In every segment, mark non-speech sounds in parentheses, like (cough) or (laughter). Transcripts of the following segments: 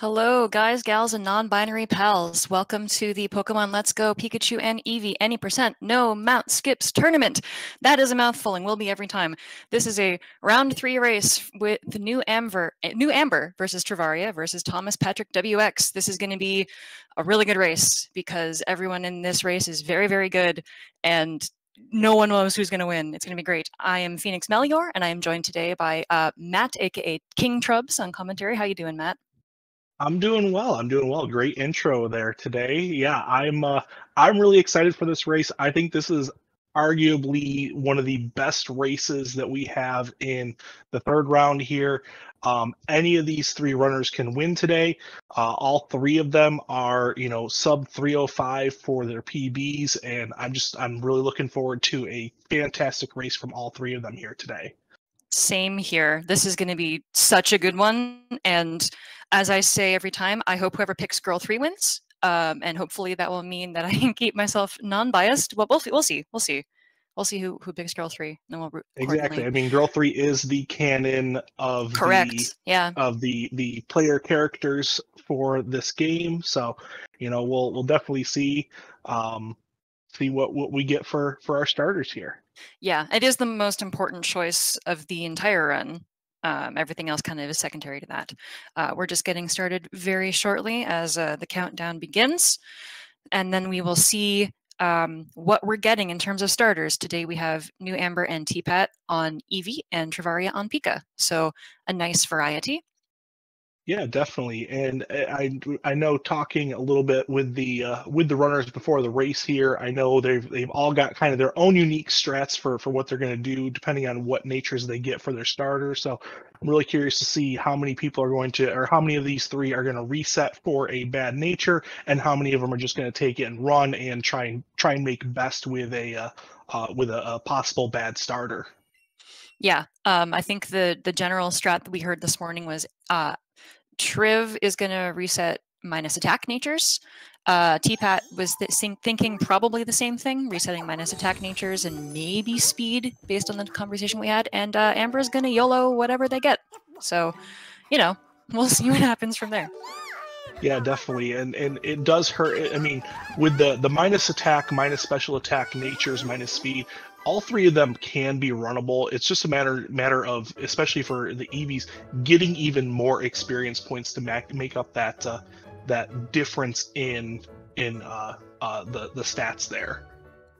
Hello, guys, gals, and non binary pals. Welcome to the Pokemon Let's Go Pikachu and Eevee Any Percent No Mount Skips tournament. That is a mouthful and will be every time. This is a round three race with the new Amber, new Amber versus Trivvaria versus Thomas Patrick WX. This is going to be a really good race because everyone in this race is very, very good and no one knows who's going to win. It's going to be great. I am Phoenix Melior, and I am joined today by uh, Matt, aka King Trubs, on commentary. How you doing, Matt? I'm doing well. I'm doing well. Great intro there today. Yeah, I'm uh, I'm really excited for this race. I think this is arguably one of the best races that we have in the third round here. Um, any of these three runners can win today. Uh, all three of them are, you know, sub 305 for their PBs, and I'm just I'm really looking forward to a fantastic race from all three of them here today. Same here. This is going to be such a good one, and as I say every time, I hope whoever picks girl three wins. Um, and hopefully that will mean that (laughs) I can keep myself non-biased. Well, we'll, we'll see. We'll see. We'll see who, who picks girl three, and we'll exactly. I mean, girl three is the canon of correct. The, yeah. Of the the player characters for this game, so you know we'll we'll definitely see um, see what what we get for for our starters here. Yeah, it is the most important choice of the entire run. Um, everything else kind of is secondary to that. Uh, we're just getting started very shortly as uh, the countdown begins, and then we will see um, what we're getting in terms of starters. Today we have New Amber and T-Pat on Eevee and Trivvaria on Pika, so a nice variety. Yeah, definitely. And I I know talking a little bit with the uh, with the runners before the race here. I know they've they've all got kind of their own unique strats for for what they're going to do depending on what natures they get for their starters. So I'm really curious to see how many people are going to or how many of these three are going to reset for a bad nature and how many of them are just going to take it and run and try and try and make best with a uh, uh, with a, a possible bad starter. Yeah, um, I think the the general strat that we heard this morning was uh, Triv is going to reset minus attack natures. Uh, T-Pat was th- thinking probably the same thing, resetting minus attack natures and maybe speed based on the conversation we had. And uh, Amber is going to YOLO whatever they get. So, you know, we'll see what happens from there. Yeah, definitely, and and it does hurt. I mean, with the the minus attack, minus special attack natures, minus speed, all three of them can be runnable. It's just a matter matter of, especially for the Eevees, getting even more experience points to make, make up that uh, that difference in in uh, uh, the the stats there.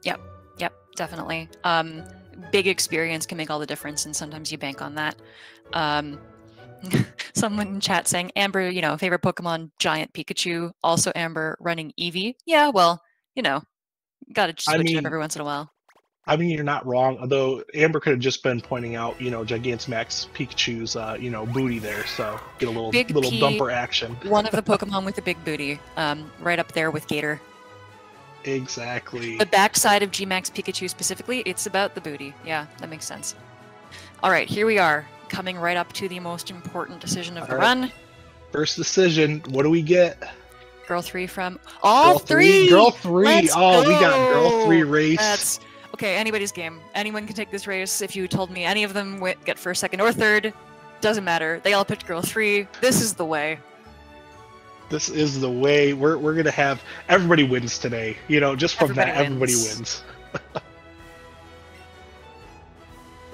Yep, yep, definitely. Um, big experience can make all the difference, and sometimes you bank on that. Um, (laughs) someone in chat saying Amber, you know, favorite Pokemon, Giant Pikachu. Also Amber running Eevee. Yeah, well, you know, got to switch I mean, it up every once in a while. I mean, you're not wrong. Although Amber could have just been pointing out, you know, Gigantamax Pikachu's, uh, you know, booty there. So get a little big little P, dumper action. one of the (laughs) Pokemon with a big booty, um, right up there with Gator. Exactly. The backside of Gmax Pikachu specifically, it's about the booty. Yeah, that makes sense. All right, here we are, coming right up to the most important decision of All the right. run. First decision. What do we get? Girl three from all girl three. three. Girl three. Let's oh, go. we got girl three race. That's okay, anybody's game. Anyone can take this race. If you told me any of them get first, second, or third, doesn't matter. They all picked girl three. This is the way. This is the way. We're, we're going to have everybody wins today. You know, just from everybody that, wins. everybody wins.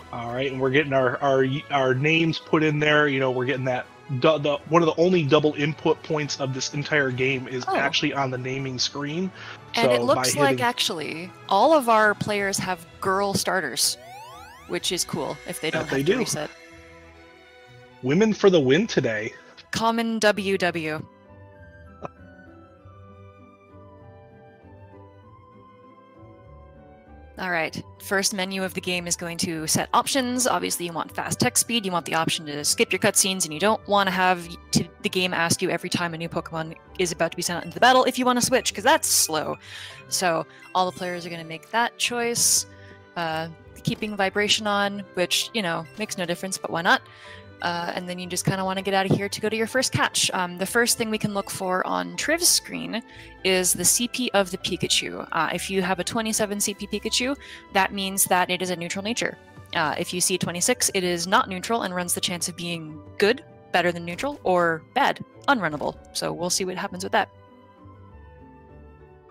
(laughs) all right, and we're getting our, our our names put in there. You know, we're getting that the, the, one of the only double input points of this entire game is oh. actually on the naming screen. And so it looks like actually all of our players have girl starters, which is cool if they don't have they to do. reset. Women for the win today. Common WW. All right, first menu of the game is going to set options. Obviously, you want fast text speed, you want the option to skip your cutscenes, and you don't want to have the game ask you every time a new Pokemon is about to be sent out into the battle if you want to switch, because that's slow. So all the players are going to make that choice. Uh, keeping vibration on, which, you know, makes no difference, but why not? Uh, and then you just kind of want to get out of here to go to your first catch. Um, the first thing we can look for on Triv's screen is the CP of the Pikachu. Uh, if you have a 27 CP Pikachu, that means that it is a neutral nature. Uh, if you see 26, it is not neutral and runs the chance of being good, better than neutral, or bad, unrunnable. So we'll see what happens with that.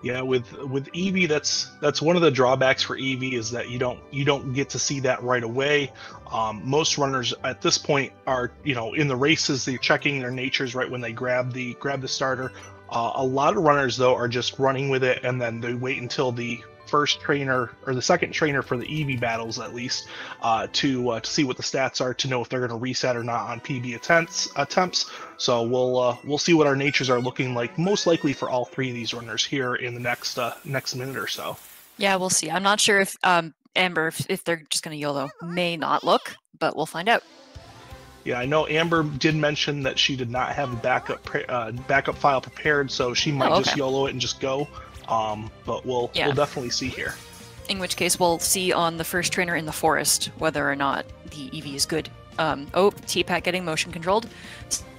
Yeah, with with Eevee, that's that's one of the drawbacks for Eevee is that you don't you don't get to see that right away. Um, most runners at this point are you know in the races they're checking their natures right when they grab the grab the starter. Uh, a lot of runners though are just running with it and then they wait until the first trainer or the second trainer for the Eevee battles at least uh, to uh, to see what the stats are to know if they're going to reset or not on PB attempts attempts. So we'll uh, we'll see what our natures are looking like most likely for all three of these runners here in the next uh, next minute or so. Yeah, we'll see. I'm not sure if um, Amber if, if they're just going to YOLO may not look, but we'll find out. Yeah, I know Amber did mention that she did not have a backup uh, backup file prepared, so she might oh, okay. just YOLO it and just go. Um, but we'll yeah. we'll definitely see here. In which case, we'll see on the first trainer in the forest whether or not the Eevee is good. Um, oh, T-Pat getting motion controlled,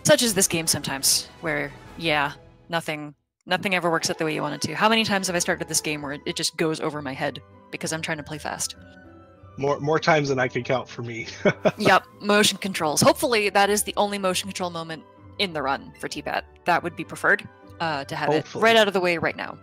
such as this game sometimes, where yeah, nothing nothing ever works out the way you want it to. How many times have I started this game where it just goes over my head because I'm trying to play fast? More more times than I can count for me. (laughs) yep, motion controls. Hopefully, that is the only motion control moment in the run for T-Pat. That would be preferred uh, to have Hopefully. it right out of the way right now.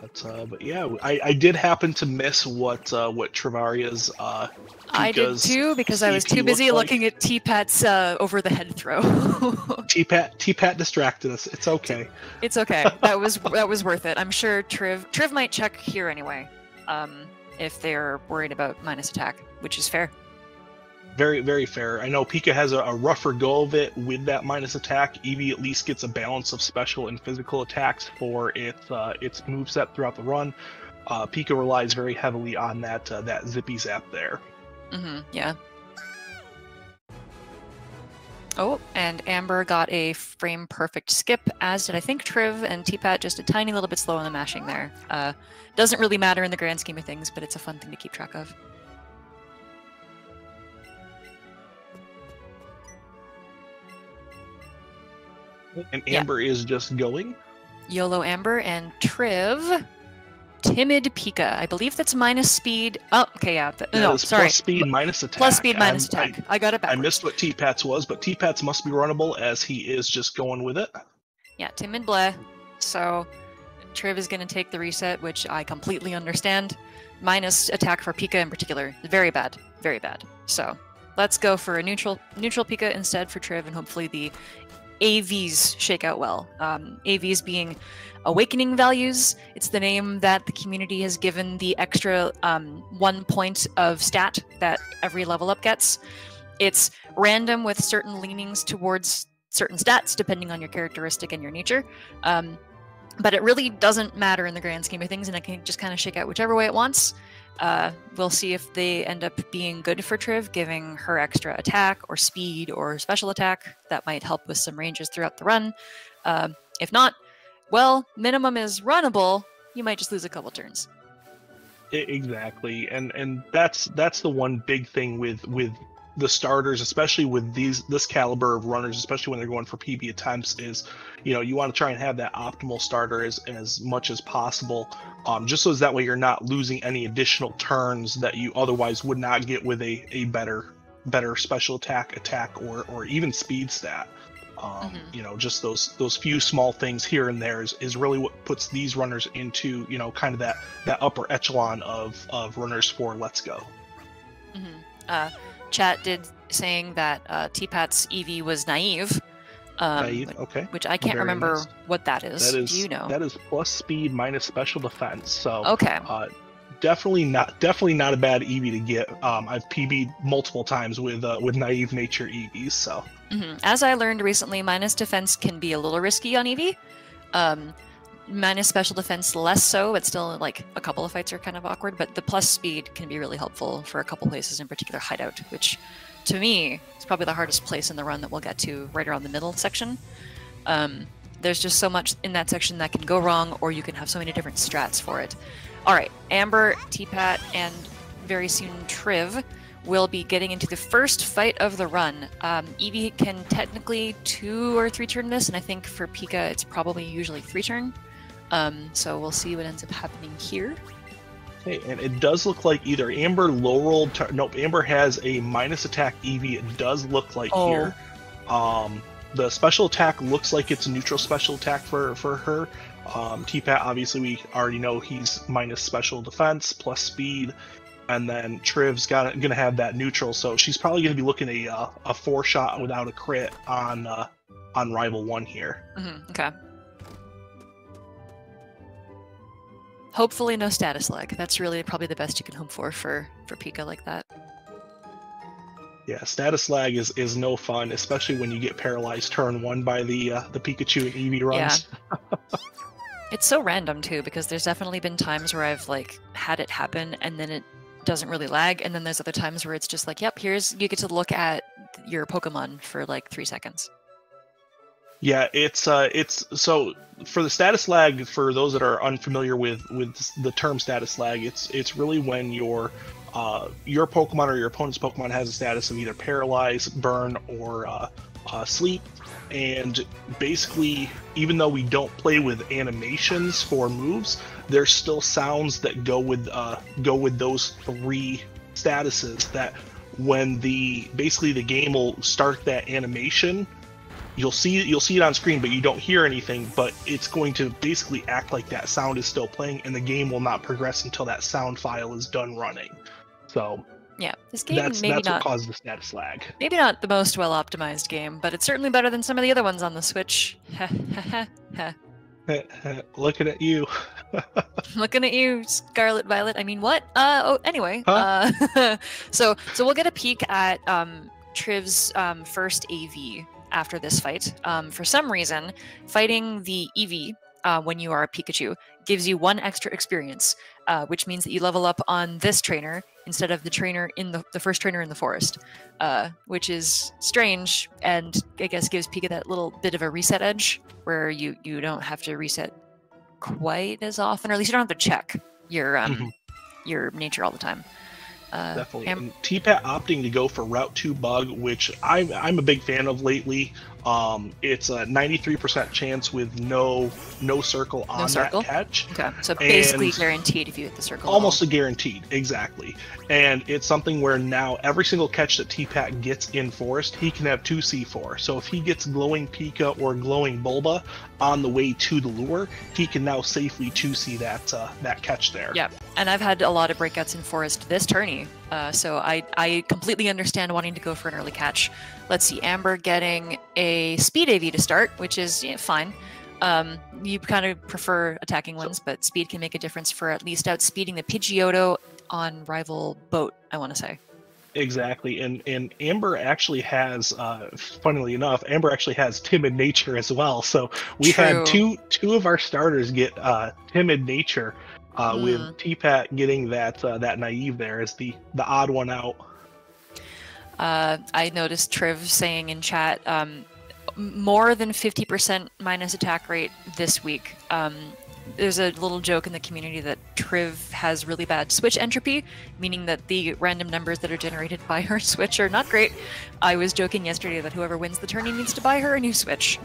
But uh, but yeah, I, I did happen to miss what uh, what Trivvaria's uh, I did too because I was too busy looking at T-Pat's uh, over the head throw. (laughs) T-Pat T-Pat distracted us. It's okay. It's okay. That was that was worth it. I'm sure Triv Triv might check here anyway, um, if they're worried about minus attack, which is fair very very fair. I know Pika has a, a, rougher go of it with that minus attack. Eevee at least gets a balance of special and physical attacks for its uh, its move set throughout the run. Uh, Pika relies very heavily on that uh, that zippy zap there. Mm-hmm. Yeah. Oh, and Amber got a frame perfect skip, as did I think Triv and T-Pat just a tiny little bit slow on the mashing there. Uh, doesn't really matter in the grand scheme of things, but it's a fun thing to keep track of. And Amber yeah. is just going. YOLO Amber and Triv. Timid Pika. I believe that's minus speed. Oh, okay, yeah. Th- no, sorry. Plus speed minus attack. Plus speed minus attack. I, I, got it back. I missed what T-Pats was, but T-Pats must be runnable as he is just going with it. Yeah, Timid Bleh. So Triv is going to take the reset, which I completely understand. Minus attack for Pika in particular. Very bad. Very bad. So let's go for a neutral neutral Pika instead for Triv, and hopefully the AVs shake out well. Um, AVs being awakening values. It's the name that the community has given the extra um, one point of stat that every level up gets. It's random with certain leanings towards certain stats depending on your characteristic and your nature. Um, but it really doesn't matter in the grand scheme of things, and it can just kind of shake out whichever way it wants. Uh, we'll see if they end up being good for Triv, giving her extra attack or speed or special attack. That might help with some ranges throughout the run. Uh, if not, well, minimum is runnable. You might just lose a couple turns. Exactly, and and that's that's the one big thing with with the starters, especially with these this caliber of runners, especially when they're going for PB attempts, is you know you want to try and have that optimal starter as as much as possible, um, just so that way you're not losing any additional turns that you otherwise would not get with a a better better special attack attack or or even speed stat. Um, mm-hmm. You know, just those those few small things here and there is, is really what puts these runners into you know kind of that that upper echelon of of runners for Let's Go. Mm-hmm. Uh, chat did saying that uh, T-Pat's Eevee was naive. Um, naive, okay. Which I can't Very remember nice. what that is. That is. Do you know? That is plus speed minus special defense. So okay. Uh, definitely not definitely not a bad Eevee to get. Um, I've PB'd multiple times with uh, with naive nature Eevees. So mm-hmm. as I learned recently, minus defense can be a little risky on Eevee. Um, minus special defense less so but still like a couple of fights are kind of awkward but the plus speed can be really helpful for a couple places in particular hideout which to me is probably the hardest place in the run that we'll get to right around the middle section um, there's just so much in that section that can go wrong or you can have so many different strats for it all right amber t-pat and very soon triv will be getting into the first fight of the run. Um, Eevee can technically two or three turn this, and I think for Pika it's probably usually three turn. Um, so we'll see what ends up happening here. Okay, and it does look like either Amber low rolled. Tar- nope, Amber has a minus attack Eevee. It does look like Oh. here. Um, the special attack looks like it's a neutral special attack for for her. Um, T-Pat, obviously, we already know he's minus special defense plus speed, and then Triv's got gonna have that neutral, so she's probably gonna be looking a uh, a four shot without a crit on uh, on rival one here. hmm Okay. Hopefully, no status lag. That's really probably the best you can hope for for for Pika like that. Yeah, status lag is is no fun, especially when you get paralyzed turn one by the uh, the Pikachu and Eevee runs. Yeah. (laughs) It's so random too because there's definitely been times where I've like had it happen and then it doesn't really lag, and then there's other times where it's just like, yep, here's you get to look at your Pokemon for like three seconds. Yeah, it's uh, it's so for the status lag. For those that are unfamiliar with with the term status lag, it's it's really when your uh, your Pokemon or your opponent's Pokemon has a status of either paralyze, burn, or uh, uh, sleep. And basically, even though we don't play with animations for moves, there's still sounds that go with uh, go with those three statuses. That when the basically the game will start that animation you'll see you'll see it on screen but you don't hear anything but it's going to basically act like that sound is still playing and the game will not progress until that sound file is done running so Yeah, this game that's maybe that's not what caused the status lag maybe not the most well optimized game, but it's certainly better than some of the other ones on the Switch. (laughs) (laughs) looking at you (laughs) Looking at you, Scarlet Violet. I mean, what? Uh, oh, anyway. Huh? Uh, so, so we'll get a peek at um, Triv's um, first AV after this fight. Um, for some reason, fighting the Eevee uh, when you are a Pikachu gives you one extra experience, uh, which means that you level up on this trainer instead of the trainer in the, the first trainer in the forest, uh, which is strange and I guess gives Pika that little bit of a reset edge where you you don't have to reset quite as often, or at least you don't have to check your um Mhm. your nature all the time. Uh, definitely. Am- and T-Pat opting to go for route 2 bug which I'm, I'm a big fan of lately um, it's a 93% chance with no no circle on circle? that catch. Okay, so basically and- guaranteed if you hit the circle. almost a guaranteed exactly. And it's something where now every single catch that t-pat gets in forest he can have 2c4 so if he gets glowing pika or glowing bulba on the way to the lure he can now safely 2c that uh, that catch there. Yeah, and I've had a lot of breakouts in forest this tourney, uh, so I I completely understand wanting to go for an early catch. Let's see, Amber getting a speed AV to start, which is yeah, fine. Um, you kind of prefer attacking ones, but speed can make a difference for at least outspeeding the Pidgeotto on rival boat. I want to say. exactly and and amber actually has uh funnily enough amber actually has timid nature as well so we True. had two two of our starters get uh timid nature uh Hmm. with t-pat getting that uh, that naive there as the the odd one out Uh, I noticed Triv saying in chat um, more than 50% minus attack rate this week. Um, there's a little joke in the community that Triv has really bad switch entropy, meaning that the random numbers that are generated by her (laughs) switch are not great. I was joking yesterday that whoever wins the tourney needs to buy her a new switch,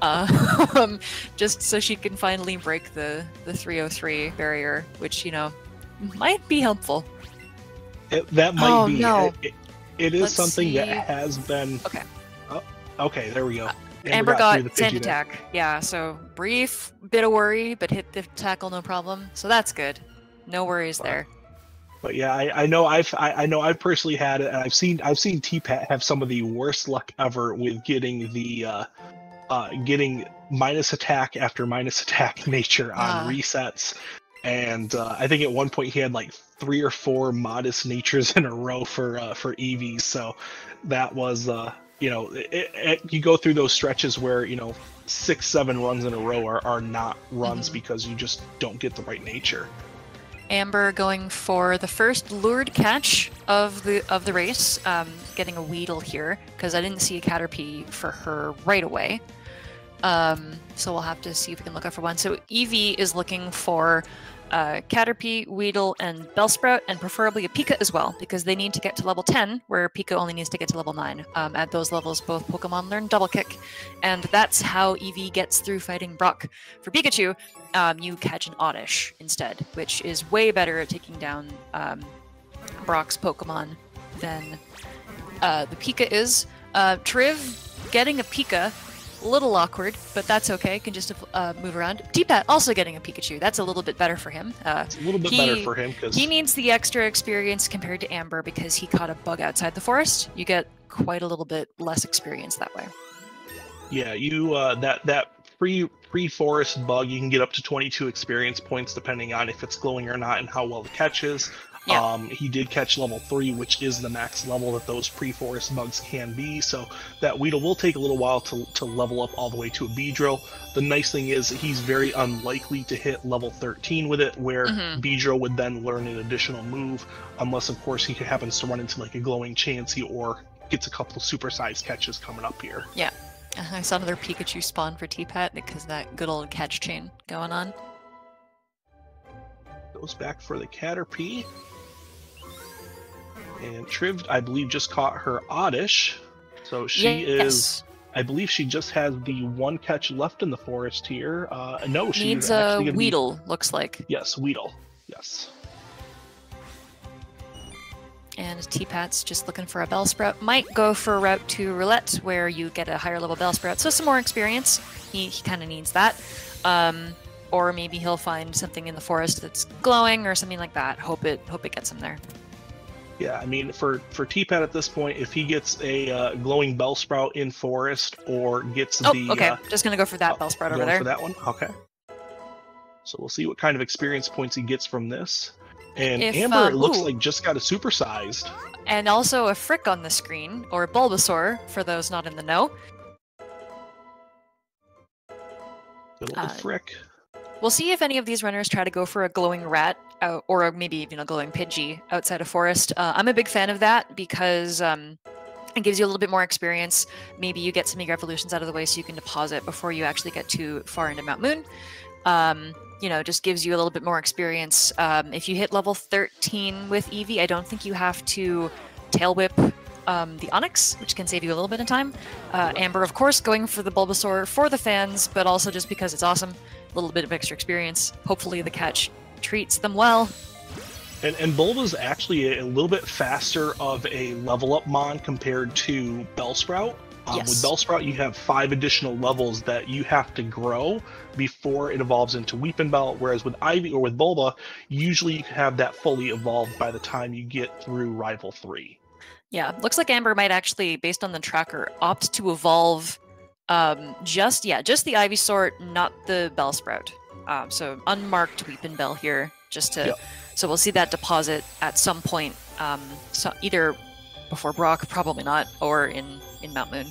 uh, (laughs) um, (laughs) just so she can finally break the, the 303 barrier, which, you know, might be helpful. It, that might Oh, be. no. It, it- it is Let's something that has been. Okay. Oh, okay, there we go. Amber, through got the sand there. attack. Yeah, so brief bit of worry, but hit the tackle no problem. So that's good. No worries Wow. there. But yeah, I, I know I've I, I know I've personally had it, and I've seen I've seen T-Pat have some of the worst luck ever with getting the uh, uh, getting minus attack after minus (laughs) attack nature on Ah. resets, and uh, I think at one point he had like three or four modest natures (laughs) in a row for uh, for EVs. So that was uh, you know it, it, you go through those stretches where you know six seven runs in a row are, are not runs Mhm. because you just don't get the right nature. Amber going for the first lured catch of the of the race, um, getting a Weedle here because I didn't see a Caterpie for her right away. Um, so we'll have to see if we can look out for one. So Eevee is looking for uh, Caterpie, Weedle, and Bellsprout, and preferably a Pika as well, because they need to get to level 10, where Pika only needs to get to level 9. Um, at those levels, both Pokemon learn Double Kick, and that's how Eevee gets through fighting Brock. For Pikachu, um, you catch an Oddish instead, which is way better at taking down um, Brock's Pokemon than uh, the Pika is. Uh, Triv getting a Pika a little awkward, but that's okay. Can just uh, move around. T-Pat also getting a Pikachu. That's a little bit better for him. Uh, it's a little bit he, better for him because he needs the extra experience compared to Amber because he caught a bug outside the forest. You get quite a little bit less experience that way. Yeah, you uh, that that pre pre forest bug you can get up to 22 experience points depending on if it's glowing or not and how well the catch is. Yeah. Um, he did catch level three, which is the max level that those pre-forest bugs can be. So that Weedle will take a little while to, to level up all the way to a Beedrill. The nice thing is he's very unlikely to hit level 13 with it, where mm-hmm. Beedrill would then learn an additional move, unless of course he happens to run into like a glowing Chansey or gets a couple of supersized catches coming up here. Yeah. I saw another Pikachu spawn for T-Pat because that good old catch chain going on. Goes back for the Caterpie. And Triv, I believe, just caught her Oddish. So she yes. is. I believe she just has the one catch left in the forest here. Uh, no, she needs a Weedle. Be... Looks like. Yes, Weedle. Yes. And T-Pat's just looking for a Bellsprout. Might go for a Route to Roulette, where you get a higher level Bellsprout. So some more experience. He, he kind of needs that. Um, or maybe he'll find something in the forest that's glowing or something like that. Hope it hope it gets him there. Yeah, I mean, for for T-Pat at this point, if he gets a uh, glowing Bellsprout in forest or gets oh, the okay, uh, just gonna go for that uh, Bellsprout over there. For that one, okay. So we'll see what kind of experience points he gets from this. And if, Amber, uh, it looks ooh. like just got a supersized. And also a Frick on the screen, or Bulbasaur for those not in the know. Old uh, Frick. We'll see if any of these runners try to go for a glowing rat out, or maybe even a glowing Pidgey outside a forest. Uh, I'm a big fan of that because um, it gives you a little bit more experience. Maybe you get some Mega Evolutions out of the way so you can deposit before you actually get too far into Mount Moon. Um, you know, just gives you a little bit more experience. Um, if you hit level 13 with Eevee, I don't think you have to Tail Whip um, the Onix, which can save you a little bit of time. Uh, Amber, of course, going for the Bulbasaur for the fans, but also just because it's awesome. A little bit of extra experience. Hopefully the catch treats them well. And, and Bulba's actually a, little bit faster of a level up mon compared to Bellsprout. Um, yes. With Bellsprout, you have five additional levels that you have to grow before it evolves into Weepinbell, whereas with Ivy or with Bulba, usually you can have that fully evolved by the time you get through Rival 3. Yeah, looks like Amber might actually, based on the tracker, opt to evolve um, just, yeah, just the Ivysaur, not the Bellsprout. Um, so unmarked Weepinbell here, just to. Yep. So we'll see that deposit at some point, um, so either before Brock, probably not, or in in Mount Moon.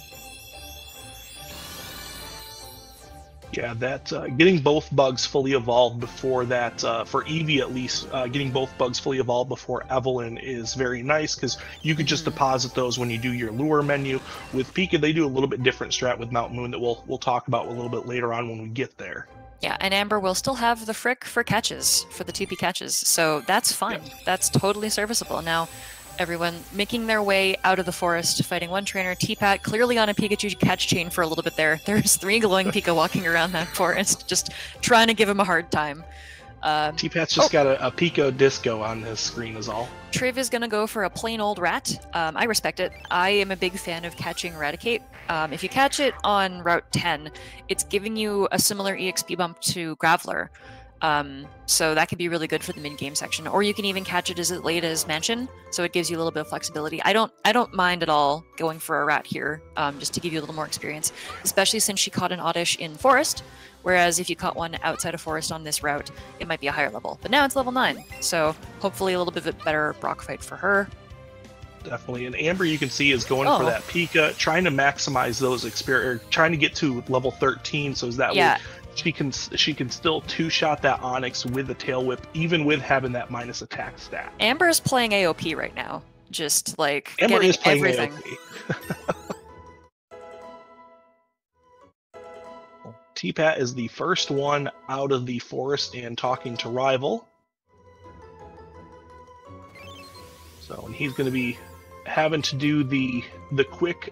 Yeah, that uh, getting both bugs fully evolved before that, uh, for Eevee at least, uh, getting both bugs fully evolved before Evelyn is very nice because you could just mm-hmm. deposit those when you do your lure menu. With Pika, they do a little bit different strat with Mount Moon that we'll we'll talk about a little bit later on when we get there. Yeah, and Amber will still have the frick for catches, for the TP catches. So that's fine. That's totally serviceable. Now, everyone making their way out of the forest, fighting one trainer, T-Pat, clearly on a Pikachu catch chain for a little bit there. (laughs) There's three glowing (laughs) Pika walking around that forest, just trying to give him a hard time. Um, T-Pat's just oh. got a, a, Pico Disco on his screen is all. Triv is going to go for a plain old rat. Um, I respect it. I am a big fan of catching Raticate. Um, if you catch it on Route 10, it's giving you a similar EXP bump to Graveler. Um, so that could be really good for the mid-game section. Or you can even catch it as late as Mansion, so it gives you a little bit of flexibility. I don't, I don't mind at all going for a rat here, um, just to give you a little more experience, especially since she caught an Oddish in Forest, Whereas if you caught one outside of Forest on this route, it might be a higher level. But now it's level 9, so hopefully a little bit of a better Brock fight for her. Definitely. And Amber, you can see, is going oh. for that Pika, trying to maximize those experience, trying to get to level 13 so is that yeah. way she can she can still two shot that Onix with the tail whip, even with having that minus attack stat. Amber is playing AOP right now, just like Amber getting is playing everything. AOP. (laughs) T-Pat is the first one out of the forest and talking to Rival. So, and he's going to be having to do the the quick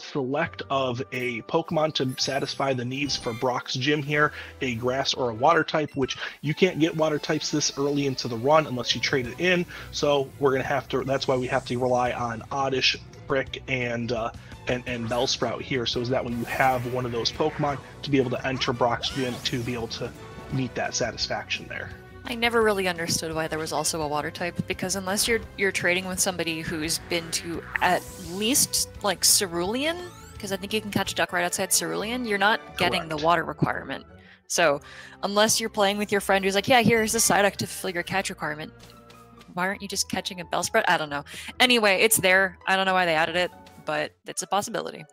select of a Pokemon to satisfy the needs for Brock's gym here, a grass or a water type, which you can't get water types this early into the run unless you trade it in. So we're gonna have to. That's why we have to rely on Oddish, Frick, and uh, and and Bellsprout here. So is that when you have one of those Pokemon to be able to enter Brock's gym to be able to meet that satisfaction there. I never really understood why there was also a water type because unless you're you're trading with somebody who's been to at least like Cerulean, because I think you can catch a duck right outside Cerulean, you're not getting Correct. the water requirement. So unless you're playing with your friend who's like, yeah, here's the Psyduck to fulfill your catch requirement, why aren't you just catching a Bellsprout? I don't know. Anyway, it's there. I don't know why they added it, but it's a possibility.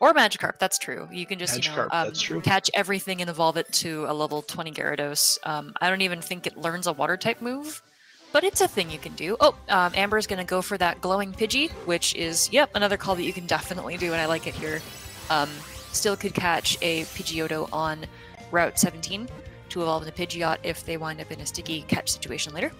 Or Magikarp, that's true. You can just, you know, um, catch everything and evolve it to a level 20 Gyarados. Um, I don't even think it learns a water type move, but it's a thing you can do. Oh, um, Amber's going to go for that glowing Pidgey, which is, yep, another call that you can definitely do, and I like it here. Um, still could catch a Pidgeotto on Route 17 to evolve into Pidgeot if they wind up in a sticky catch situation later.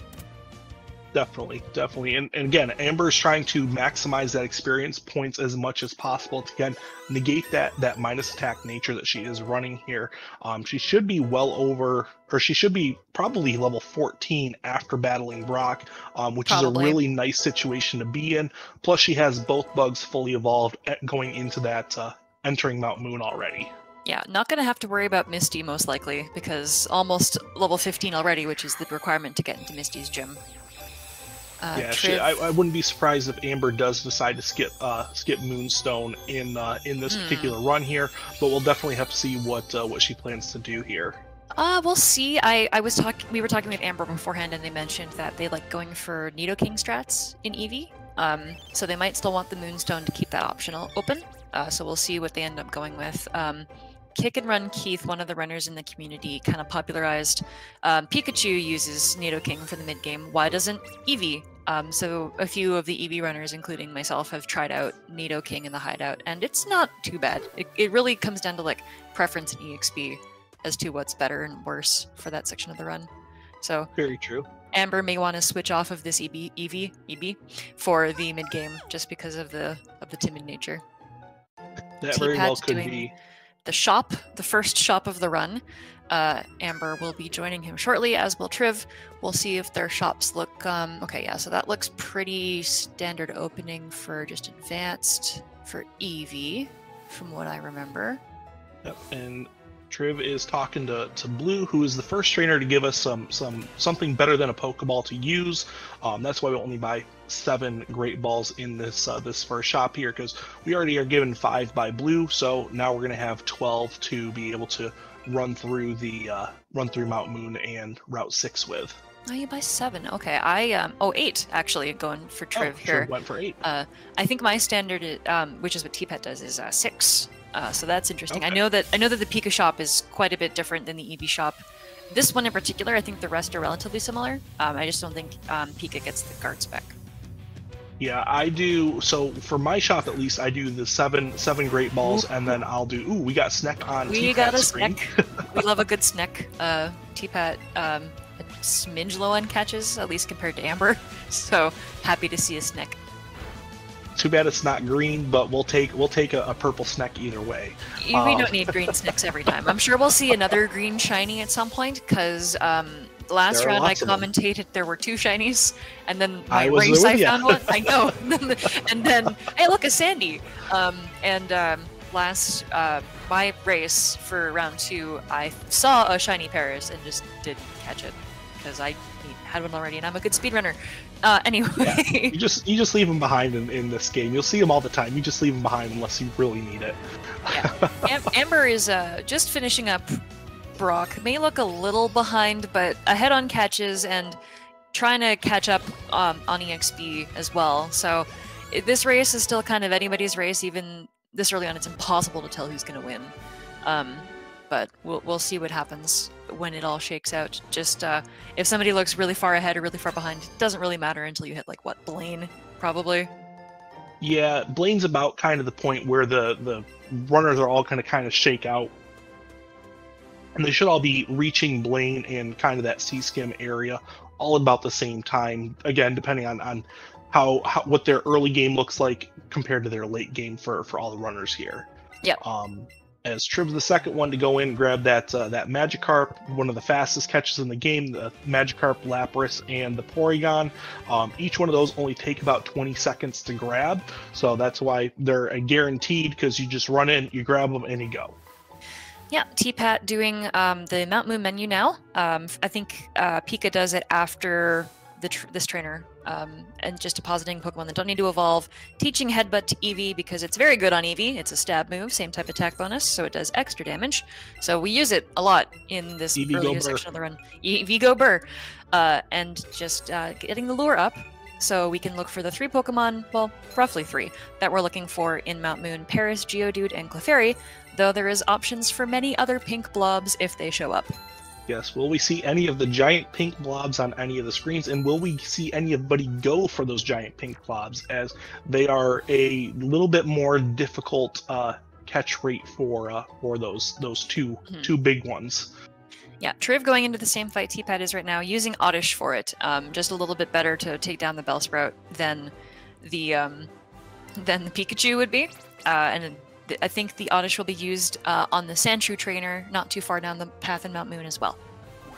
Definitely, definitely. And, and again, is trying to maximize that experience points as much as possible to again negate that that minus attack nature that she is running here. Um, she should be well over, or she should be probably level 14 after battling Brock, um, which is a really nice situation to be in. Plus, she has both bugs fully evolved at- going into that uh, entering Mount Moon already. Yeah, not going to have to worry about Misty most likely because almost level 15 already, which is the requirement to get into Misty's gym. Uh, yeah, she, I, I wouldn't be surprised if Amber does decide to skip uh, skip Moonstone in uh, in this Hmm. particular run here, but we'll definitely have to see what uh, what she plans to do here. Uh, we'll see. I, I was talking. We were talking with Amber beforehand, and they mentioned that they like going for Nidoking strats in Eevee. Um, so they might still want the Moonstone to keep that optional open. Uh, so we'll see what they end up going with. Um, Kick and Run Keith, one of the runners in the community, kind of popularized. Um, Pikachu uses Nidoking for the mid game. Why doesn't Eevee? Um, so a few of the Eevee runners, including myself, have tried out Nidoking in the hideout, and it's not too bad. It, it really comes down to like preference and EXP as to what's better and worse for that section of the run. So Very true. Amber may want to switch off of this E EB, EV, EB for the mid game just because of the of the timid nature. That very well could doing- be. The shop, the first shop of the run, uh, Amber will be joining him shortly, as will Triv. We'll see if their shops look. Um, okay, yeah, so that looks pretty standard opening for just advanced for Eevee, from what I remember. Yep. And Triv is talking to, to Blue, who is the first trainer to give us some some something better than a Pokeball to use. Um, that's why we only buy seven Great Balls in this uh, this first shop here, because we already are given five by Blue. So now we're gonna have twelve to be able to run through the uh, run through Mount Moon and Route Six with. Oh, you buy seven. Okay, I um oh eight actually going for Triv oh, here. Triv went for eight. Uh, I think my standard, um, which is what T-Pat does, is uh, six. Uh, so that's interesting. I know that I know that the Pika shop is quite a bit different than the Eevee shop. This one in particular, I think the rest are relatively similar. Um, I just don't think um, Pika gets the guard spec. Yeah, I do. So for my shop, at least, I do the seven seven Great Balls, and then I'll do. Ooh, we got snack on. We got a screen. snack. (laughs) we love a good snack. Uh, T-Pat um, a smidge low on catches, at least compared to Amber. (laughs) So happy to see a snack. Too bad it's not green, but we'll take we'll take a, a purple snack either way. We Um, don't need green (laughs) snicks every time. I'm sure we'll see another green shiny at some point because um, last round I commentated there were two shinies, and then my I race I found one. I (laughs) know, (laughs) and then hey, look a Sandy. Um, and um, last uh, my race for round two, I saw a shiny Paras and just didn't catch it because I had one already, and I'm a good speedrunner. Uh, anyway. You just you just leave them behind in, in this game. You'll see them all the time. You just leave them behind unless you really need it. Am- (laughs) Amber is uh, just finishing up Brock. May look a little behind, but ahead on catches and trying to catch up um, on EXP as well. So i- this race is still kind of anybody's race. Even this early on, it's impossible to tell who's going to win. Um, but we'll we'll see what happens when it all shakes out. Just uh, if somebody looks really far ahead or really far behind, it doesn't really matter until you hit like what Blaine probably. Yeah, Blaine's about kind of the point where the the runners are all kind of kind of shake out. and they should all be reaching Blaine and kind of that C skim area all about the same time. Again, depending on on how, how what their early game looks like compared to their late game for for all the runners here. Yeah. Um, as Triv's the second one to go in grab that uh, that Magikarp, one of the fastest catches in the game, the Magikarp, Lapras, and the Porygon. Um, each one of those only take about 20 seconds to grab, so that's why they're guaranteed because you just run in, you grab them, and you go. Yeah, T-Pat doing um, the Mount Moon menu now. Um, I think uh, Pika does it after the tr- this trainer um, and just depositing Pokemon that don't need to evolve. Teaching Headbutt to Eevee because it's very good on Eevee. It's a stab move, same type attack bonus, so it does extra damage. So we use it a lot in this Eevee earlier section of the run. Eevee go Burr. Uh, and just uh, getting the lure up so we can look for the three Pokemon, well, roughly three, that we're looking for in Mount Moon, Paras, Geodude, and Clefairy, though there is options for many other pink blobs if they show up. Yes. Will we see any of the giant pink blobs on any of the screens? And will we see anybody go for those giant pink blobs as they are a little bit more difficult uh, catch rate for uh, for those those 2 Mhm. two big ones? Yeah, Triv going into the same fight T-Pat is right now, using Oddish for it. Um, just a little bit better to take down the Bellsprout than the um, than the Pikachu would be. Uh, and I think the Oddish will be used uh, on the Sandshrew trainer, not too far down the path in Mount Moon as well.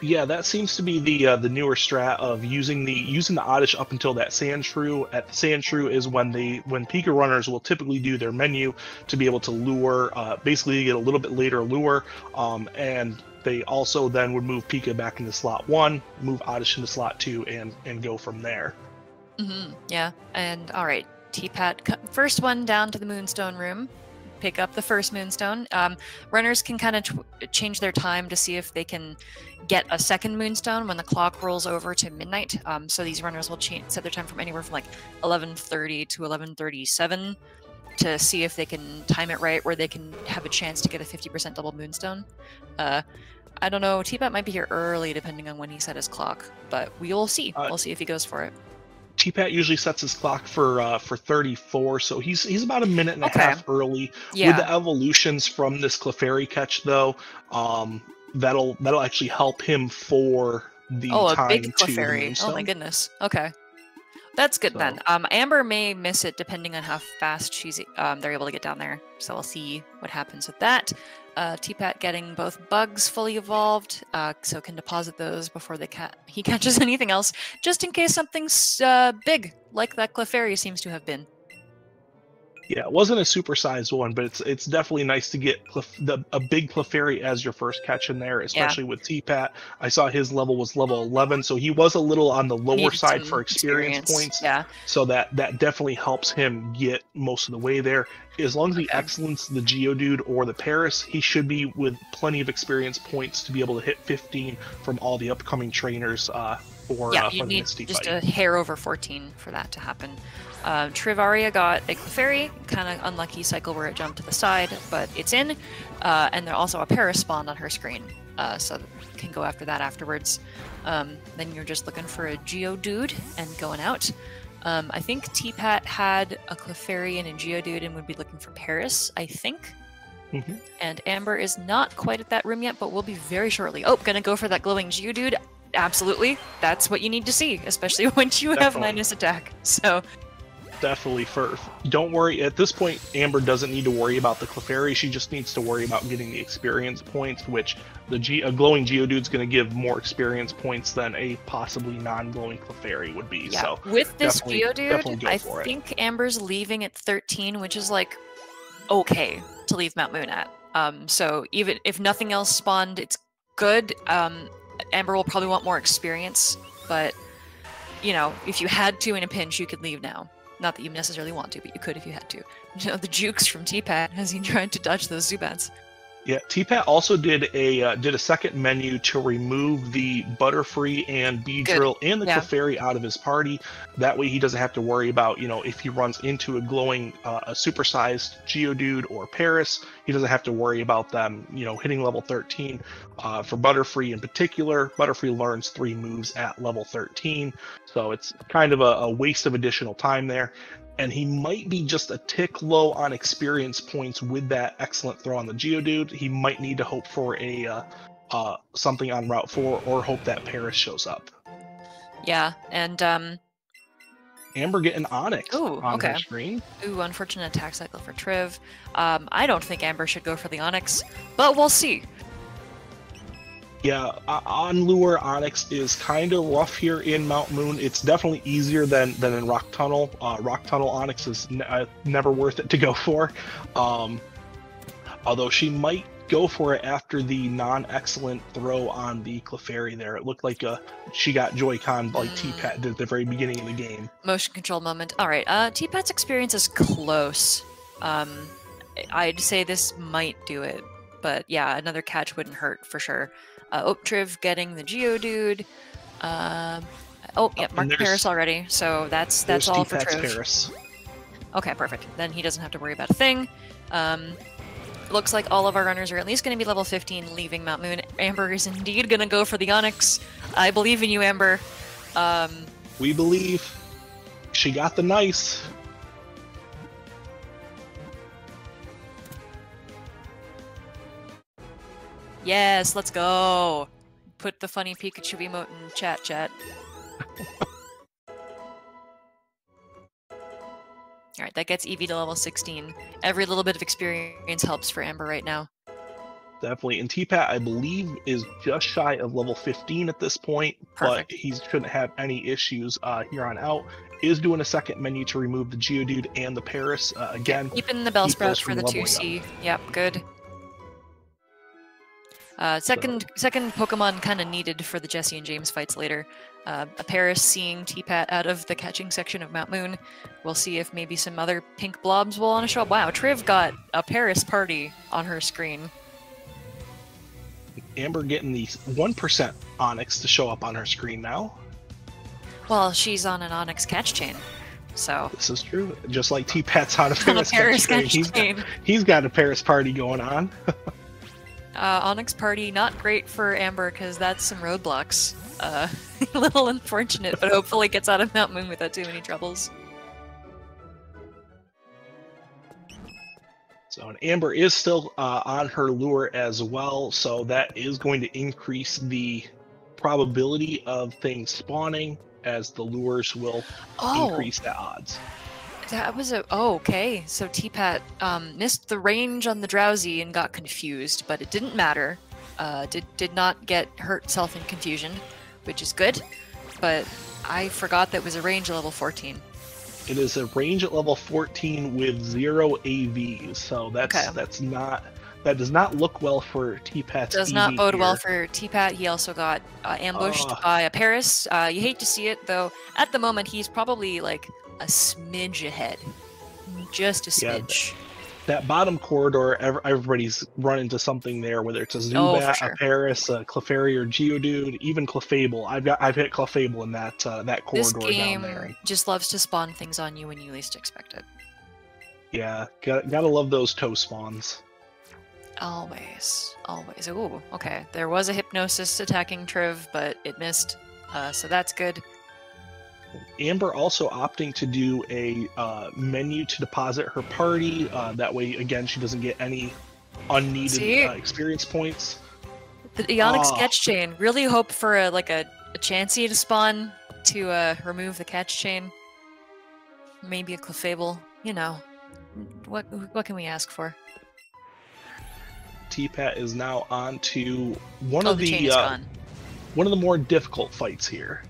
Yeah, that seems to be the uh, the newer strat of using the using the oddish up until that sand shrew. At the sand shrew is when the when Pika runners will typically do their menu to be able to lure, uh, basically get a little bit later lure, um, and they also then would move Pika back into slot one, move oddish into slot two, and and go from there. hmm Yeah, and all right, T-Pat, first one down to the Moonstone room. Pick up the first Moonstone. Um, runners can kind of change their time to see if they can get a second Moonstone when the clock rolls over to midnight. Um, so these runners will change, set their time from anywhere from like 11:30 to 11:37 to see if they can time it right, where they can have a chance to get a 50% double Moonstone. Uh, I don't know. T-Pat might be here early, depending on when he set his clock, but we'll see. Uh, we'll see if he goes for it. T-Pat usually sets his clock for uh, for 34, so he's he's about a minute and a half early. Yeah. With the evolutions from this Clefairy catch, though, um, that'll that'll actually help him for the Oh, a big Clefairy. Oh my goodness. Okay. That's good then. Um, Amber may miss it depending on how fast she's um, they're able to get down there. So we'll see what happens with that. Uh, T-Pat getting both bugs fully evolved, uh, so can deposit those before they ca- he (laughs) catches anything else, just in case something's uh, big, like that Clefairy seems to have been. Yeah, it wasn't a supersized one, but it's it's definitely nice to get the, a big Clefairy as your first catch in there, especially with T-Pat. I saw his level was level 11, so he was a little on the lower Needed side for experience, points. Yeah. So that that definitely helps him get most of the way there. As long as he Okay. excellence the Geodude or the Paras, he should be with plenty of experience points to be able to hit 15 from all the upcoming trainers uh, for, yeah, uh, you need just fight. a hair over 14 for that to happen. Uh, Trivvaria got a Clefairy, kind of unlucky cycle where it jumped to the side, but it's in. Uh, and there also a Paras spawned on her screen, uh, so you can go after that afterwards. Um, then you're just looking for a Geodude and going out. Um, I think T-Pat had a Clefairy and a Geodude and would be looking for Paras, I think. Mhm. And Amber is not quite at that room yet, but will be very shortly. Oh, gonna go for that glowing Geodude? Absolutely. That's what you need to see, especially (laughs) when you have minus attack. So, definitely for don't worry at this point amber doesn't need to worry about the clefairy she just needs to worry about getting the experience points which the Ge- a glowing geodude's going to give more experience points than a possibly non-glowing clefairy would be yeah. so With this definitely- Geodude, I for it. think Amber's leaving at 13, which is like okay to leave Mount Moon at. Um, so even if nothing else spawned, it's good. Um, Amber will probably want more experience, but you know, if you had to in a pinch, you could leave now. Not that you necessarily want to, but you could if you had to. You know, the jukes from T-Pat as he tried to dodge those Zubats. Yeah t-pat also did a uh, did a second menu to remove the butterfree and beedrill and the Yeah. clefairy out of his party. That way he doesn't have to worry about you know if he runs into a glowing uh, a supersized geodude or paras he doesn't have to worry about them you know hitting level 13 uh, for butterfree in particular butterfree learns three moves at level 13 so it's kind of a, a waste of additional time there and he might be just a tick low on experience points with that excellent throw on the geodude he might need to hope for a uh, uh, something on Route 4 or hope that Paras shows up. Yeah, and um, Amber getting Onix Ooh, on okay. her screen. ooh, unfortunate attack cycle for Triv. Um, I don't think Amber should go for the Onix, but we'll see. Yeah, on Lure, Onix is kind of rough here in Mount Moon. It's definitely easier than, than in Rock Tunnel. Uh, Rock Tunnel Onix is uh, never worth it to go for. Um, although she might go for it after the non-excellent throw on the Clefairy there. It looked like uh, she got Joy-Con like. T-Pat at the very beginning of the game. Motion control moment. All right, uh, T-Pat's experience is close. Um, I'd say this might do it, but yeah, another catch wouldn't hurt for sure. Uh, oh, Triv getting the Geodude. Um, oh, yeah, and Mark Paras already, so that's that's all for Triv. Paras. Okay, perfect. Then he doesn't have to worry about a thing. Um, looks like all of our runners are at least going to be level 15 leaving Mount Moon. Amber is indeed going to go for the Onix. I believe in you, Amber. Um, We believe she got the nice. Yes, let's go. Put the funny Pikachu emote in chat, chat. (laughs) All right, that gets Eevee to level 16. Every little bit of experience helps for Amber right now. Definitely. And T-Pat, I believe, is just shy of level 15 at this point, Perfect. but he shouldn't have any issues uh, here on out. Is doing a second menu to remove the Geodude and the Paras. Uh, again, Keeping the Bellsprout for the 2C. Yep, good. Uh, second second Pokemon kind of needed for the Jessie and James fights later. Uh, a Paras seeing T-Pat out of the catching section of Mount Moon. We'll see if maybe some other pink blobs will want to show up. Wow, Triv got a Paras party on her screen. Amber getting the 1% Onix to show up on her screen now. Well, she's on an Onix catch chain. So, This is true. Just like T-Pat's on a (laughs) on a Paras, Paras catch catch screen. He's, chain. he's got a Paras party going on. (laughs) Uh, Onix party, not great for Amber because that's some roadblocks. Uh, a (laughs) little unfortunate, but hopefully gets out of Mount Moon without too many troubles. So and Amber is still uh, on her lure as well, so that is going to increase the probability of things spawning as the lures will Oh, increase the odds. That was a. Oh, okay. So T-Pat um, missed the range on the Drowzee and got confused, but it didn't matter. Uh, did did not get hurt self in confusion, which is good. But I forgot that was a range level 14. It is a range at level 14 with zero AVs, so that's Okay. that's not that does not look well for T-Pat's Does not EV bode well for T-Pat. He also got uh, ambushed Ugh. by a Paras. Uh, you hate to see it, though. At the moment, he's probably like a smidge ahead. Just a Yeah, smidge. that bottom corridor. Everybody's run into something there, whether it's a Oh, Zubat, sure. a Paras, a Clefairy, or Geodude, even Clefable. I've got I've hit Clefable in that uh, that This corridor game down there. just loves to spawn things on you when you least expect it. Yeah, got, gotta love those toe spawns. Always. Always. Ooh, okay. There was a Hypnosis attacking Triv, but it missed. Uh, so that's good. Amber also opting to do a uh, menu to deposit her party. Uh, that way, again, she doesn't get any unneeded uh, experience points. The Ionic Ah. Sketch Chain. Really hope for a, like a, a Chansey to spawn to uh, remove the catch chain. Maybe a Clefable. You know. What what can we ask for? T-Pat is now on to one oh, of the, the uh, gone. one of the more difficult fights here.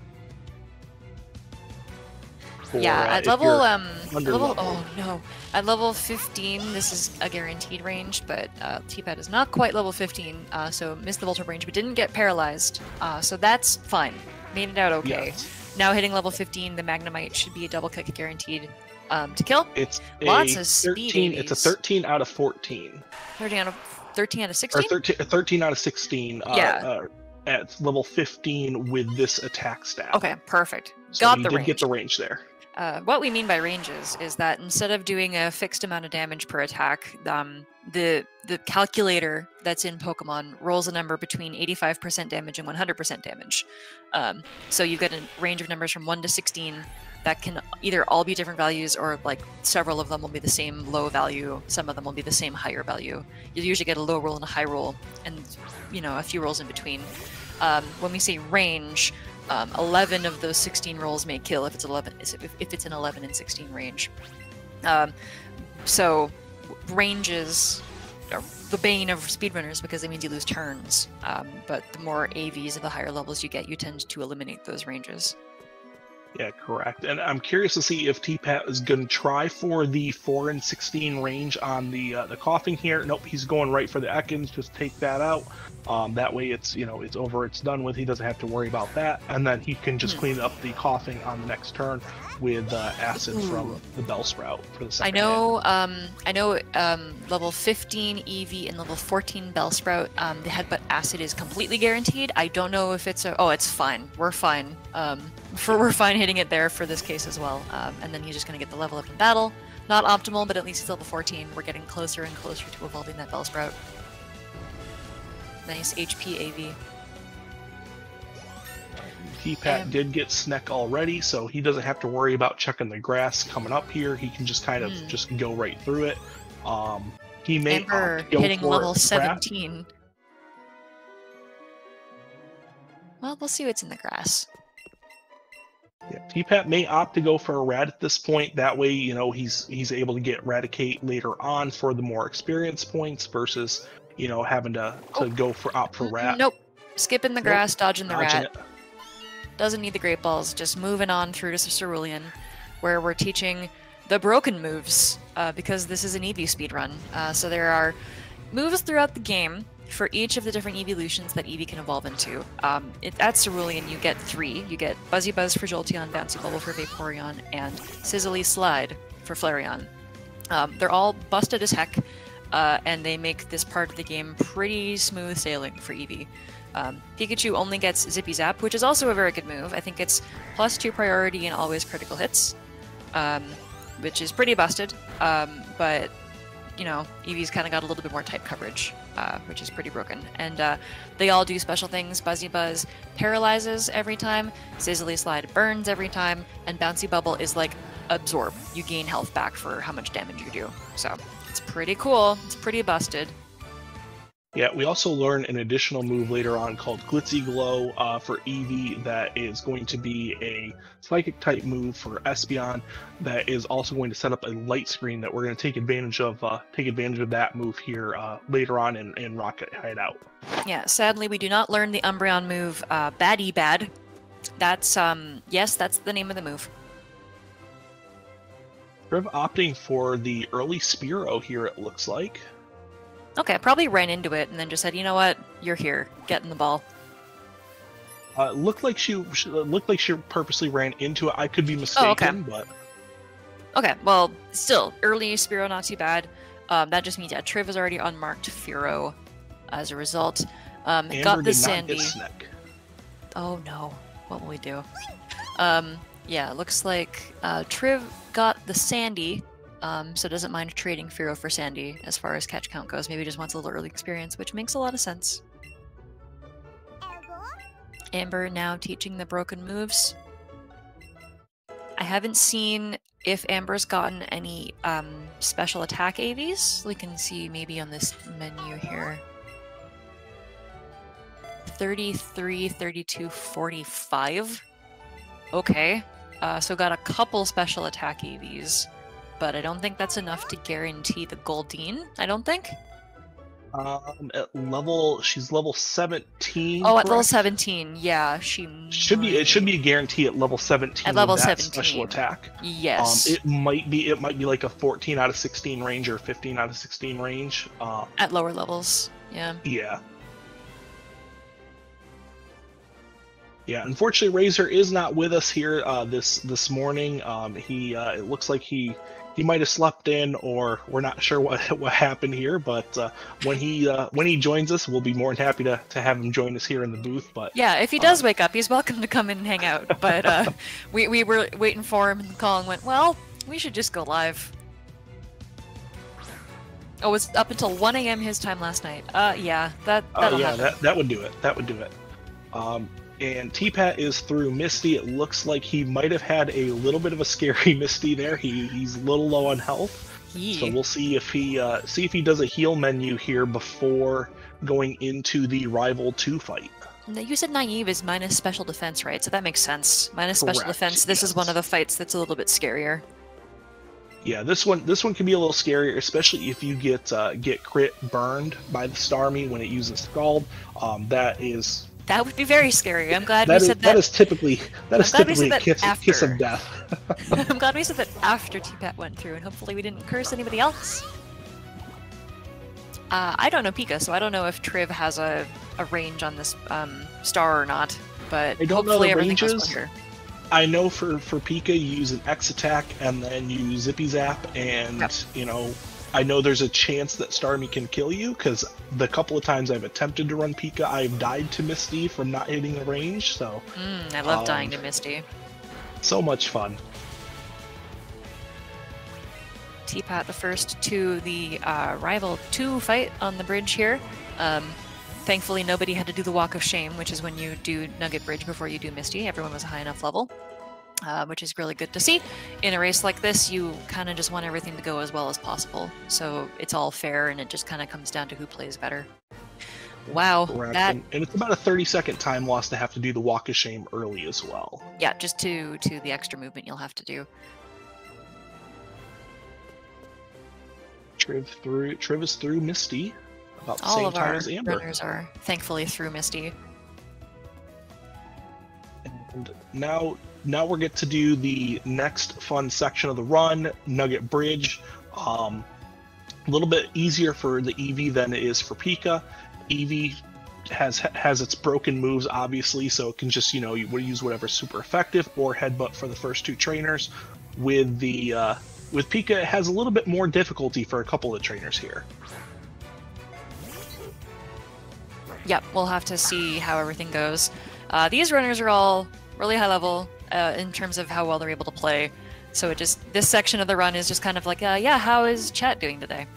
For, yeah, uh, at level um level oh no. At level 15, this is a guaranteed range, but uh, T-Pat is not quite level 15, uh, so missed the Voltorb range, but didn't get paralyzed. Uh, so that's fine. Made it out okay. Yes. Now hitting level 15, the Magnemite should be a double kick guaranteed um, to kill. It's Lots a of speed 13. It's a 13 out of 14, 13 out of 13 out of or 16. 13, 13 out of 16. Uh, Yeah. Uh, at level 15 with this attack stat. Okay, perfect. So Got he the did range. get the range there. Uh, what we mean by ranges is that instead of doing a fixed amount of damage per attack, um, the the calculator that's in Pokemon rolls a number between 85% damage and 100% damage. Um, so you get a range of numbers from 1 to 16 that can either all be different values or like several of them will be the same low value. Some of them will be the same higher value. You'll usually get a low roll and a high roll, and you know a few rolls in between. Um, when we say range, um, 11 of those 16 rolls may kill if it's 11 if, it's an 11 and 16 range. Um, so ranges are the bane of speedrunners because it means you lose turns. Um, but the more AVs of the higher levels you get, you tend to eliminate those ranges. Yeah, correct. And I'm curious to see if T-Pat is going to try for the 4 and 16 range on the uh, the Koffing here. Nope, he's going right for the Ekans. Just take that out. Um, that way it's, you know, it's over, it's done with. He doesn't have to worry about that. And then he can just hmm. clean up the Koffing on the next turn with uh, acid Ooh. from the Bellsprout for the second. I know, um, I know um, level 15 Eevee and level 14 Bellsprout, um, the headbutt acid is completely guaranteed. I don't know if it's a, oh, it's fine. We're fine. Um, (laughs) for we're fine hitting it there for this case as well. Um, and then he's just going to get the level up in battle. Not optimal, but at least he's level 14. We're getting closer and closer to evolving that Bellsprout. Nice HP AV. T-Pat um, did get Sneck already, so he doesn't have to worry about checking the grass coming up here. He can just kind of hmm. just go right through it. Um, he may Amber hitting level 17. Well, we'll see what's in the grass. Yeah, T-Pat may opt to go for a rat at this point. That way, you know, he's he's able to get a Raticate later on for the more experience points versus, you know, having to, to oh. go for opt for rat. Nope. Skipping the grass, nope. dodging the dodging rat. It. Doesn't need the Great Balls, just moving on through to Cerulean, where we're teaching the broken moves, uh, because this is an Eevee speedrun. Uh, so there are moves throughout the game for each of the different evolutions that Eevee can evolve into. Um, it, at Cerulean, you get three. You get Buzzy Buzz for Jolteon, Bouncy Bubble for Vaporeon, and Sizzly Slide for Flareon. Um, they're all busted as heck, uh, and they make this part of the game pretty smooth sailing for Eevee. Um, Pikachu only gets Zippy Zap, which is also a very good move. I think it's plus two priority and always critical hits, um, which is pretty busted. Um, but you know, Eevee's kind of got a little bit more type coverage, uh, which is pretty broken. And uh, they all do special things. Buzzy Buzz paralyzes every time, Sizzly Slide burns every time, and Bouncy Bubble is like absorb. You gain health back for how much damage you do. So it's pretty cool. It's pretty busted. Yeah, we also learn an additional move later on called Glitzy Glow uh, for Eevee that is going to be a psychic type move for Espeon that is also going to set up a light screen that we're going to take advantage of uh, take advantage of that move here uh, later on in, in Rocket Hideout. Yeah, sadly we do not learn the Umbreon move uh, Baddie Bad. That's um yes, that's the name of the move. Of opting for the early Spearow here, it looks like. Okay, I probably ran into it and then just said, "You know what? You're here. Get in the ball." Uh, looked like she, she looked like she purposely ran into it. I could be mistaken, oh, okay. but okay. Well, still early Spearow, not too bad. Um, that just means yeah, Triv is already unmarked Fearow. as a result. Um, got the Sandy. Oh no, what will we do? Um, yeah, looks like uh, Triv got the Sandy um, so doesn't mind trading Fearow for Sandy as far as catch count goes. Maybe just wants a little early experience, which makes a lot of sense. Amber now teaching the broken moves. I haven't seen if Amber's gotten any um, special attack AVs. We can see maybe on this menu here. 33, 32, 45. Okay. Uh, so got a couple special attack AVs but I don't think that's enough to guarantee the Goldeen. I don't think. Um, at level, she's level seventeen. Oh, correct? at level seventeen, yeah, she should might... be. It should be a guarantee at level seventeen. At level seventeen, special attack. Yes. Um, it might be. It might be like a fourteen out of sixteen range or fifteen out of sixteen range. Uh, at lower levels, yeah. Yeah. Yeah, unfortunately, Razor is not with us here uh, this this morning. Um, he uh, it looks like he he might have slept in, or we're not sure what (laughs) what happened here. But uh, when he uh, when he joins us, we'll be more than happy to, to have him join us here in the booth. But yeah, if he does uh, wake up, he's welcome to come in and hang out. But uh, (laughs) we we were waiting for him, and the call went, well, we should just go live. Oh, it was up until 1 a.m. his time last night. Uh, yeah, that. Oh yeah, happen. that that would do it. That would do it. Um, and T-Pat is through Misty. It looks like he might have had a little bit of a scary (laughs) Misty there. He he's a little low on health. So we'll see if he uh, see if he does a heal menu here before going into the rival two fight. No, you said naive is minus special defense, right? So that makes sense. Minus Correct, special defense. This yes. is one of the fights that's a little bit scarier. Yeah, this one this one can be a little scarier, especially if you get uh, get crit burned by the Starmie when it uses Scald. Um, that is that would be very scary. I'm glad that we is, said that. That is typically that is typically a kiss, kiss of death. (laughs) (laughs) I'm glad we said that after T-Pat went through, and hopefully we didn't curse anybody else. Uh, I don't know Pika, so I don't know if Triv has a, a range on this um, star or not. But I don't hopefully know the ranges. I know for for Pika, you use an X attack and then you Zippy Zap, and yep. you know I know there's a chance that Starmie can kill you because the couple of times I've attempted to run Pika, I've died to Misty from not hitting the range. So mm, I love um, dying to Misty. So much fun. T-Pat the first to the uh, rival two fight on the bridge here. Um, thankfully, nobody had to do the walk of shame, which is when you do Nugget Bridge before you do Misty. Everyone was a high enough level uh, which is really good to see. In a race like this, you kind of just want everything to go as well as possible, so it's all fair, and it just kind of comes down to who plays better. Wow, that and, and, it's about a 30 second time loss to have to do the walk of shame early as well. Yeah, just to to the extra movement you'll have to do. Triv through Triv is through Misty about the All same time as Amber. runners are thankfully through Misty. And now now we're get to do the next fun section of the run, Nugget Bridge. Um, a little bit easier for the Eevee than it is for Pika. Eevee has has its broken moves, obviously, so it can just you know you use whatever super effective or headbutt for the first two trainers. With the uh, with Pika, it has a little bit more difficulty for a couple of trainers here. Yep, we'll have to see how everything goes. Uh, these runners are all really high level uh, in terms of how well they're able to play. So it just this section of the run is just kind of like, uh, yeah, how is chat doing today?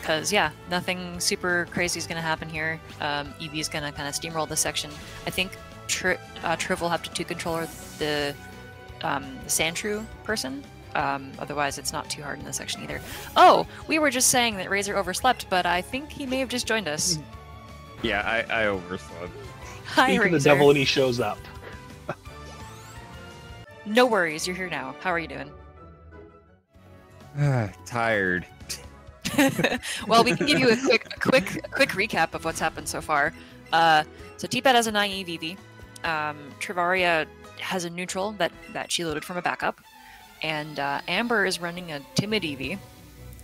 Because yeah, nothing super crazy is going to happen here. Um, Eevee is going to kind of steamroll this section. I think Tri uh, Triv will have to two controller the um, the Sandshrew person. Um, otherwise, it's not too hard in this section either. Oh, we were just saying that Razor overslept, but I think he may have just joined us. Yeah, I, I overslept. Hi, Speak the devil and he shows up. (laughs) no worries, you're here now. How are you doing? (sighs) Tired. (laughs) well, we can give you a quick, a quick, a quick recap of what's happened so far. Uh, so T-Pat has a naive Eevee. Um, Trivvaria has a neutral that that she loaded from a backup, and uh, Amber is running a timid Eevee.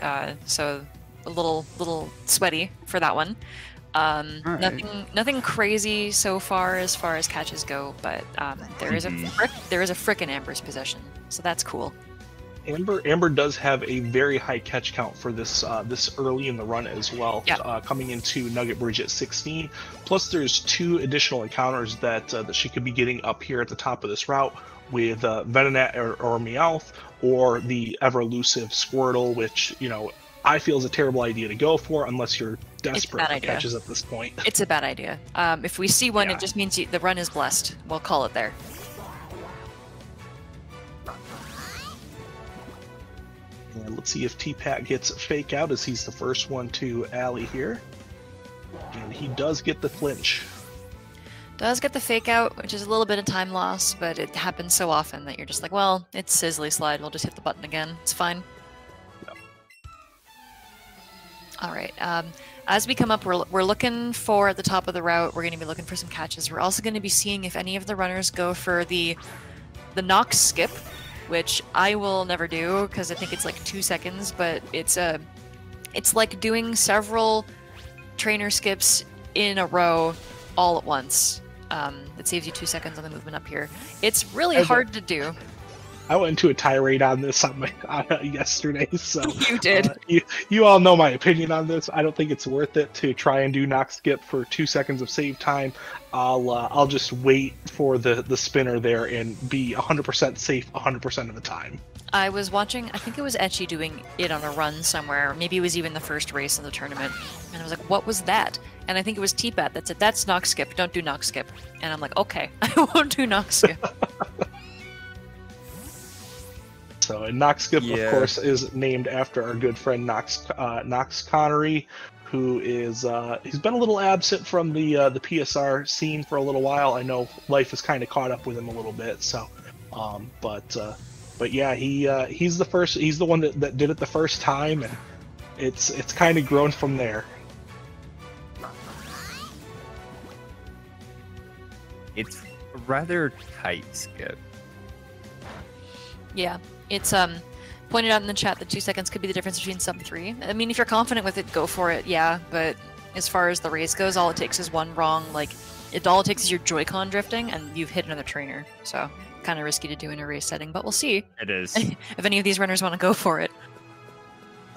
Uh, so a little little sweaty for that one. Um, right. Nothing, nothing crazy so far as far as catches go, but um, there is a mm-hmm. frick, there is a frickin' Amber's possession, so that's cool. Amber Amber does have a very high catch count for this uh, this early in the run as well. Yeah. Uh, coming into Nugget Bridge at 16. Plus, there's two additional encounters that uh, that she could be getting up here at the top of this route with uh, Venonat or, or Meowth, or the ever elusive Squirtle, which you know I feel is a terrible idea to go for unless you're desperate for catches at this point. (laughs) It's a bad idea. Um, if we see one, yeah. it just means you, the run is blessed. We'll call it there. And let's see if T-Pat gets a fake out as he's the first one to alley here. And he does get the flinch. Does get the fake out, which is a little bit of time loss, but it happens so often that you're just like, well, it's Sizzly Slide, we'll just hit the button again. It's fine. All right. Um, as we come up, we're, we're looking for at the top of the route, we're going to be looking for some catches. We're also going to be seeing if any of the runners go for the the knock skip, which I will never do because I think it's like two seconds, but it's a it's like doing several trainer skips in a row all at once. um, that saves you two seconds on the movement up here. It's really a- hard to do. I went into a tirade on this on my (laughs) uh, yesterday, so (laughs) You did. uh, you you all know my opinion on this. I don't think it's worth it to try and do knock skip for two seconds of save time. I'll uh, I'll just wait for the the spinner there and be 100% safe 100% of the time. I was watching, I think it was Etchy doing it on a run somewhere, maybe it was even the first race in the tournament. And I was like, what was that? And I think it was T-Pat that said, that's knock skip, don't do knock skip. And I'm like, okay, (laughs) I won't do knock skip. So, and Knox Skip, Yeah. of course, is named after our good friend Knox uh, Knox Connery, who is uh, he's been a little absent from the uh, the PSR scene for a little while. I know life has kind of caught up with him a little bit. So, um, but uh, but yeah, he uh, he's the first. He's the one that, that did it the first time, and it's it's kind of grown from there. It's rather tight skip. yeah, it's um pointed out in the chat that two seconds could be the difference between sub three. I mean, if you're confident with it, go for it, yeah. But as far as the race goes, all it takes is one wrong, like, it all it takes is your Joy-Con drifting, and you've hit another trainer. So, kind of risky to do in a race setting, but we'll see It is. (laughs) if any of these runners want to go for it.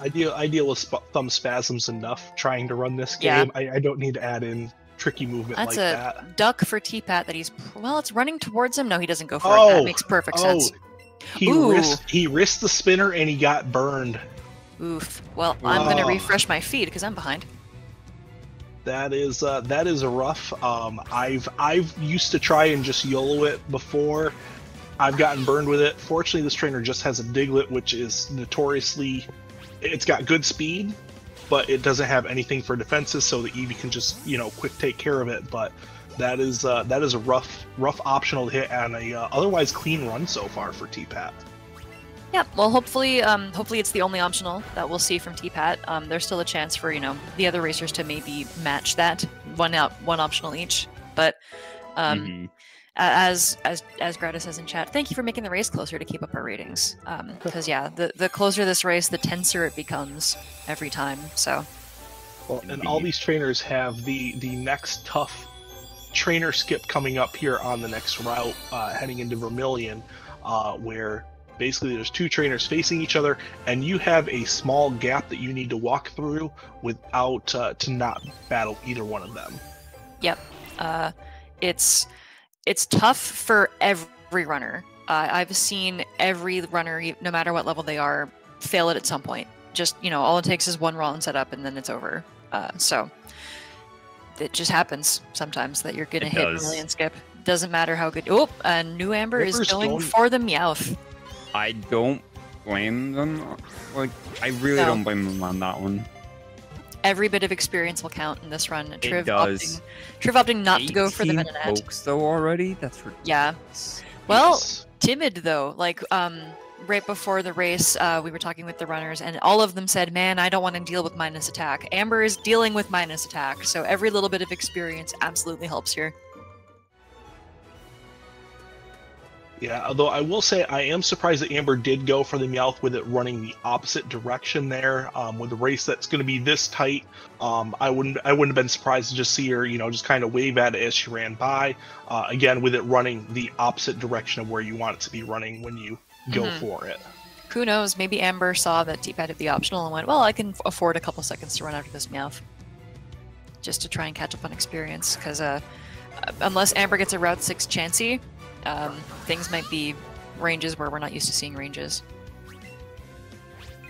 I deal I deal with sp- thumb spasms enough trying to run this Yeah. game. I, I don't need to add in tricky movement That's like a that. duck for T-Pat that he's well, it's running towards him. No, he doesn't go for it. Oh, That makes perfect sense. He Ooh. risked he risked the spinner and he got burned. Oof. Well, I'm gonna Oh. refresh my feed because I'm behind. That is uh, that is rough. Um, I've I've used to try and just YOLO it before. I've gotten burned with it. Fortunately, this trainer just has a Diglett, which is notoriously, it's got good speed, but it doesn't have anything for defenses, so the Eevee can just you know quick take care of it. But that is uh, that is a rough rough optional hit and a uh, otherwise clean run so far for T-Pat. Yeah. Well, hopefully, um, hopefully it's the only optional that we'll see from T-Pat. Um, there's still a chance for you know the other racers to maybe match that one out one optional each. But um, Mhm. as as as Greta says in chat, thank you for making the race closer to keep up our ratings. (laughs) Because yeah, the the closer this race, the tenser it becomes every time. So Well, and all these trainers have the the next tough trainer skip coming up here on the next route, uh, heading into Vermilion, uh, where basically there's two trainers facing each other, and you have a small gap that you need to walk through without uh, to not battle either one of them. Yep. Uh, it's it's tough for every runner. Uh, I've seen every runner, no matter what level they are, fail it at some point. Just you know, all it takes is one wrong setup, and then it's over. Uh, so it just happens sometimes that you're gonna It hit does. million skip. Doesn't matter how good. Oh, and New Amber is Amber's going going- for the Meowth. I don't blame them. Like, I really No. don't blame them on that one. Every bit of experience will count in this run. Triv does. opting, Triv opting not to go for the 18 Venonat. pokes though already. That's ridiculous. Yeah. Well, timid though like um right before the race uh, we were talking with the runners and all of them said man i don't want to deal with minus attack amber is dealing with minus attack so every little bit of experience absolutely helps here Yeah, although I will say I am surprised that Amber did go for the Meowth with it running the opposite direction there. Um, with a race that's going to be this tight, um, I wouldn't I wouldn't have been surprised to just see her, you know, just kind of wave at it as she ran by. Uh, again, with it running the opposite direction of where you want it to be running when you go Mhm. for it. who knows maybe amber saw that t-pat had the optional and went well i can afford a couple seconds to run after this meowth just to try and catch up on experience because uh, unless amber gets a route 6 chansey um, things might be ranges where we're not used to seeing ranges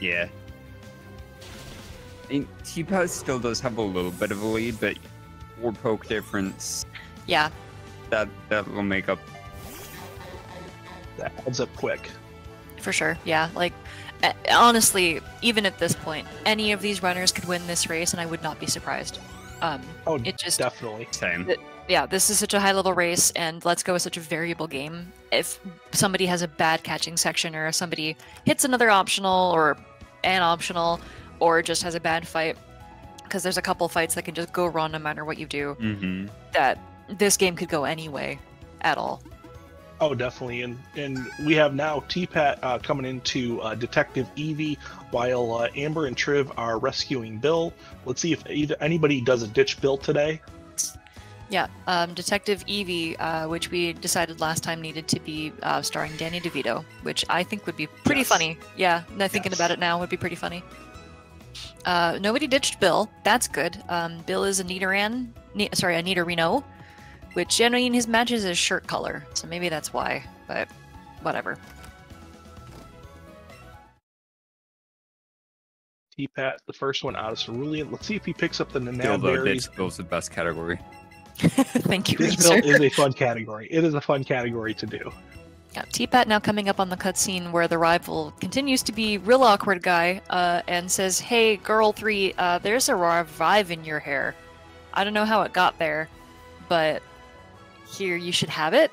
Yeah. I mean, T-Pat still does have a little bit of a lead, but four poke difference yeah that that will make up. That adds up quick. For sure, yeah. Like, uh, honestly, even at this point, any of these runners could win this race, and I would not be surprised. Um, Oh, it just, definitely. Same. yeah, this is such a high level race, and Let's Go is such a variable game. If somebody has a bad catching section, or if somebody hits another optional, or an optional, or just has a bad fight, because there's a couple fights that can just go wrong no matter what you do, Mm-hmm. that this game could go any way at all. Oh, definitely, and and we have now T-Pat uh, coming into uh, Detective Eevee, while uh, Amber and Triv are rescuing Bill. Let's see if either anybody does a ditch Bill today. Yeah, um, Detective Eevee, uh, which we decided last time needed to be uh, starring Danny DeVito, which I think would be pretty Yes. funny. Yeah, now thinking Yes. about it now would be pretty funny. Uh, nobody ditched Bill. That's good. Um, Bill is a Nidoran, Ni- sorry, a Nidorino, which I mean his matches his shirt color, so maybe that's why. But whatever. T-Pat, the first one out of Cerulean. Let's see if he picks up the Still Nanab berries. Ditch the best category. (laughs) Thank you, This build is a fun category. It is a fun category to do. Yeah, T-Pat now coming up on the cutscene where the rival continues to be real awkward guy uh, and says, "Hey, girl three, uh, there's a revive in your hair. I don't know how it got there, but here you should have it."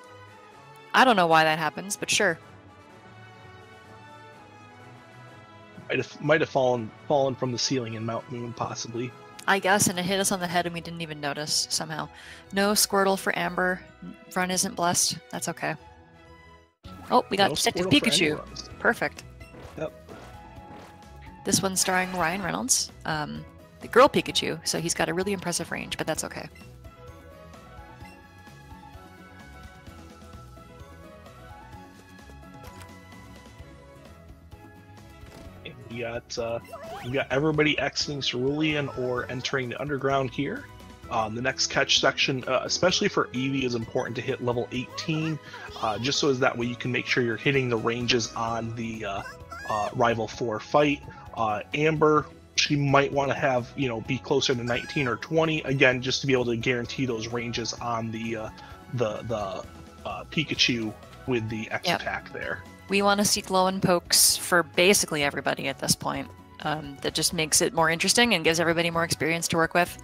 I don't know why that happens, but sure. Might have might have fallen fallen from the ceiling in Mount Moon, possibly. I guess, and it hit us on the head and we didn't even notice somehow. No Squirtle for Amber. Run isn't blessed. That's okay. Oh, we got No Detective Pikachu. Perfect. Yep. This one's starring Ryan Reynolds, um, the girl Pikachu, so he's got a really impressive range, but that's okay. We got uh, we got everybody exiting Cerulean or entering the underground here. Um, the next catch section, uh, especially for Eevee, is important to hit level 18, uh, just so as that way you can make sure you're hitting the ranges on the uh, uh, rival four fight. Uh, Amber, she might want to have you know be closer to 19 or 20 again, just to be able to guarantee those ranges on the uh, the the uh, Pikachu with the X Yep. attack there. We want to see glow and pokes for basically everybody at this point. Um, that just makes it more interesting and gives everybody more experience to work with.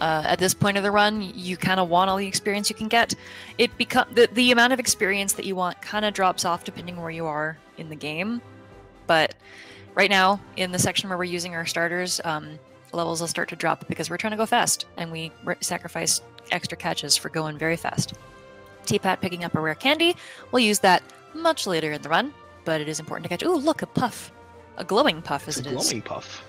Uh, at this point of the run, you kind of want all the experience you can get. It become the, the amount of experience that you want kind of drops off depending where you are in the game. But right now, in the section where we're using our starters, um, levels will start to drop because we're trying to go fast, and we sacrifice extra catches for going very fast. T-Pat picking up a rare candy. We'll use that much later in the run, but it is important to catch. Ooh, look, a puff. A glowing puff, as It's a it is. glowing puff.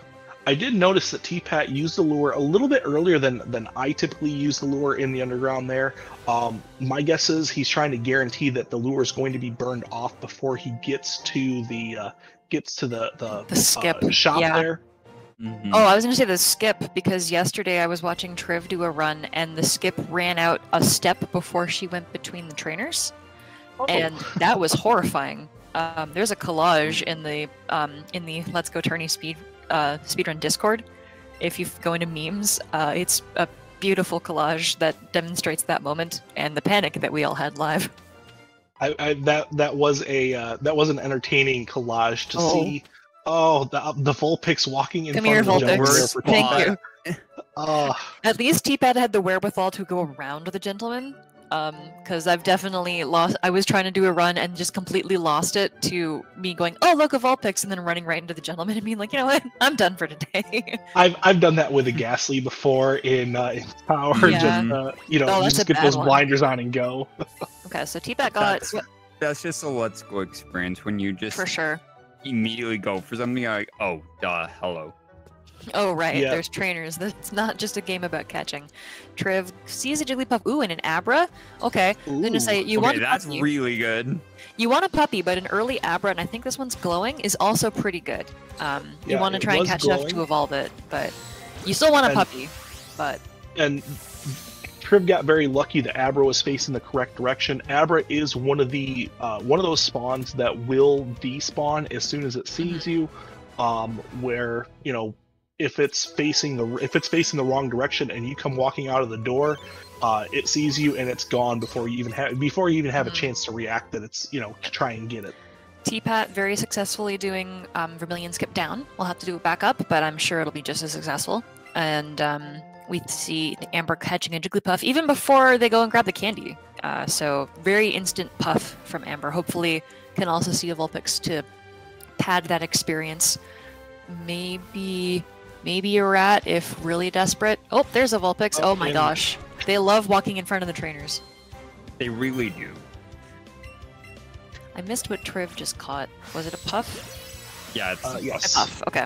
I did notice that T-Pat used the lure a little bit earlier than than I typically use the lure in the underground there. Um, my guess is he's trying to guarantee that the lure is going to be burned off before he gets to the uh, gets to the the, The skip, uh, shop yeah. there. Mhm. Oh, I was going to say the skip because yesterday I was watching Triv do a run and the skip ran out a step before she went between the trainers, Oh. and that was horrifying. Um, there's a collage in the um, in the Let's Go Tourney speed uh, speedrun Discord. If you go into memes, uh, it's a beautiful collage that demonstrates that moment and the panic that we all had live. I, I, that that was a uh, that was an entertaining collage to Oh. see. Oh, the the Vulpix walking in Come front here, of the gentleman Vulpix. Thank you. Oh, (laughs) At least T-Pat had the wherewithal to go around the gentleman. Um, because I've definitely lost. I was trying to do a run and just completely lost it to me going, "Oh, look, a Vulpix," and then running right into the gentleman and being like, "You know what? (laughs) I'm done for today." (laughs) I've I've done that with a Gastly before in uh, in Tower. (laughs) Yeah. Just uh, you know, Oh, you just get those one. blinders on and go. okay, so T-Pat got That's, that's just a Let's Go experience when you just for sure. immediately go for something like, oh, duh, hello. Oh right, Yeah. there's trainers. (laughs) That's not just a game about catching. Triv sees a Jigglypuff. Ooh, and an Abra. Okay, I'm gonna say you okay, want a that's puppy. really good. You want a puppy, but an early Abra, and I think this one's glowing, is also pretty good. Um, you Yeah, want to try and was catch enough to evolve it, but you still want a And- puppy. But and Triv got very lucky that Abra was facing the correct direction. Abra is one of the uh, one of those spawns that will despawn as soon as it sees you. Um, where you know if it's facing the if it's facing the wrong direction and you come walking out of the door, uh, it sees you and it's gone before you even have before you even have a Mhm. chance to react. That it's you know try and get it. T-Pat very successfully doing um, Vermilion Skip down. We'll have to do it back up, but I'm sure it'll be just as successful. And um, we see Amber catching a Jigglypuff even before they go and grab the candy. Uh, so very instant puff from Amber. Hopefully, can also see a Vulpix to pad that experience. Maybe, maybe a rat if really desperate. Oh, there's a Vulpix. Oh, Oh my gosh, they love walking in front of the trainers. They really do. I missed what Triv just caught. Was it a puff? Yeah, it's Uh, A yes. puff. Okay.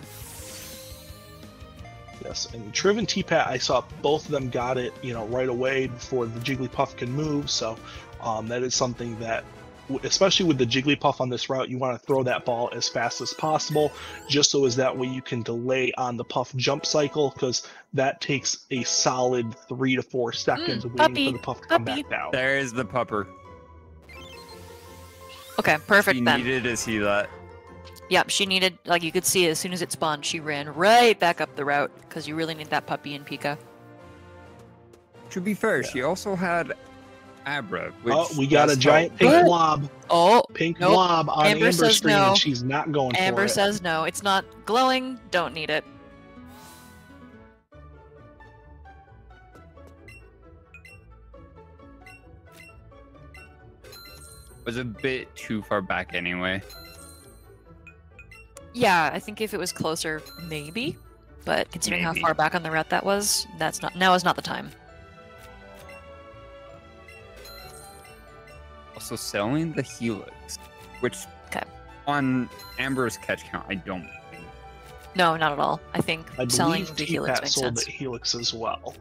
Yes, and Triv and T-Pat, I saw both of them got it, you know, right away before the Jigglypuff can move. So um, that is something that, w- especially with the Jigglypuff on this route, you want to throw that ball as fast as possible, just so as that way you can delay on the Puff jump cycle, because that takes a solid three to four mm, seconds waiting puppy, for the Puff to come puppy. back down. There's the pupper. Okay, perfect She then. needed to see that. Yep, she needed, like you could see as soon as it spawned, she ran right back up the route because you really need that puppy in Pika. To be fair, Yeah. she also had Abra. Oh, which Oh, we got a giant help. pink What? blob, Oh, pink Nope. blob on Amber Amber's says screen, no. and she's not going Amber for it. says no, it's not glowing, don't need it. was a bit too far back anyway. Yeah, I think if it was closer, maybe. But considering Maybe. how far back on the route that was, that's not now is not the time. Also selling the Helix, which Okay. on Amber's catch count, I don't. think. No, not at all. I think I selling believe the Helix T-Pat makes sold sense. the Helix as well.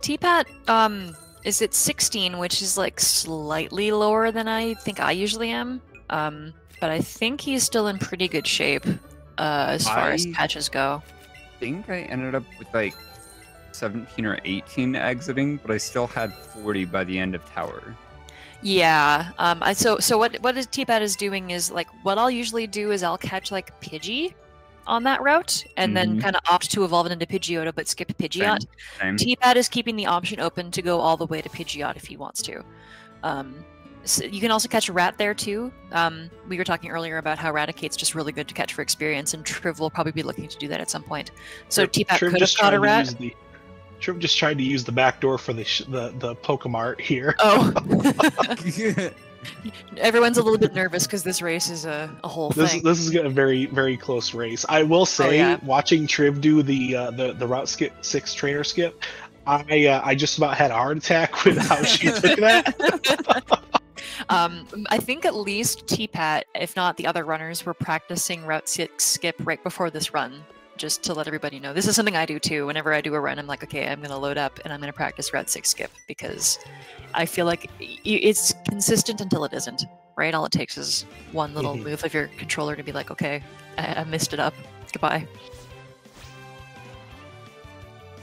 T-Pat, um, is it 16, which is like slightly lower than I think I usually am. Um, but I think he's still in pretty good shape, uh, as far as patches go. I think I ended up with like 17 or 18 exiting, but I still had 40 by the end of Tower. Yeah. Um. I so so what what is T-Pat is doing is like what I'll usually do is I'll catch like Pidgey on that route and then Mhm. kind of opt to evolve it into Pidgeotto but skip Pidgeot. Same. T-Pat is keeping the option open to go all the way to Pidgeot if he wants to. Um, so you can also catch a rat there too. Um, we were talking earlier about how Raticate's just really good to catch for experience, and Triv will probably be looking to do that at some point. So Triv- could have caught a rat. use Triv just tried to use the back door for the sh- the the Pokemart here. Oh, (laughs) (laughs) everyone's a little bit nervous because this race is a, a whole This thing. this is a very very close race. I will say, Oh, yeah. watching Triv do the uh, the the route skip six trainer skip, I uh, I just about had a heart attack (laughs) with how she took that. um, I think at least T-Pat, if not the other runners, were practicing Route 6 skip right before this run, just to let everybody know. This is something I do too. Whenever I do a run, I'm like, okay, I'm going to load up and I'm going to practice Route 6 skip because I feel like it's consistent until it isn't, right? All it takes is one little Mhm. move of your controller to be like, okay, I, I missed it up. Goodbye.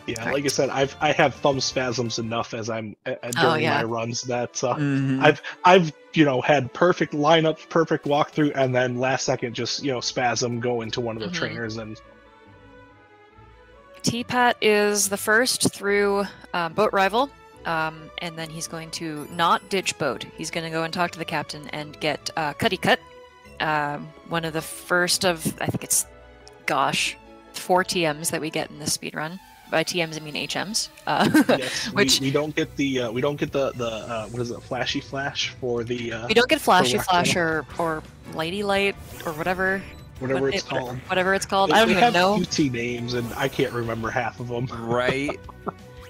Yeah, Right. like I said, I've I have thumb spasms enough as I'm uh, uh, Oh, during yeah. my runs that uh, Mhm. I've I've you know had perfect lineups, perfect walkthrough, and then last second just you know spasm go into one of the Mhm. trainers and T-Pat is the first through um, Boat Rival, um, and then he's going to not ditch Boat. He's going to go and talk to the captain and get uh, Cuddy Cut, um, one of the first of, I think it's, gosh, four TMs that we get in this speed run. By TMs, I mean HMs. Uh, (laughs) yes, Which- we, we don't get the uh, we don't get the the uh, what is it flashy flash for the uh, we don't get Flashy Flash or, or Lady Light or whatever. Whatever what it's called. Whatever it's called. I don't they even have know. QT names and I can't remember half of them. Right. (laughs)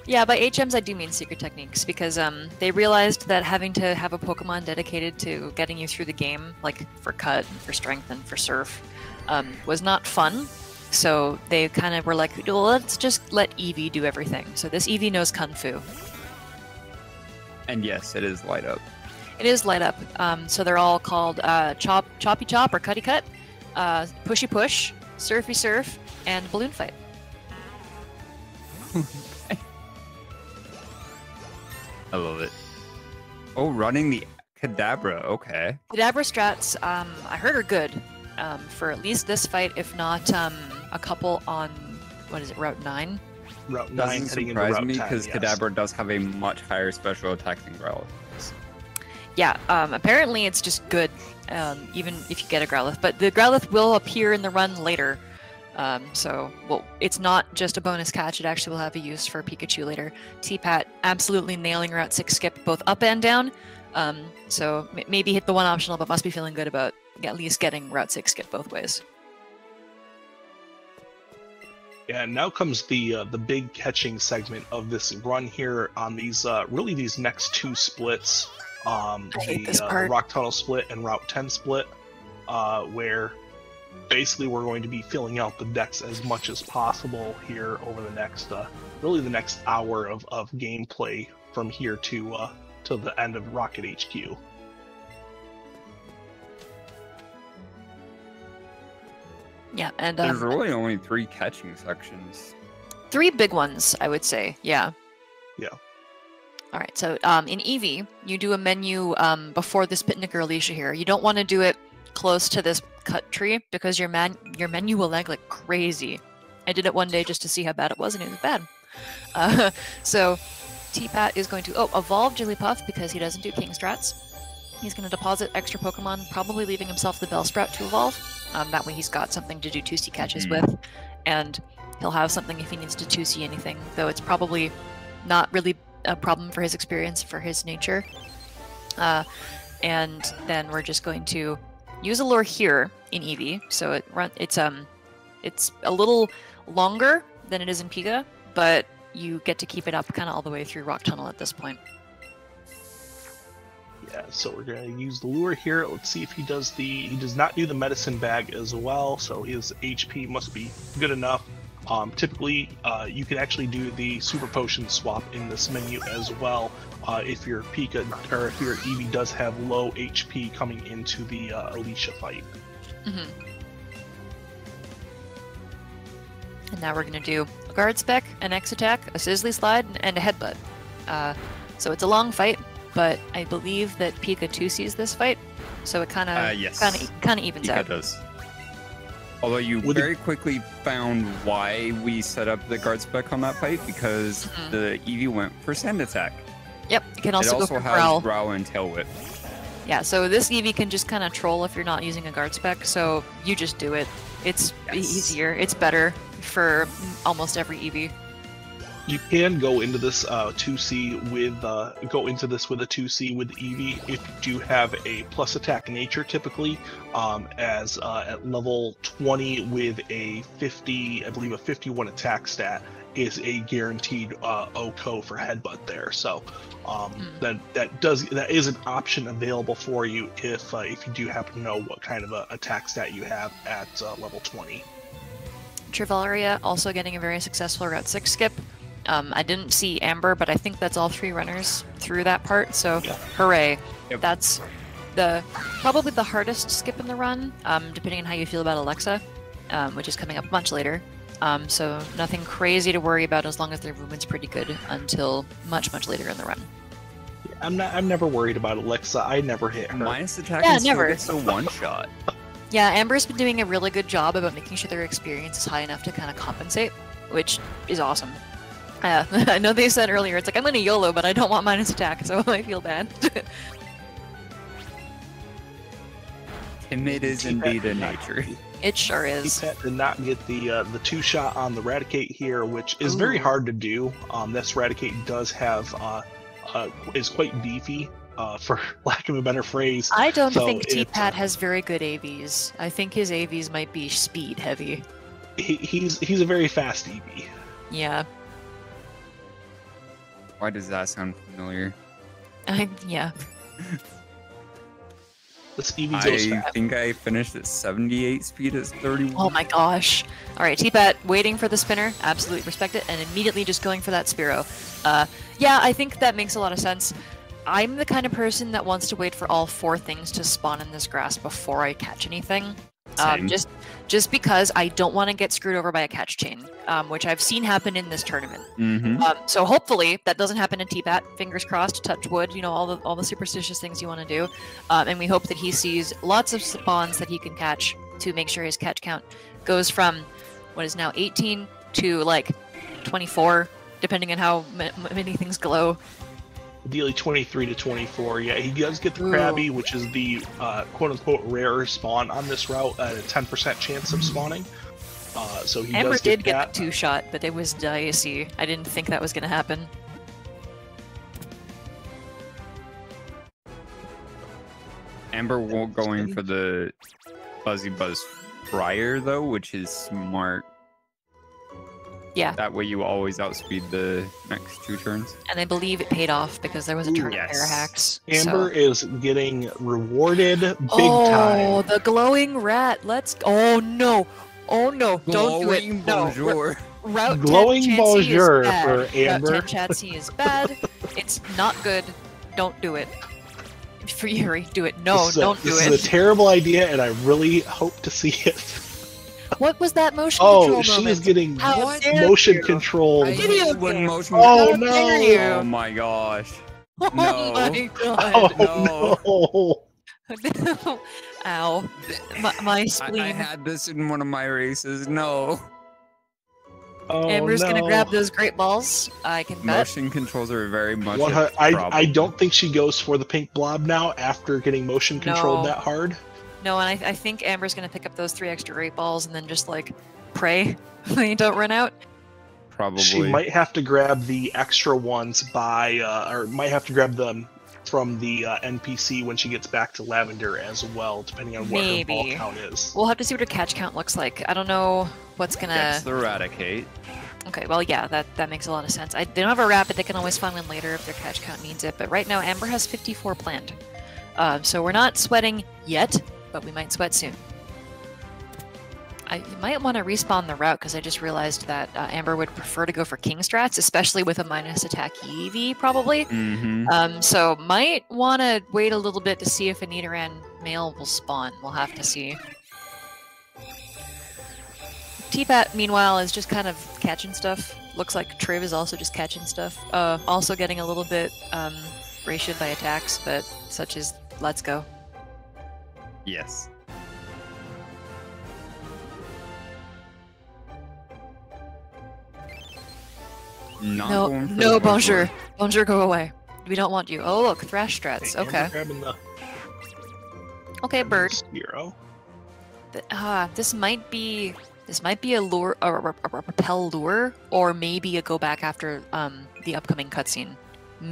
Yeah, by HMs I do mean secret techniques because um, they realized that having to have a Pokemon dedicated to getting you through the game, like for cut, for strength, and for surf, um, was not fun. So they kind of were like, well, let's just let Eevee do everything. So this Eevee knows Kung Fu. And yes, it is light up. It is light up. Um, so they're all called uh, Chop, Choppy Chop or Cutty Cut, uh, Pushy Push, Surfy Surf, and Balloon Fight. (laughs) I love it. Oh, running the Kadabra. Okay. Kadabra strats, um, I heard are good um, for at least this fight, if not um, a couple on what is it, Route Nine? Route nine Doesn't surprise Route me because yes. Kadabra does have a much higher special attack than Growlithe. Yeah, um, apparently it's just good, um, even if you get a Growlithe. But the Growlithe will appear in the run later. Um, so, well, it's not just a bonus catch, it actually will have a use for Pikachu later. T-Pat absolutely nailing Route 6 skip both up and down. Um, so maybe hit the one optional, but must be feeling good about at least getting Route 6 skip both ways. Yeah, and now comes the uh, the big catching segment of this run here on these uh, really these next two splits, um, the this uh. Rock Tunnel split and Route 10 split, uh, where basically we're going to be filling out the decks as much as possible here over the next uh, really the next hour of, of gameplay from here to uh, to the end of Rocket HQ. Yeah, and There's um, really only three catching sections. three big ones, I would say. Yeah. Yeah. All right. So um, in Eevee, you do a menu um, before this Pitnik or Alicia here. You don't want to do it close to this cut tree because your man your menu will lag like crazy. I did it one day just to see how bad it was, and it was bad. (laughs) Uh, so T-Pat is going to oh evolve Jigglypuff because he doesn't do King Strats. He's going to deposit extra Pokemon, probably leaving himself the Bellsprout to evolve. Um, that way he's got something to do 2C catches Mhm. with, and he'll have something if he needs to 2C anything, though it's probably not really a problem for his experience, for his nature. Uh, and then we're just going to use a lure here in Eevee. So it run, it's um, it's a little longer than it is in Pika, but you get to keep it up kind of all the way through Rock Tunnel at this point. Yeah, so we're gonna use the lure here. Let's see if he does the. He does not do the medicine bag as well, so his HP must be good enough. Um, typically, uh, you can actually do the super potion swap in this menu as well. Uh, if your Pika or if your Eevee does have low HP coming into the uh, Alicia fight. hmm And now we're going to do a guard spec, an X attack, a Sizzly slide, and a headbutt. Uh, so it's a long fight, but I believe that Pika 2 sees this fight, so it kind of Uh, yes. kind of kind of evens Pika out. does. Although you Would it- very quickly found why we set up the guard spec on that fight because Mhm. the Eevee went for sand attack. Yep, it can also, it also go for has growl. growl and tail whip. Yeah, so this Eevee can just kind of troll if you're not using a guard spec, so you just do it. It's Yes. easier, it's better for almost every Eevee. You can go into this uh, 2C with uh, go into this with a 2C with Eevee if you do have a plus attack nature typically um, as uh, at level 20 with a 50 I believe a 51 attack stat is a guaranteed uh, OCO for headbutt there so um, Hmm. that that does that is an option available for you if uh, if you do happen to know what kind of a attack stat you have at uh, level 20 Trivvaria also getting a very successful Route 6 skip. Um, I didn't see Amber, but I think that's all three runners through that part, so Yeah. hooray. Yep. That's the probably the hardest skip in the run, um, depending on how you feel about Alexa, um, which is coming up much later. Um, so nothing crazy to worry about as long as their movement's pretty good until much, much later in the run. I'm not I'm never worried about Alexa I never hit her Minus attack Yeah, and still never. gets a one shot. (laughs) Yeah, Amber's been doing a really good job about making sure their experience is high enough to kind of compensate, which is awesome. Uh, (laughs) I know they said earlier, it's like, I'm going to YOLO, but I don't want minus attack, (laughs) so I feel bad. (laughs) Timid is indeed a nature. it sure is. Pet did not get the uh, the two shot on the Raticate here, which is very hard to do. Um, this Raticate does have uh, uh, is quite beefy, uh, for lack of a better phrase. I don't So think it- T-Pat has very good AVs. I think his AVs might be speed heavy. He, he's he's a very fast E EV. Yeah. Why does that sound familiar? I, yeah. This EV goes I fast. think I finished at 78 speed at 31. Oh my gosh. All right, T-Pat waiting for the spinner. Absolutely respect it. And immediately just going for that Spiro. Uh, yeah, I think that makes a lot of sense. I'm the kind of person that wants to wait for all four things to spawn in this grass before I catch anything. Um, just just because I don't want to get screwed over by a catch chain, um, which I've seen happen in this tournament. Mm-hmm. Um, so hopefully that doesn't happen in T-Pat. Fingers crossed, touch wood. You know all the all the superstitious things you want to do, um, and we hope that he sees lots of spawns that he can catch to make sure his catch count goes from what is now 18 to like 24, depending on how ma- many things glow. Ideally 23 to 24. Yeah, he does get the Ooh. Krabby, which is the uh, quote unquote rare spawn on this route at a 10% chance of spawning. Uh, so he Amber does did get get the two shot, but it was dicey. I didn't think that was going to happen. Amber won't going for the Buzzy Buzz prior though, which is smart. Yeah. That way you always outspeed the next two turns. And I believe it paid off because there was a Ooh, turn of yes. air hacks. Amber so- is getting rewarded big oh, time. Oh, the glowing rat. Let's. Oh no. Oh no. Don't do Glowing it. No. Route 10 Glowing Chansey bonjour is bad. for Amber. Route 10 Chansey is bad. it's not good. Don't do it. For Yuri, do it. No, this is a- don't do it. this it. is a terrible idea, and I really hope to see it. What was that motion Oh, control she moment? is getting How motion control. Video game. motion. Oh no! Oh my gosh. (laughs) Oh No. my (laughs) Oh god. no! (laughs) Ow. My, my I, spleen. I had this in one of my races. No. Oh, Amber's no. gonna grab those great balls. I can bet. Motion controls are very much. One a I, I don't think she goes for the pink blob now after getting motion controlled No. that hard. No, and I, I think Amber's gonna pick up those three extra great balls and then just like pray (laughs) they don't run out. Probably. She might have to grab the extra ones by, uh, or might have to grab them from the uh, NPC when she gets back to Lavender as well, depending on what her ball count is. We'll have to see what her catch count looks like. I don't know what's gonna. That's the Raticate. Okay, well, yeah, that that makes a lot of sense. I, they don't have a wrap, but they can always find one later if their catch count needs it. But right now, Amber has 54 planned, uh, so we're not sweating yet, but we might sweat soon. I might want to respawn the route because I just realized that uh, Amber would prefer to go for King strats, especially with a minus attack EV, probably. Mm-hmm. Um, so might want to wait a little bit to see if a Nidoran male will spawn. We'll have to see. T-Pat, meanwhile, is just kind of catching stuff. Looks like Triv is also just catching stuff. Uh, also getting a little bit um, ratioed by attacks, but such as Let's Go. Yes. Not no, going for no, the bonjour. Bonjour, go away. We don't want you. Oh, look, Thrash strats. Hey, Okay. the Okay, bird. Zero. Th- Ah, this might be this might be a lure or a, a, a repel lure, or maybe a go back after um the upcoming cutscene.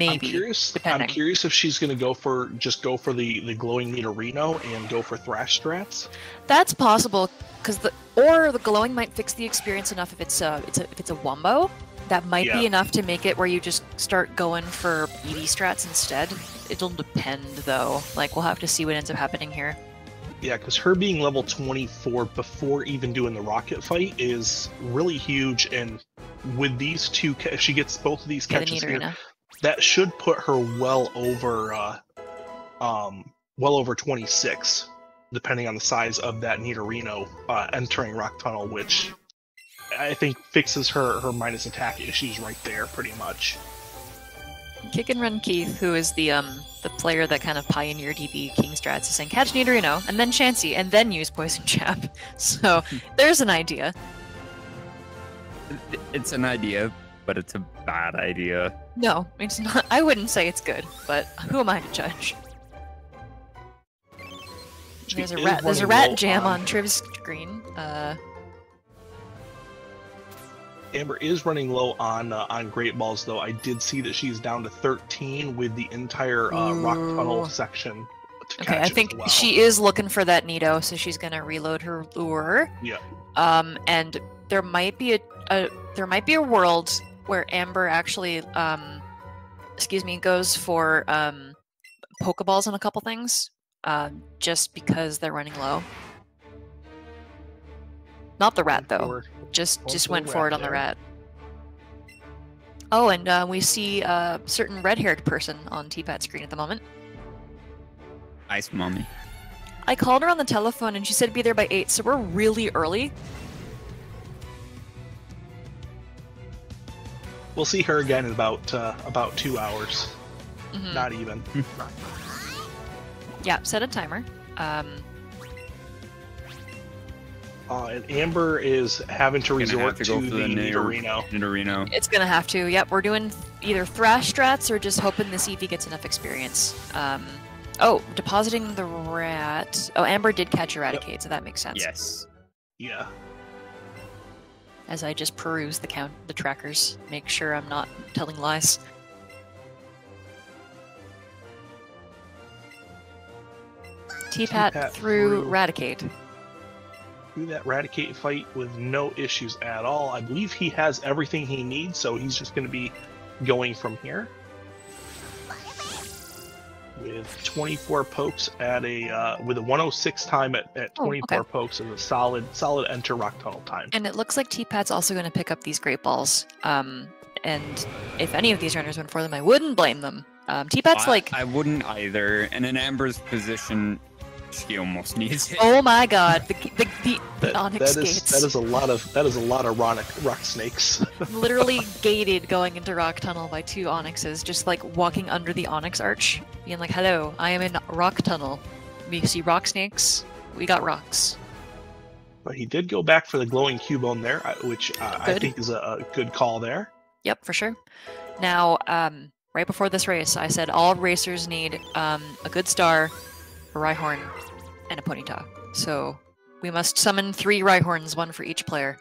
I'm curious. depending. I'm curious if she's gonna go for just go for the the glowing Nidorino and go for Thrash strats. That's possible because the or the glowing might fix the experience enough if it's a it's a if it's a wombo. That might Yeah. be enough to make it where you just start going for ED strats instead. It'll depend though. Like we'll have to see what ends up happening here. Yeah, because her being level 24 before even doing the rocket fight is really huge. And with these two, if she gets both of these Get a catches here. That should put her well over, uh, um, well over 26, depending on the size of that Nidorino uh, entering Rock Tunnel, which I think fixes her her minus attack issues right there, pretty much. Kick and Run Keith, who is the um the player that kind of pioneered EV King strats, is saying catch Nidorino and then Chansey and then use Poison Jab. (laughs) So there's an idea. It's an idea, but it's a bad idea. No, it's not. I wouldn't say it's good, but who am I to judge? She There's a rat. There's a rat jam on Triv's screen. Uh, Amber is running low on uh, on Great Balls, though. I did see that she's down to 13 with the entire uh, Rock Tunnel section. Okay, I think well. she is looking for that Nido, so she's gonna reload her lure. Yeah. Um, and there might be a, a there might be a world where Amber actually um, excuse me, goes for um, Pokeballs on a couple things, um, just because they're running low. Not the rat though. Just Going just went rat forward on the rat. Oh, and uh, we see a certain red-haired person on T-Pat screen at the moment. Ice mommy. I called her on the telephone and she said be there by eight, so we're really early. We'll see her again in about uh, about two hours. Mhm. Not even. Yeah, set a timer. Um, Uh, and Amber is having to Gonna resort to to, go the for the Nidorino. Nidorino. it's gonna have to. Yep, we're doing either thrash strats or just hoping this Eevee gets enough experience. Um, oh, depositing the rat. Oh, Amber did catch a Raticate, so that makes sense. Yes. Yeah. As I just peruse the count, the trackers, make sure I'm not telling lies. T-Pat through. Raticate. through that Raticate fight with no issues at all. I believe he has everything he needs, so he's just going to be going from here with 24 pokes at a uh, with a 106 time at, at Oh, 24 okay. pokes is a solid solid enter rock tunnel time. And it looks like T-Pat's also going to pick up these great balls. Um, and if any of these runners went for them, I wouldn't blame them. Um, T-Pat's like, I wouldn't either. And in Amber's position, she almost needs it. oh my god, the the, the, the (laughs) That, Onix that is gates. that is a lot of that is a lot of rock, rock snakes. (laughs) literally gated going into Rock Tunnel by two Onixes, just like walking under the Onix arch, being like, "Hello, I am in Rock Tunnel. We see rock snakes. We got rocks." but he did go back for the glowing cube cubone there, which uh, I think is a, a good call there. Yep, for sure. Now, um, right before this race, I said all racers need um, a good star, a Rhyhorn, and a Ponyta. So we must summon three Rhyhorns, one for each player.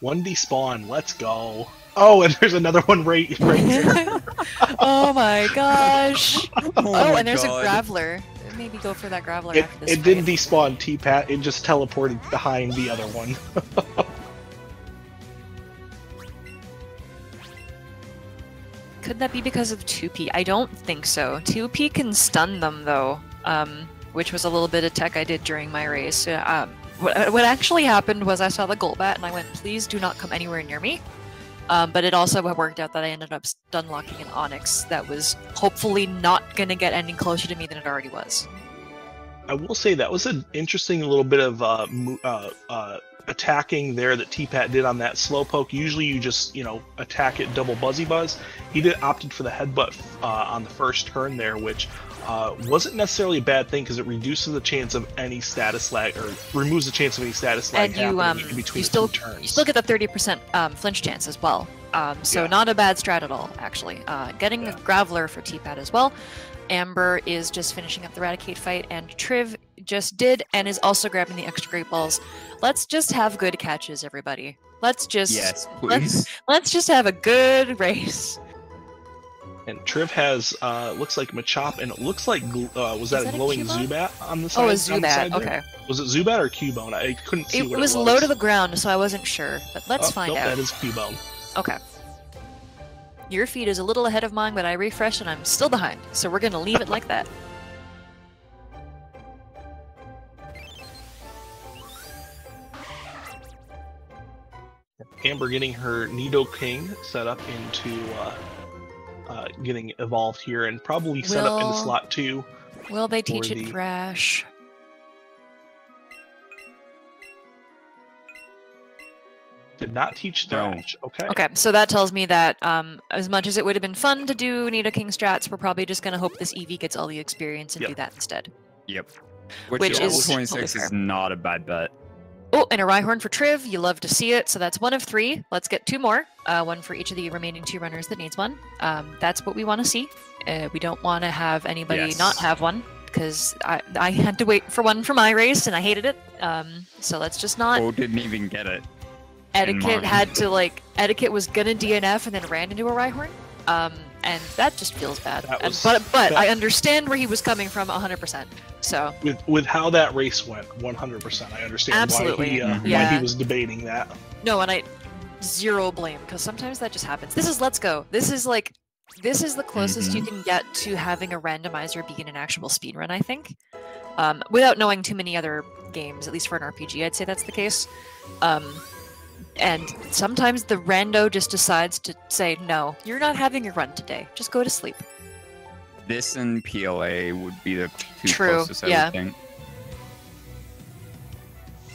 One despawn, let's go. Oh, and there's another one right right here. (laughs) oh my gosh! (laughs) Oh, Oh, my and there's God. a Graveler. Maybe go for that Graveler It, after this. it didn't fight. despawn T Pat, it just teleported behind the other one. (laughs) Could that be because of 2P? I don't think so. 2P can stun them though, um, which was a little bit of tech I did during my race. Uh, Um, what, what actually happened was I saw the Golbat and I went, please do not come anywhere near me. Um, but it also worked out that I ended up stun locking an Onix that was hopefully not going to get any closer to me than it already was. I will say that was an interesting little bit of uh, uh, uh, attacking there that T Pat did on that slowpoke. Usually you just you know attack it double buzzy buzz. He did opted for the headbutt uh, on the first turn there, which uh, wasn't necessarily a bad thing because it reduces the chance of any status lag or removes the chance of any status lag And you, um, between you the still- two turns. You still get the 30% um, flinch chance as well. Um, so Yeah. not a bad strat at all, actually. Uh, getting Yeah. a Graveler for T-Pat as well. Amber is just finishing up the Raticate fight, and Triv just did and is also grabbing the extra great balls. Let's just have good catches, everybody. Let's just Yes, let's- please. let's just have a good race. And Triv has uh, looks like Machop, and it looks like gl- uh, was that, that a a glowing Cubone? Zubat on the side? Oh, a Zubat. Okay. Was it Zubat or Cubone? I couldn't see It, what was it was low to the ground, so I wasn't sure. But let's Oh, find nope, out. That is Cubone. Okay. Your feed is a little ahead of mine, but I refresh and I'm still behind. So we're gonna leave it like that. (laughs) Amber getting her Nidoking set up into uh, uh, getting evolved here and probably set up into Will- slot two. Will they teach For it the- Thrash? Did not teach No. Thrash. Okay. Okay, so that tells me that um, as much as it would have been fun to do Nidoking strats, we're probably just gonna hope this EV gets all the experience and Yep. do that instead. Yep. Which, Which is 26 is not a bad bet. Oh, and a Rhyhorn for Triv. You love to see it. So that's one of three. Let's get two more. Uh, one for each of the remaining two runners that needs one. Um, that's what we want to see. Uh, we don't want to have anybody not have one because I, I had to wait for one for my race and I hated it. Um, so let's just not. Oh, didn't even get it. etiquette had to like etiquette was gonna DNF and then ran into a Rhyhorn. Um, and that just feels bad. That And- was- but but that- I understand where he was coming from 100%. So With with how that race went, 100%. I understand Absolutely. why he uh, Mhm. why he was debating that. no, and I zero blame because sometimes that just happens. This is Let's Go. This is like this is the closest you Mm-hmm. can get to having a randomizer be in an actual speed run. I think, um, without knowing too many other games, at least for an RPG, I'd say that's the case. Um, and sometimes the rando just decides to say, "No, you're not having a run today. Just go to sleep." This and PLA would be the two True, closest, I yeah. would think.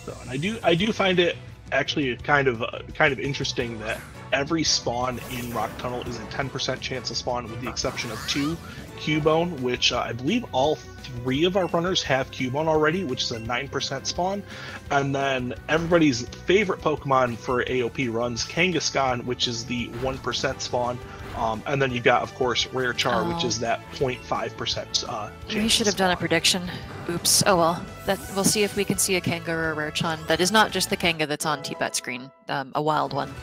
So, and I do I do find it actually kind of uh, kind of interesting that every spawn in Rock Tunnel is a 10% chance to spawn, with the exception of two Cubone, which uh, I believe all three of our runners have Cubone already, which is a 9% spawn. And then everybody's favorite Pokemon for AOP runs, Kangaskhan, which is the 1% spawn. Um, and then you've got, of course, Rare Char, which Oh. is that 0.5% uh. We should have done a prediction. Oops. Oh well. That we'll see if we can see a Kanga or a Rarechan. That is not just the Kanga that's on T-Pat screen. Um, a wild one.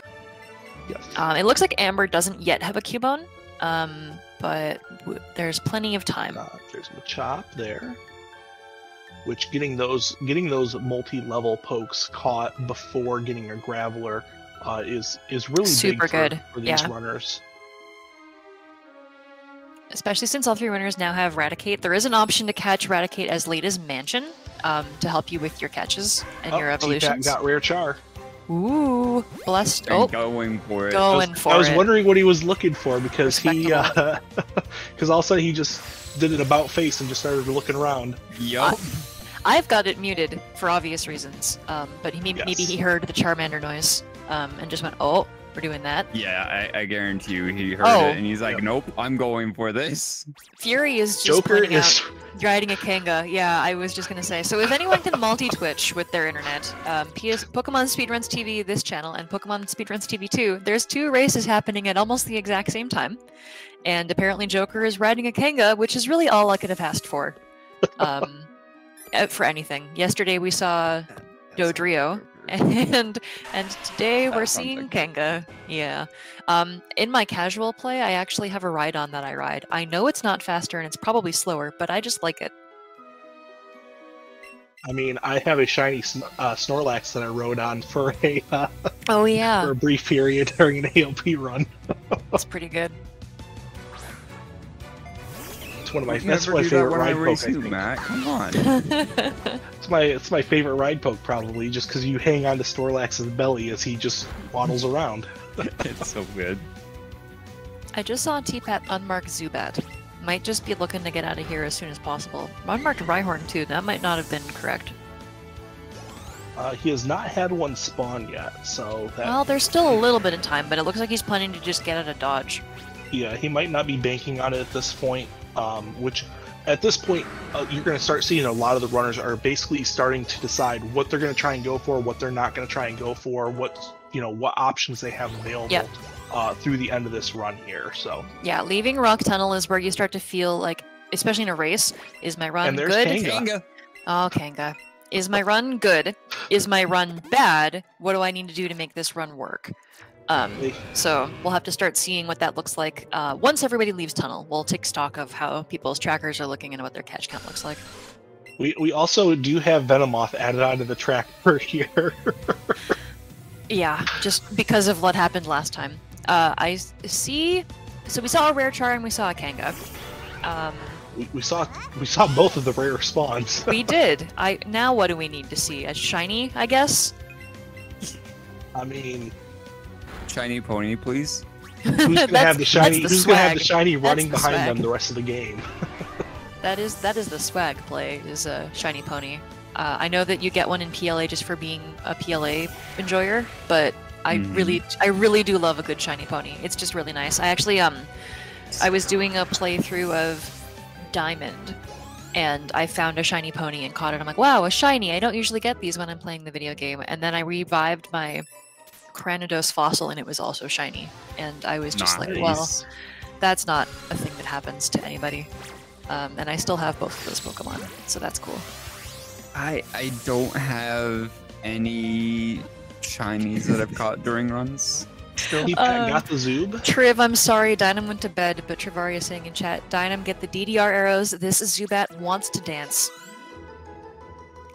Yes. Um, it looks like Amber doesn't yet have a Cubone. Um, but w- there's plenty of time. Uh, there's Machop there. which getting those getting those multi-level pokes caught before getting a graveler uh, is is really Super for, good, for these yeah. runners. Especially since all three runners now have Raticate. There is an option to catch Raticate as late as Mansion um, to help you with your catches and Oh, your T-Pat evolutions. got rare char. Ooh, blessed. Oh, going for it. going I was, for I was it. wondering what he was looking for because he Respectable. (laughs) because all of a sudden he just did an about face and just started looking around. Yup. I've got it muted for obvious reasons, um, but he, maybe, maybe he heard the Charmander noise um, and just went, "Oh, we're doing that." Yeah, I, I guarantee you he heard Oh. it and he's like, Yep. nope, I'm going for this. Fury is just Joker is out riding a Kanga. Yeah, I was just gonna say. So if anyone can multi-twitch with their internet, um, PS Pokemon Speedruns TV, this channel, and Pokemon Speedruns TV 2, there's two races happening at almost the exact same time, and apparently Joker is riding a Kanga, which is really all I could have asked for, (laughs) um, uh, for anything. Yesterday we saw Dodrio, (laughs) and and today we're seeing like- Kanga. Yeah. Um, in my casual play, I actually have a ride on that I ride. I know it's not faster and it's probably slower, but I just like it. I mean, I have a shiny uh, Snorlax that I rode on for a uh, Oh (laughs) for a brief period during an AOP run. (laughs) it's pretty good. It's one of my Would that's my favorite that when I ride poke. race I you, think. Matt. Come on. (laughs) It's my it's my favorite ride poke probably, just because you hang on to Snorlax's belly as he just waddles around. (laughs) it's so good. I just saw T-Pat unmark Zubat. Might just be looking to get out of here as soon as possible. Unmarked Rhyhorn too. That might not have been correct. Uh, he has not had one spawn yet, so that Well, there's still a little bit of time, but it looks like he's planning to just get out of dodge. yeah he might not be banking on it at this point. Um, which at this point uh, you're going to start seeing a lot of the runners are basically starting to decide what they're going to try and go for, what they're not going to try and go for, what you know what options they have available Yep. uh, through the end of this run here. So Yeah, leaving Rock Tunnel is where you start to feel like, especially in a race, is my run And there's good? Kanga. Kanga. Oh, Kanga. Is my run good? Is my run bad? What do I need to do to make this run work? Um, so we'll have to start seeing what that looks like uh, once everybody leaves tunnel. We'll take stock of how people's trackers are looking and what their catch count looks like. we we also do have Venomoth added onto the tracker (laughs) here. Yeah, just because of what happened last time. Uh, I see. So we saw a rare char and we saw a Kanga. Um, we, we saw we saw both of the rare spawns. (laughs) we did. I now what do we need to see? A shiny, I guess. I mean, Shiny pony, please. who's gonna (laughs) have the shiny? the Who's gonna have the shiny running the behind swag. them the rest of the game? (laughs) That is that is the swag play. Is a shiny pony. Uh, I know that you get one in PLA just for being a PLA enjoyer, but I Mhm. really I really do love a good shiny pony. It's just really nice. I actually um I was doing a playthrough of Diamond and I found a shiny pony and caught it. I'm like, wow, a shiny. I don't usually get these when I'm playing the video game. And then I revived my Cranidos fossil and it was also shiny. And I was just like, well, that's not a thing that happens to anybody. Um, and I still have both of those Pokemon, so that's cool. I I don't have any shinies that I've caught during runs. Still. He Uh, got the Zoob. Triv, I'm sorry, Dynam went to bed, but Trivvaria is saying in chat, Dynam, get the DDR arrows. This Zubat wants to dance.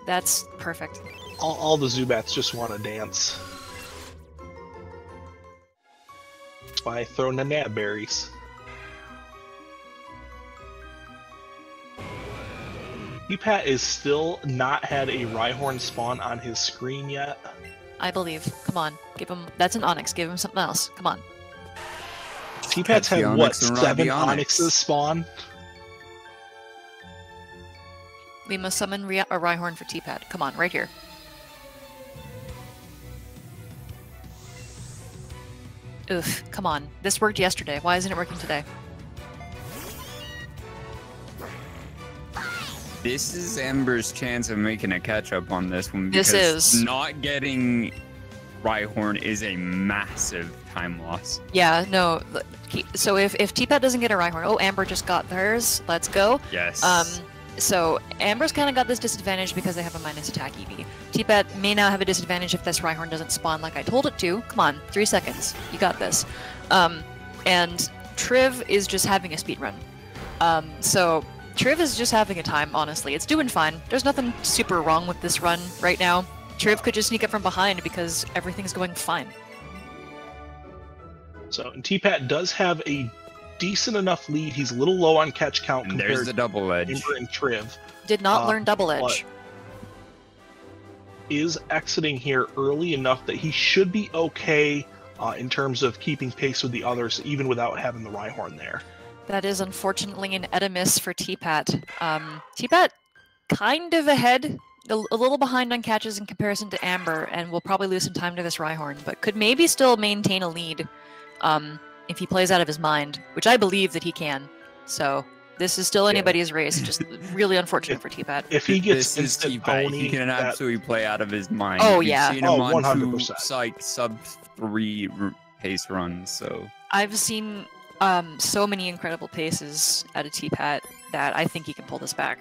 That's perfect. All, all the Zubats just want to dance. That's why I throw Nanab berries. Pat is still not had a Rhyhorn spawn on his screen yet. I believe. Come on, give him. That's an Onix. Give him something else. Come on. T-Pat's Catch the had what Onix and seven Onix. Onixes spawn? We must summon Ria- a Rhyhorn for T-Pat. Come on, right here. Oof, come on. This worked yesterday. Why isn't it working today? This is Amber's chance of making a catch up on this one. This because is. not getting Rhyhorn is a massive time loss. Yeah, no. So if, if T-Pat doesn't get a Rhyhorn, oh, Amber just got hers. Let's go. Yes. Um, so Amber's kind of got this disadvantage because they have a minus attack EV. T-Pat may now have a disadvantage if this Rhyhorn doesn't spawn like I told it to. Come on, three seconds. You got this. Um, and Triv is just having a speed run. Um, so Triv is just having a time, honestly. It's doing fine. There's nothing super wrong with this run right now. Triv could just sneak up from behind because everything's going fine. So T-Pat does have a decent enough lead. He's a little low on catch count And there's compared the to double edge. Amber and Triv. Did not Uh, learn double edge. Is exiting here early enough that he should be okay uh, in terms of keeping pace with the others, even without having the Rhyhorn there. That is unfortunately an Edimus for T-Pat. Um, T-Pat kind of ahead, a, a little behind on catches in comparison to Amber, and will probably lose some time to this Rhyhorn, but could maybe still maintain a lead um, if he plays out of his mind, which I believe that he can. So this is still Yeah. anybody's race, just (laughs) really unfortunate for T-Pat. If he gets this is instant T-Pat. pony, He can that- absolutely play out of his mind. Oh, We've yeah. seen him Oh, on two 100%. psych sub three pace runs. So I've seen um, so many incredible paces out of T-Pat that I think he can pull this back.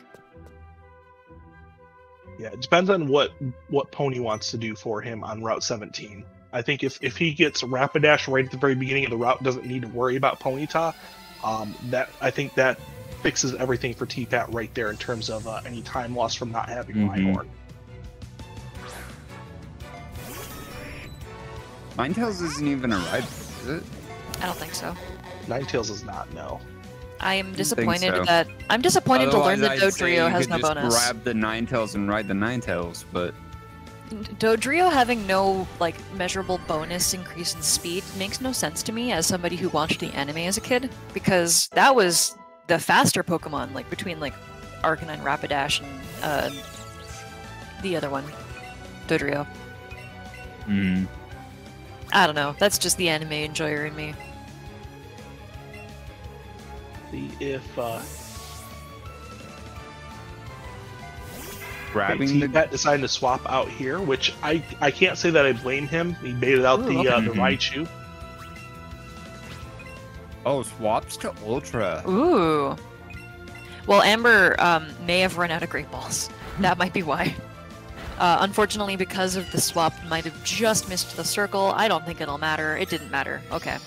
Yeah, it depends on what what Pony wants to do for him on Route 17. I think if, if he gets Rapidash right at the very beginning of the route, doesn't need to worry about Ponyta. Um, that I think that fixes everything for T-Pat right there in terms of uh, any time lost from not having Mhm. Rhyhorn. Ninetales isn't even a ride, is it? I don't think so. Ninetales is not no. I am disappointed so. that I'm disappointed to learn that Otherwise, I'd Dodrio has no just bonus. Grab the Ninetales and ride the Ninetales, but Dodrio having no like measurable bonus increase in speed makes no sense to me as somebody who watched the anime as a kid because that was the faster Pokemon like between like Arcanine, Rapidash, and uh, the other one, Dodrio. mm, I don't know. That's just the anime enjoyer in me. See if uh, grabbing the T-Pat decided to swap out here, which I I can't say that I blame him. He baited out Ooh, the okay. uh, the Mhm. Raichu. oh swaps to Ultra. Ooh. Well, Amber um, may have run out of Great Balls. (laughs) That might be why. Uh, unfortunately, because of the swap, might have just missed the circle. I don't think it'll matter. It didn't matter. Okay.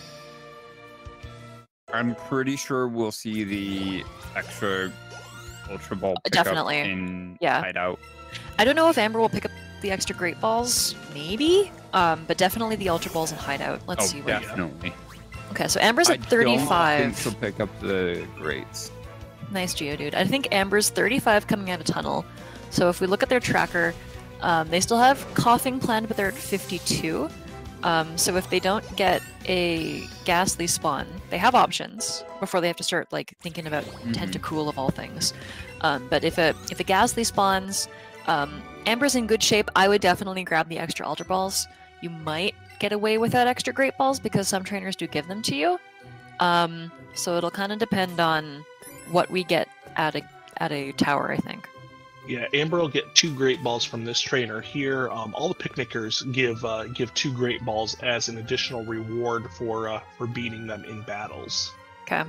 I'm pretty sure we'll see the extra Ultra Ball Definitely. in Yeah. Hideout. I don't know if Amber will pick up the extra Great Balls. Maybe. Um, but definitely the Ultra Balls in Hideout. Let's oh, see. What... definitely. Okay, so Amber's I at think 35. she'll pick up the greats. Nice Geodude. I think Amber's 35 coming out of Tunnel. So if we look at their tracker, um, they still have Koffing planned, but they're at 52. Um, so if they don't get a Gastly spawn, they have options before they have to start like thinking about Mhm. Tentacool of all things. Um, but if a if a Gastly spawns, um, Amber's in good shape. I would definitely grab the extra Ultra Balls. You might get away without extra Great Balls because some trainers do give them to you. Um, so it'll kind of depend on what we get at a at a tower, I think. Yeah, Amber will get two great balls from this trainer here. Um, all the picnickers give uh, give two great balls as an additional reward for uh, for beating them in battles. Okay.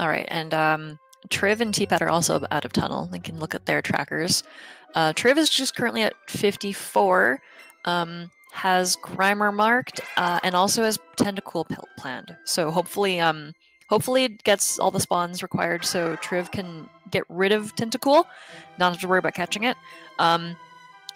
All right, and um, Triv and T-Pat are also out of tunnel. They can look at their trackers. Uh, Triv is just currently at 54, um, has Grimer marked, uh, and also has Tentacool planned. So hopefully, um, hopefully it gets all the spawns required, so Triv can get rid of Tentacool, not have to worry about catching it. Um,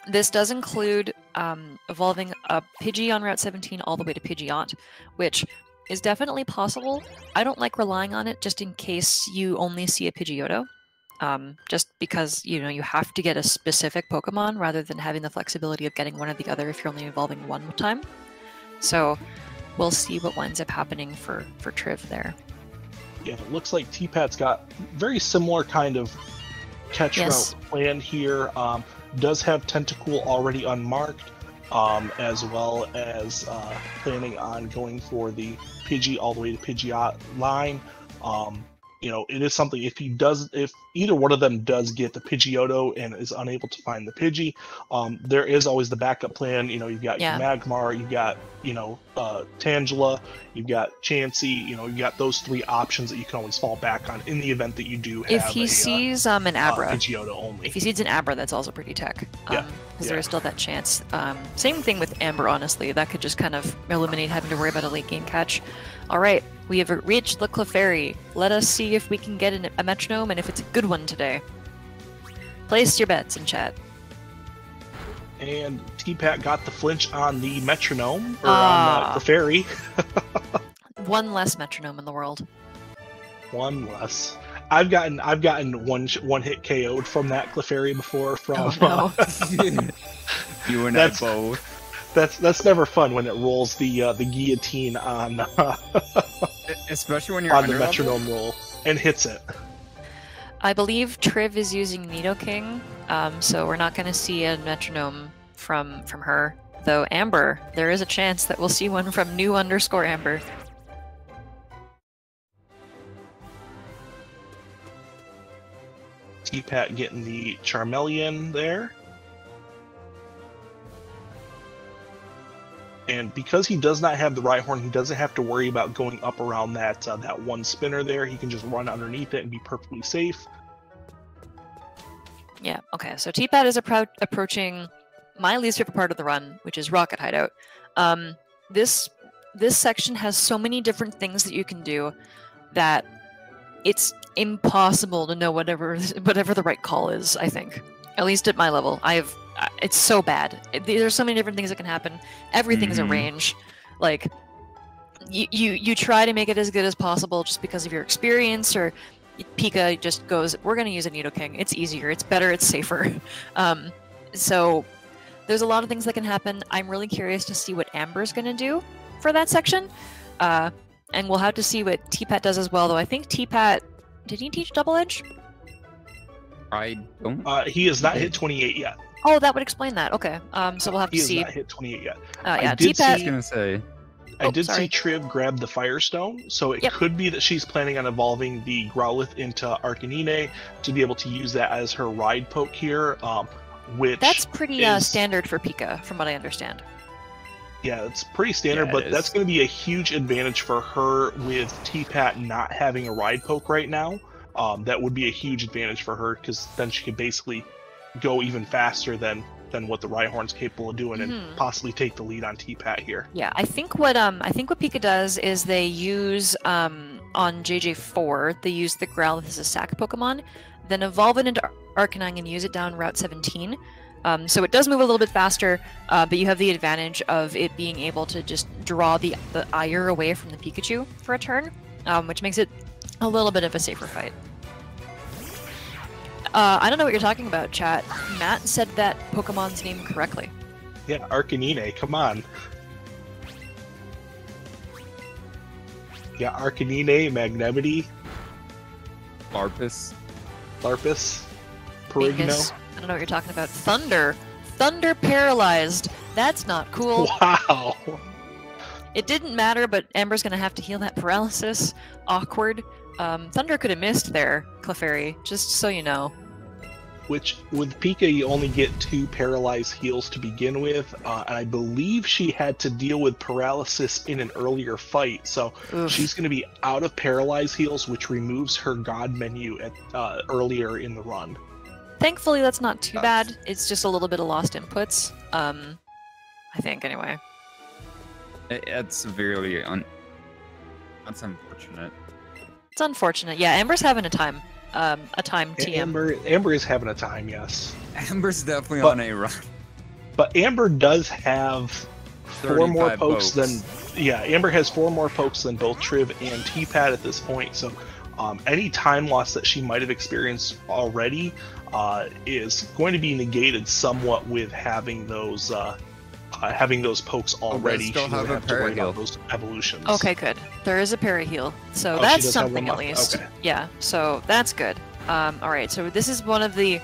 this does include um, evolving a Pidgey on Route 17 all the way to Pidgeot, which is definitely possible. I don't like relying on it just in case you only see a Pidgeotto. Um, just because you know you have to get a specific Pokemon rather than having the flexibility of getting one or the other if you're only evolving one time. So we'll see what winds up happening for for Triv there. Yeah, it looks like T-Pat's got very similar kind of catch Yes. route planned here. Um, does have Tentacool already unmarked, um, as well as uh, planning on going for the Pidgey all the way to Pidgeot line. Um, you know, it is something if he does, if either one of them does get the Pidgeotto and is unable to find the Pidgey, um, there is always the backup plan. You know, you've got Yeah. your Magmar, you've got, you know, uh, Tangela, you've got Chansey, you know, you got those three options that you can always fall back on in the event that you do have If he a, uh, sees um an uh, Abra, Pidgeotto only. if he sees an Abra, that's also pretty tech. Um, Yeah. because Yeah. there is still that chance. Um, same thing with Amber, honestly. That could just kind of eliminate having to worry about a late game catch. All right, we have reached the Clefairy. Let us see if we can get an, a metronome and if it's a good one today. Place your bets in chat. And T-Pat got the flinch on the metronome, or Ah. on uh, the ferry. (laughs) (laughs) One less metronome in the world. One less. I've gotten I've gotten one one hit KO'd from that Clefairy before. From Oh, uh, (laughs) you and That's- I both. that's that's never fun when it rolls the uh, the guillotine on uh, Especially when you're on the under level. metronome roll and hits it. I believe Triv is using Nidoking, um, so we're not going to see a metronome from from her. Though Amber, there is a chance that we'll see one from new underscore Amber. T-Pat getting the Charmeleon there. And because he does not have the Rhyhorn, he doesn't have to worry about going up around that uh, that one spinner there. He can just run underneath it and be perfectly safe. Yeah. Okay. So T-Pat is appro- approaching my least favorite part of the run, which is Rocket Hideout. Um, this this section has so many different things that you can do that it's impossible to know whatever (laughs) whatever the right call is. I think, at least at my level, I've it's so bad. There's so many different things that can happen. Everything's a Mhm. range. Like you, you you try to make it as good as possible just because of your experience or Pika just goes, we're going to use a Needle Nidoking. It's easier, it's better, it's safer. (laughs) Um, so there's a lot of things that can happen. I'm really curious to see what Amber's going to do for that section. Uh, and we'll have to see what T-Pat does as well, though I think T-Pat, did he teach Double Edge? I don't. Uh, he has not hit 28 yet. Oh, that would explain that. Okay. Um, so we'll have He to has see. not hit 28 yet. Uh, yeah, did I T-Pat. was see- gonna say. I Oh, did sorry. see Triv grab the Firestone, so it Yep. could be that she's planning on evolving the Growlithe into Arcanine to be able to use that as her ride poke here. Um, which That's pretty uh, standard for Pika, from what I understand. Yeah, it's pretty standard, Yeah, it but that's going to be a huge advantage for her with T-Pat not having a ride poke right now. Um, that would be a huge advantage for her because then she could basically go even faster than than what the Rhyhorn's capable of doing Mhm. and possibly take the lead on T-Pat here. Yeah, I think what um I think what Pika does is they use um on JJ4 they use the Growlithe as a sack Pokemon, then evolve it into Ar- Arcanine and use it down Route 17. Um, so it does move a little bit faster, uh, but you have the advantage of it being able to just draw the the ire away from the Pikachu for a turn, um, which makes it a little bit of a safer fight. Uh, I don't know what you're talking about, chat. Matt said that Pokemon's name correctly. Yeah, Arcanine, come on. Yeah, Arcanine, Magnemity, Larpus. Larpus, Perigno. Vegas. I don't know what you're talking about. Thunder. Thunder paralyzed. That's not cool. Wow. It didn't matter, but Amber's gonna have to heal that paralysis. Awkward. Um, Thunder could have missed there, Clefairy, just so you know. Which with Pika you only get two paralyzed heals to begin with, uh, and I believe she had to deal with paralysis in an earlier fight, so Oof. she's going to be out of paralyzed heals, which removes her god menu at uh, earlier in the run. Thankfully, that's not too bad. It's just a little bit of lost inputs. Um, I think anyway. It's severely un. That's unfortunate. It's unfortunate. Yeah, Amber's having a time. Um, a time TM. Amber, Amber is having a time, yes, Amber's definitely But- on a run. but Amber does have four more 35 pokes, than yeah. Amber has four more pokes than both Triv and T-Pat at this point. So um, any time loss that she might have experienced already uh, is going to be negated somewhat with having those uh, uh, having those pokes already. still she have have to worry about those evolutions. Okay, good. There is a parry heal, so Oh, that's something at least. Okay. Yeah, so that's good. Um, all right, so this is one of the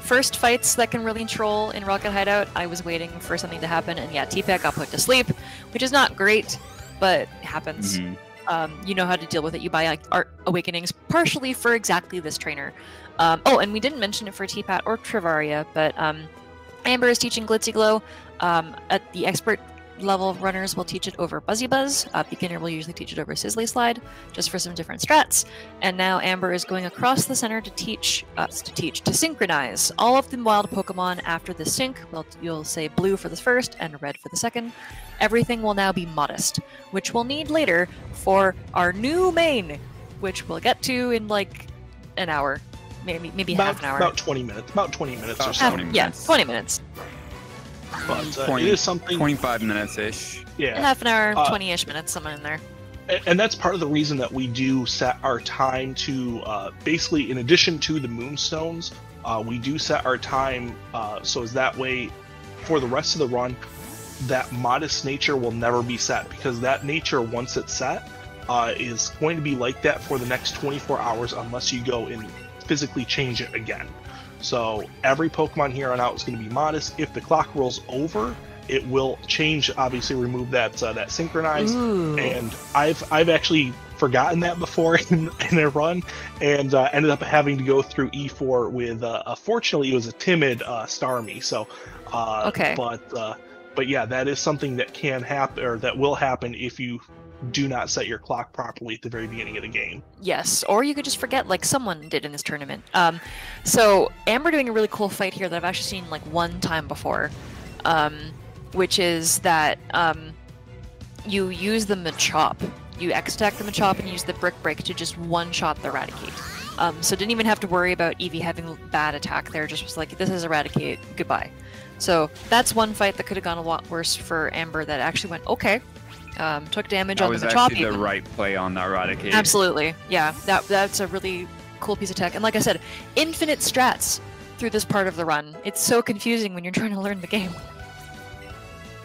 first fights that can really troll in Rocket Hideout. I was waiting for something to happen, and yeah, T-Pat got put to sleep, which is not great, but it happens. Mhm. Um, you know how to deal with it. You buy like, Art Awakenings partially for exactly this trainer. Um, oh, and we didn't mention it for T-Pat or Trivvaria, but um, Amber is teaching Glitzy Glow um, at the expert level runners will teach it over Buzzy Buzz. Uh, beginner will usually teach it over Sizzly Slide, just for some different strats. And now Amber is going across the center to teach us to teach to synchronize all of the wild Pokemon after the sync. Well, you'll say blue for the first and red for the second. Everything will now be modest, which we'll need later for our new main, which we'll get to in like an hour, maybe maybe about, half an hour. about 20 minutes. About 20 minutes or About so. Half- 20 yeah, 20 minutes. But uh, 20 it is something. 25 minutes ish. Yeah. Half an hour, Uh, 20-ish minutes, somewhere in there. And that's part of the reason that we do set our time to uh, basically in addition to the moonstones uh, we do set our time uh, so as that way for the rest of the run that modest nature will never be set because that nature once it's set uh, is going to be like that for the next 24 hours unless you go and physically change it again so every pokemon here on out is going to be modest if the clock rolls over it will change obviously remove that uh, that synchronize Ooh. and I've I've actually forgotten that before (laughs) in, in a run, and uh, ended up having to go through E4 with. Uh, uh, fortunately, it was a timid uh, Starmie, so. Uh, Okay. But uh, but yeah, that is something that can happen or that will happen if you do not set your clock properly at the very beginning of the game. Yes, or you could just forget, like someone did in this tournament. Um, so Amber doing a really cool fight here that I've actually seen like one time before, um, which is that um, you use the Machop. You X attack the Machop and use the Brick Break to just one shot the Raticate. Um, so didn't even have to worry about Eevee having bad attack there. Just was like, this is Raticate, goodbye. So that's one fight that could have gone a lot worse for Amber. That actually went okay. Um, took damage That on was the Machop. actually the right play on that Raticate. Absolutely. Yeah, that that's a really cool piece of tech. And like I said, infinite strats through this part of the run. It's so confusing when you're trying to learn the game.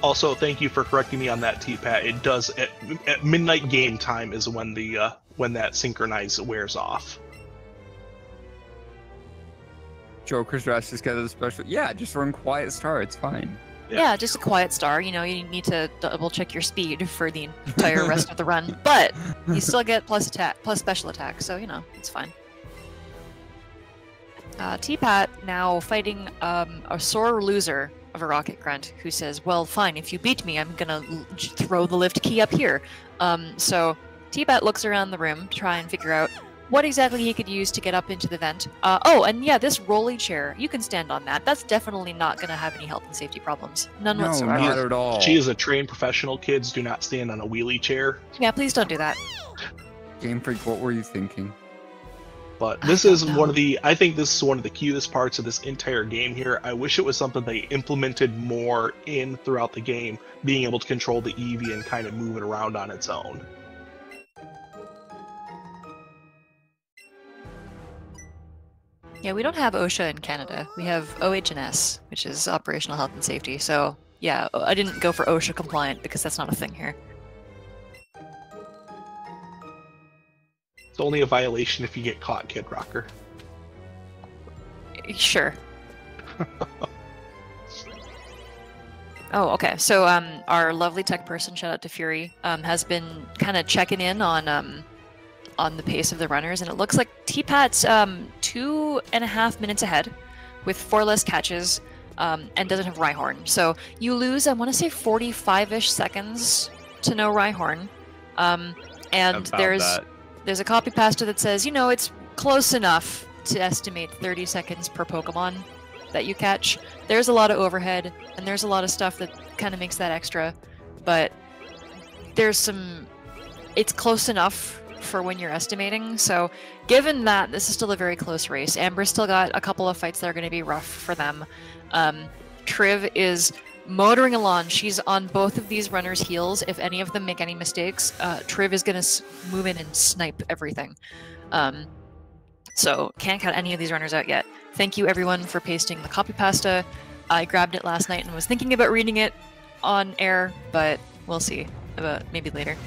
Also, thank you for correcting me on that, T-Pat. It does at, at midnight game time is when the uh, when that synchronize wears off. Joker's Rush just got a special. Yeah, just run Quiet Star. It's fine. Yeah. Yeah. just a quiet star. You know, you need to double check your speed (laughs) for the entire (laughs) rest of the run, but you still get plus attack, plus special attack. So you know, it's fine. Uh, T-Pat now fighting um, a sore loser of a Rocket Grunt who says, "Well, fine. If you beat me, I'm gonna throw the lift key up here." Um, so T-Pat looks around the room to try and figure out what exactly he could use to get up into the vent. Uh, oh, and yeah, this rolly chair. You can stand on that. That's definitely not gonna have any health and safety problems. None No, whatsoever. not at all. She is a trained professional. Kids do not stand on a wheelie chair. Yeah, please don't do that. Game Freak, what were you thinking? But this don't is one of the I think this is one of the cutest parts of this entire game here. I wish it was something they implemented more in throughout the game, being able to control the Eevee and kind of move it around on its own. Yeah, we don't have OSHA in Canada. We have OHS, which is Operational Health and Safety. So yeah, I didn't go for OSHA compliant because that's not a thing here. It's only a violation if you get caught, Kid Rocker. Sure. oh, okay. So, um, our lovely tech person, shout out to Fury, um, has been kind of checking in on um, on the pace of the runners, and it looks like T-Pat's um, two and a half minutes ahead, with four less catches, um, and doesn't have Rhyhorn. So you lose, I want to say, forty-five-ish seconds to no Rhyhorn, um, and About there's that. there's a copy pasta that says, you know, it's close enough to estimate 30 seconds per Pokemon that you catch. There's a lot of overhead, and there's a lot of stuff that kind of makes that extra, but there's some. It's close enough for when you're estimating. So, given that this is still a very close race, Amber's still got a couple of fights that are going to be rough for them. Um, Triv is motoring along. She's on both of these runners' heels. If any of them make any mistakes, uh, Triv is going to move in and snipe everything. Um, so can't cut any of these runners out yet. Thank you everyone for pasting the copy pasta. I grabbed it last night and was thinking about reading it on air, but we'll see about maybe later.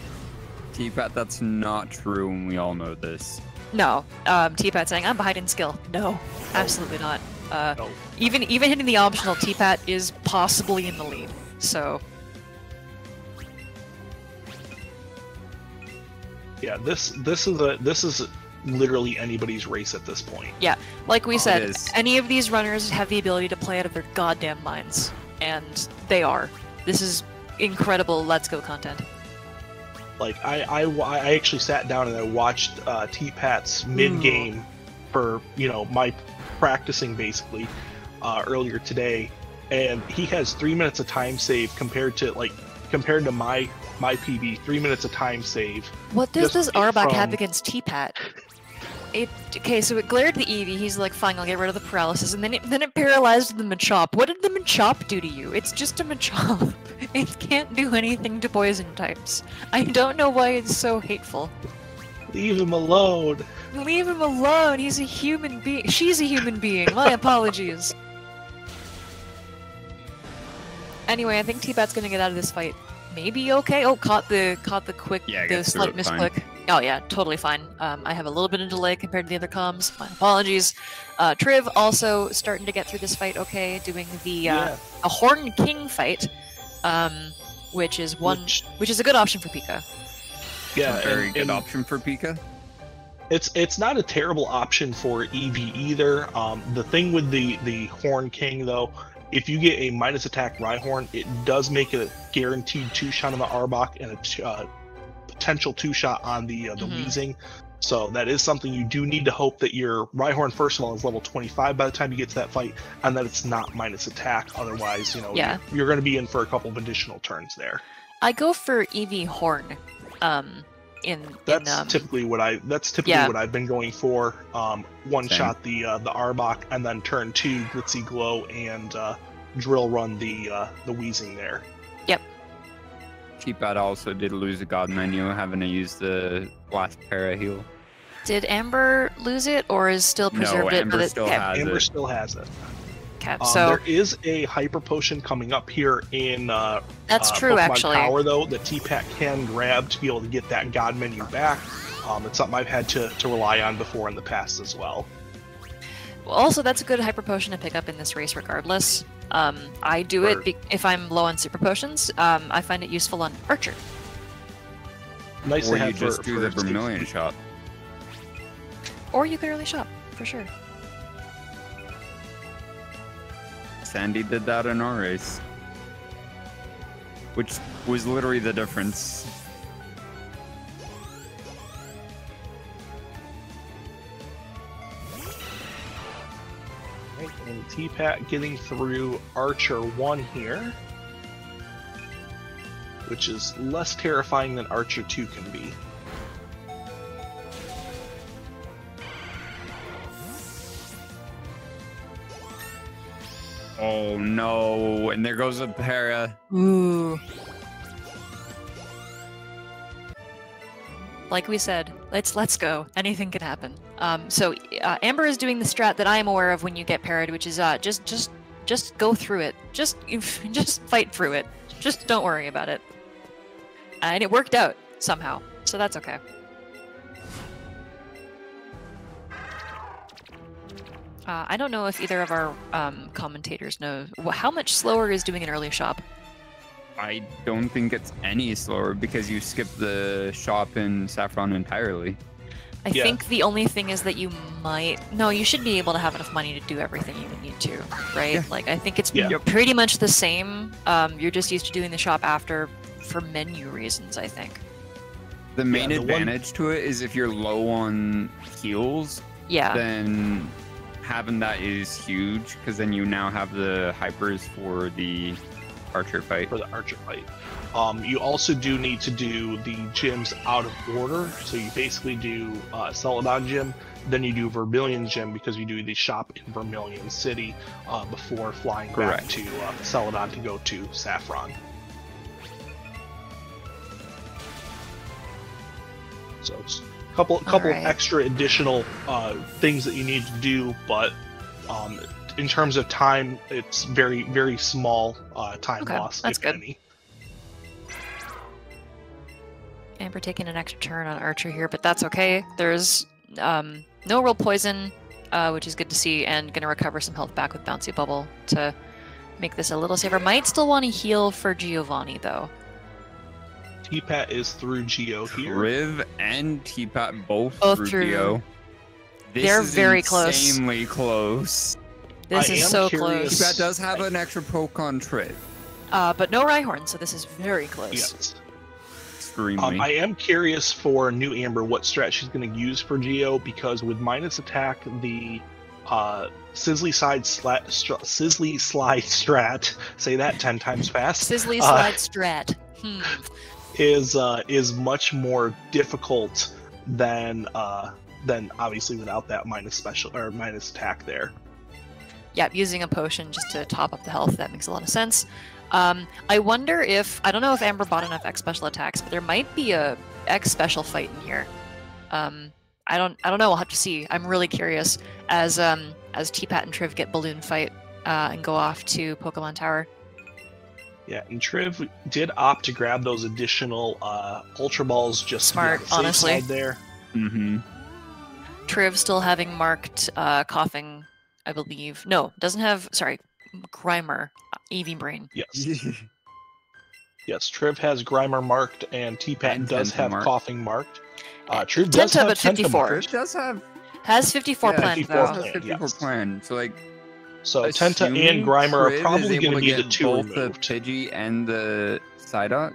T-Pat, that's not true, and we all know this. No, um, T-Pat saying I'm behind in skill. No, absolutely not. Uh, No. even even hitting the optional, T-Pat is possibly in the lead. So Yeah, this this is a this is literally anybody's race at this point. Yeah, like we Oh, said, any of these runners have the ability to play out of their goddamn minds, and they are. This is incredible Let's Go content. Like I, I, I actually sat down and I watched uh, T Pat's mid game for you know my practicing basically uh, earlier today, and he has three minutes of time save compared to like compared to my my PB, three minutes of time save. What does Just this Arbok have against T-Pat? It okay, so it glared the Eevee. He's like, "Fine, I'll get rid of the paralysis," and then it then it paralyzed the Machop. What did the Machop do to you? It's just a Machop. (laughs) It can't do anything to poison types. I don't know why it's so hateful. Leave him alone. Leave him alone. He's a human being. She's a human being. My apologies. Anyway, I think T-Pat's gonna get out of this fight. Maybe okay. Oh, caught the caught the quick, Yeah, the slight misclick. fine. Misclick. Oh yeah, totally fine. Um, I have a little bit of delay compared to the other comms. My apologies. Uh, Triv also starting to get through this fight. Okay, doing the uh, Yeah. a Horn King fight, um, which is one Which- which is a good option for Pika. Yeah, a very and- good and option for Pika. It's it's not a terrible option for Eevee either. Um, the thing with the the Horn King though, if you get a minus attack Rhyhorn, it does make a guaranteed two shot on the Arbok and a t- uh, potential two shot on the uh, the Mhm. Weezing. So that is something you do need to hope that your Rhyhorn first of all is level 25 by the time you get to that fight, and that it's not minus attack. Otherwise, you know, Yeah. you're, you're going to be in for a couple of additional turns there. I go for Eevee Horn. Um, in That's in um, typically what I. That's typically yeah. what I've been going for. Um, one Same. shot the uh, the Arbok, and then turn two Glitzy Glow and uh, drill run the uh, the Weezing there. T-Pat also did lose a god menu, having to use the last para heal. Did Amber lose it, or is still No, preserved it? Amber but it- still okay, has Amber it. still has it. okay, Um, so there is a hyper potion coming up here in uh, that's uh, true, Pokemon actually. Power though the T-Pat can grab to be able to get that God menu back. Um, it's something I've had to, to rely on before in the past as well. Well, Also, that's a good hyper potion to pick up in this race, regardless. Um, I do Sure. it be- if I'm low on super potions. Um, I find it useful on Archer. Nice or to you have just for, do for the safety. Vermilion shot. Or you could early shop, for sure. Sandy did that in our race. Which was literally the difference. T-Pat getting through Archer 1 here. Which is less terrifying than Archer 2 can be. Oh no, and there goes a para. Ooh. Like we said, let's let's go. Anything can happen. Um, so uh, Amber is doing the strat that I am aware of when you get parried, which is uh, just just just go through it. Just (laughs) just fight through it. Just don't worry about it. And it worked out somehow, so that's okay. Uh, I don't know if either of our um, commentators know how much slower is doing an early shop. I don't think it's any slower because you skip the shop in Saffron entirely. I Yeah. think the only thing is that you might no, you should be able to have enough money to do everything you would need to, right? Yeah. Like I think it's Yeah. Pretty much the same. Um, you're just used to doing the shop after for menu reasons, I think. The main the one- advantage to it is if you're low on heals, Yeah. then having that is huge because then you now have the hypers for the archer fight. for the archer fight. Um, you also do need to do the gyms out of order. So you basically do uh, Celadon gym, then you do Vermilion gym because you do the shop in Vermilion City uh, before flying back to uh, Celadon to go to Saffron. So it's a couple couple Alright. of extra additional uh, things that you need to do, but um, in terms of time, it's very very small uh, time Okay, loss, that's if good. any. Amber taking an extra turn on Archer here, but that's okay. There's um, no real poison, uh, which is good to see, and gonna recover some health back with Bouncy Bubble to make this a little safer. Might still want to heal for Giovanni though. T-Pat is through Geo here. Triv and T-Pat both, Both through through. Geo. This They're is very close. Insanely close. This I is so curious- close. T-Pat does have an extra poke on Triv. Uh, but no Rhyhorn, so this is very close. Yes. Extremely. Um, I am curious for new Amber what strat she's going to use for Geo because with minus attack, the uh, Sizzly side slat, str- Sizzly slide (laughs) strat, say that ten times fast, Sizzly Uh, slide strat. Hmm. is uh, is much more difficult than uh, than obviously without that minus special or minus attack there. Yeah, using a potion just to top up the health, that makes a lot of sense. Um, I wonder if I don't know if Amber bought enough X special attacks, but there might be a X special fight in here. Um, I don't I don't know. We'll have to see. I'm really curious as um as T-Pat and Triv get balloon fight uh, and go off to Pokemon Tower. Yeah, and Triv did opt to grab those additional uh, Ultra Balls just to Smart, the safe honestly. there. mm-hmm. Triv still having marked uh, Koffing, I believe. No, doesn't have. Sorry, Grimer, uh, Eevee Brain. Yes, (laughs) yes. Triv has Grimer marked, and T-Pat does Tenta have marked. Koffing marked. Uh, Triv does Tenta, have but 54. marked. It does have Has 54 yeah, planned 54 though. does planned, 54 yes. planned. So like So Tenta and Grimer Triv are probably going to be the get two both removed. the Pidgey and the Psyduck.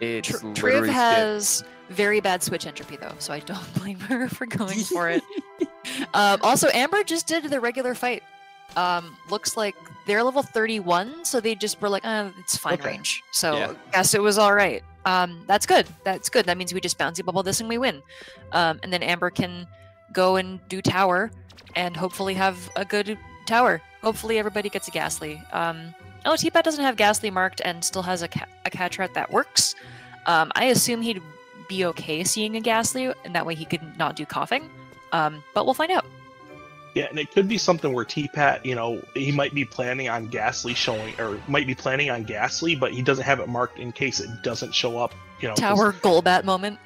It's Tr- Triv literally skip. has very bad switch entropy though, so I don't (laughs) blame her for going for it. (laughs) um, also, Amber just did the regular fight. Um, looks like they're level 31, so they just were like, uh, it's fine Okay. range. So Yeah. guess it was all right. Um, that's good. That's good. That means we just bouncy bubble this and we win. Um, and then Amber can go and do tower and hopefully have a good tower. Hopefully everybody gets a Gastly. Um, oh, T-Pat doesn't have Gastly marked and still has a, ca- a catch rat that works. Um, I assume he'd be okay seeing a Gastly, and that way he could not do Koffing. Um, but we'll find out. Yeah, and it could be something where T-Pat, you know, he might be planning on Gastly showing, or might be planning on Gastly, but he doesn't have it marked in case it doesn't show up. You know, Tower Golbat moment.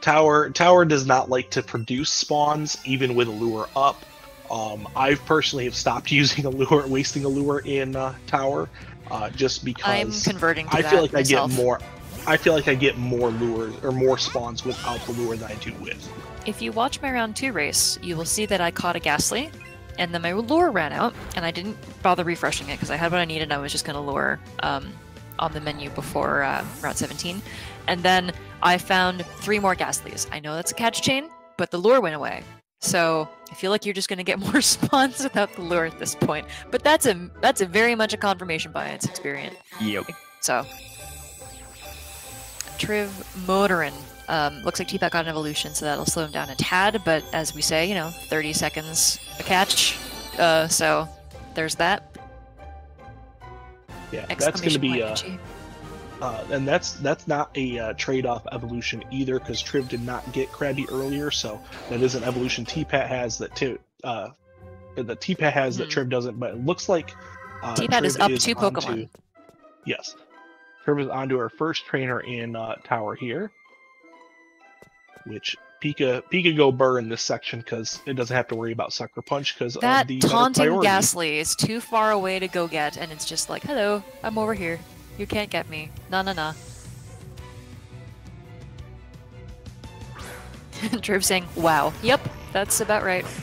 Tower Tower does not like to produce spawns, even with a lure up. Um, I personally have stopped (laughs) using a lure, wasting a lure in uh, Tower, uh, just because I'm converting to I feel like myself. I get more. I feel like I get more lures or more spawns without the lure than I do with. If you watch my round two race, you will see that I caught a Gastly, and then my lure ran out, and I didn't bother refreshing it because I had what I needed. I was just going to lure um, on the menu before uh, Route 17, and then I found three more Gastlies. I know that's a catch chain, but the lure went away. So I feel like you're just going to get (laughs) more spawns without the lure at this point. But that's a that's a very much a confirmation bias experience. Yep. So, Triv Motorin. Um, looks like T-Pat got an evolution, so that'll slow him down a tad. But as we say, you know, 30 seconds a catch. Uh, so there's that. Yeah, that's going to be. Uh, uh, and that's that's not a uh, trade-off evolution either, because Triv did not get Krabby earlier, so that is an evolution T-Pat has that t- uh, that T-Pat has that Hmm. Triv doesn't. But it looks like uh, T-Pat is up two onto- Pokemon. Yes, Triv is onto our first trainer in uh, Tower here, which Pika Pika go burr in this section because it doesn't have to worry about Sucker Punch because That taunting. Gastly is too far away to go get, and it's just like, hello, I'm over here. You can't get me. Nah, nah, nah. (laughs) Triv saying, wow. Yep, that's about right. (laughs)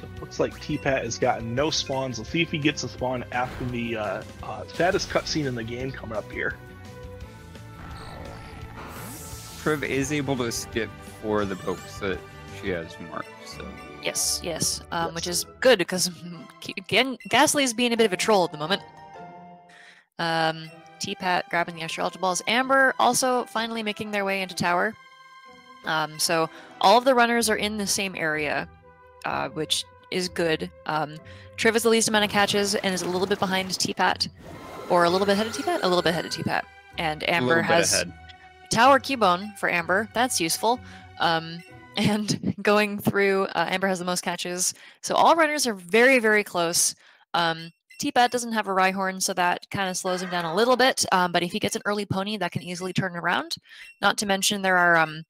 So it looks like T-Pat has gotten no spawns. Let's see if he gets a spawn after the uh, uh, saddest cutscene in the game coming up here. Triv is able to skip for the books that she has marked. So Yes, yes, um, which is good because again, Gastly is being a bit of a troll at the moment. Um, T-Pat grabbing the extra Ultra Balls. Amber also finally making their way into tower. Um, so all of the runners are in the same area, uh, which is good. Um, Triv has the least amount of catches and is a little bit behind T-Pat, or a little bit ahead of T-Pat, a little bit ahead of T-Pat. And Amber has ahead. Tower Keybone for Amber. That's useful. Um, (laughs) and going through, uh, Amber has the most catches. So all runners are very, very close. Um, T-Pat doesn't have a Rhyhorn, so that kind of slows him down a little bit. Um, but if he gets an early pony, that can easily turn around. Not to mention there are um,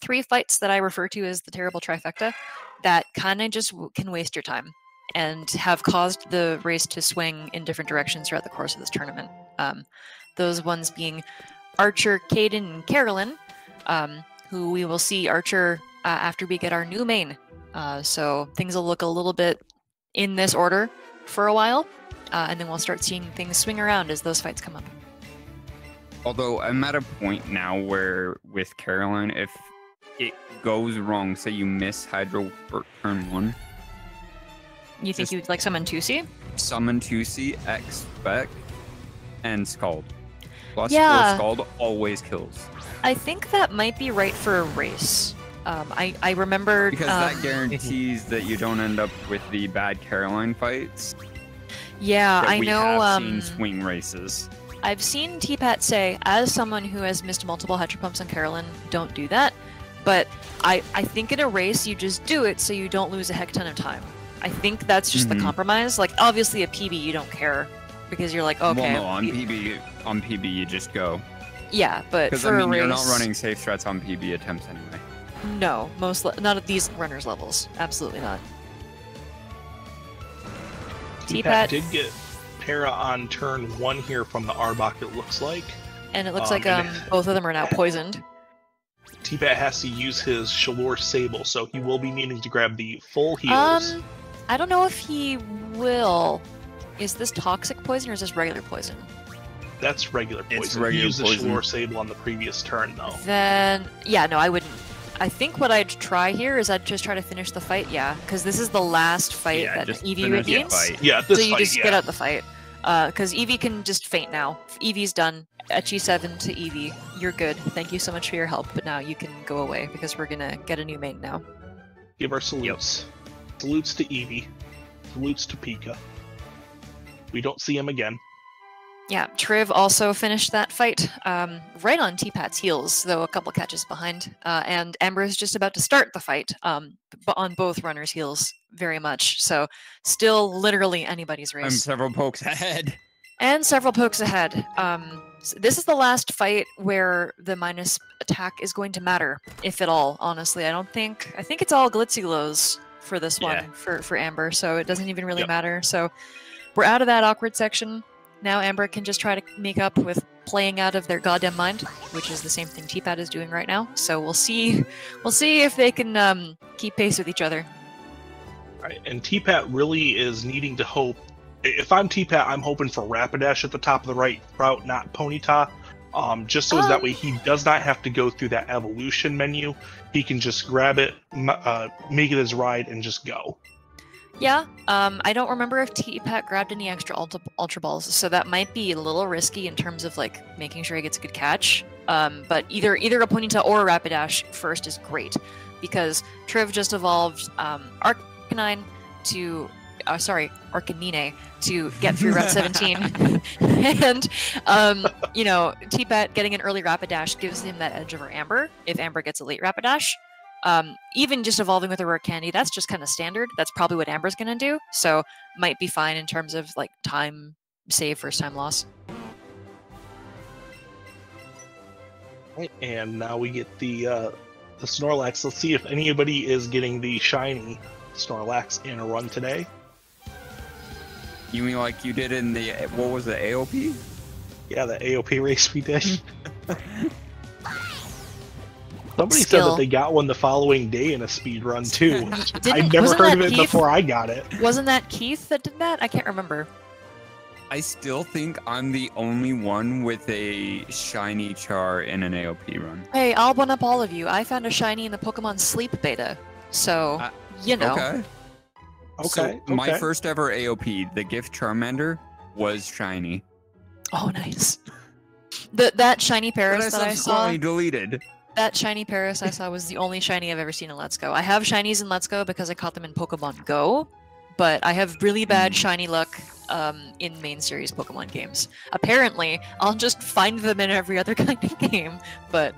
three fights that I refer to as the terrible trifecta that kind of just can waste your time and have caused the race to swing in different directions throughout the course of this tournament. Um, those ones being Archer, Caden, and Carolyn, um, who we will see Archer uh, after we get our new main. Uh, so things will look a little bit in this order for a while, uh, and then we'll start seeing things swing around as those fights come up. Although I'm at a point now where with Carolyn, if it goes wrong, say you miss Hydro for turn one, You think you'd like summon Tusi? summon 2C, X spec, and Scald. Plus Yeah. four Scald always kills. I think that might be right for a race. Um, I I remember Because um, that guarantees that you don't end up with the bad Caroline fights. Yeah, that I we know. have Um, seen swing races. I've seen T-Pat say, as someone who has missed multiple Hydro Pumps on Carolyn, don't do that. But I, I think in a race, you just do it so you don't lose a heck ton of time. I think that's just Mhm. the compromise. Like, obviously, a PB, you don't care because you're like, okay. well, no, on PB, on PB you just go. yeah, but Because for I mean, a race, you're not running safe threats on PB attempts anyway. No, most le- not at these runners levels. Absolutely not. T-Pat T-Pat, did get Para on turn one here from the Arbok, it looks like. and it looks um, like um, both of them are now poisoned. T-Pat has to use his Shalor Sable, so he will be needing to grab the full heals. Um, I don't know if he will. Is this toxic poison or is this regular poison? That's regular poison. It's he regular used the poison. Shalor Sable on the previous turn, though. Then, yeah, no, I wouldn't. I think what I'd try here is I'd just try to finish the fight, yeah, because this is the last fight yeah, that just Eevee finish the fight. Yeah, this so you fight, just yeah. get out the fight. Uh, because Eevee can just faint now. Eevee's done. Etchy 7 to Eevee. You're good. Thank you so much for your help, but now you can go away because we're gonna get a new main now. Give our salutes. Salutes to Eevee. Salutes to Pika. We don't see him again. Yeah, Triv also finished that fight um, right on T-Pat's heels, though a couple catches behind. Uh, and Amber is just about to start the fight um, b- on both runners' heels, very much. So, still literally anybody's I'm race. several pokes ahead. and several pokes ahead. Um, s- this is the last fight where the minus attack is going to matter, if at all. Honestly, I don't think. I think it's all glitzy glows for this Yeah. one for for Amber, so it doesn't even really Yep. matter. So we're out of that awkward section. Now Amber can just try to make up with playing out of their goddamn mind, which is the same thing T-Pat is doing right now. So we'll see. We'll see if they can um, keep pace with each other. Right, and T-Pat really is needing to hope. If I'm T-Pat, I'm hoping for Rapidash at the top of the right route, not Ponyta. Um, just so as that Um. way he does not have to go through that evolution menu. He can just grab it, uh, make it his ride, and just go. Yeah, um, I don't remember if T-Pat grabbed any extra ultra, ultra balls, so that might be a little risky in terms of like making sure he gets a good catch. Um, but either either a Ponyta or a Rapidash first is great because Triv just evolved um, Arcanine to, uh, sorry, Arcanine to get through Route 17, (laughs) (laughs) and um, you know T-Pat getting an early Rapidash gives him that edge over Amber if Amber gets a late Rapidash um, even just evolving with a rare candy, that's just kind of standard. That's probably what Amber's gonna do. So might be fine in terms of like time save first time loss. Right, And now we get the uh, the Snorlax. Let's see if anybody is getting the shiny Snorlax in a run today. You mean like you did in the what was the AOP? Yeah, the AOP race we did. (laughs) (laughs) Somebody said that they got one the following day in a speed run too. (laughs) I'd never heard of it Keith- before I got it. Wasn't that Keith that did that? I can't remember. I still think I'm the only one with a shiny char in an AOP run. Hey, I'll one up all of you. I found a shiny in the Pokemon Sleep beta. So, Uh, you know. Okay. Okay. So my first ever AOP, the gift Charmander, was shiny. Oh, nice. The, that shiny But Paras that I saw. subsequently deleted. That shiny Paras I saw was the only shiny I've ever seen in Let's Go. I have shinies in Let's Go because I caught them in Pokemon Go, but I have really bad Mm. shiny luck um, in main series Pokemon games. Apparently, I'll just find them in every other (laughs) kind of game, but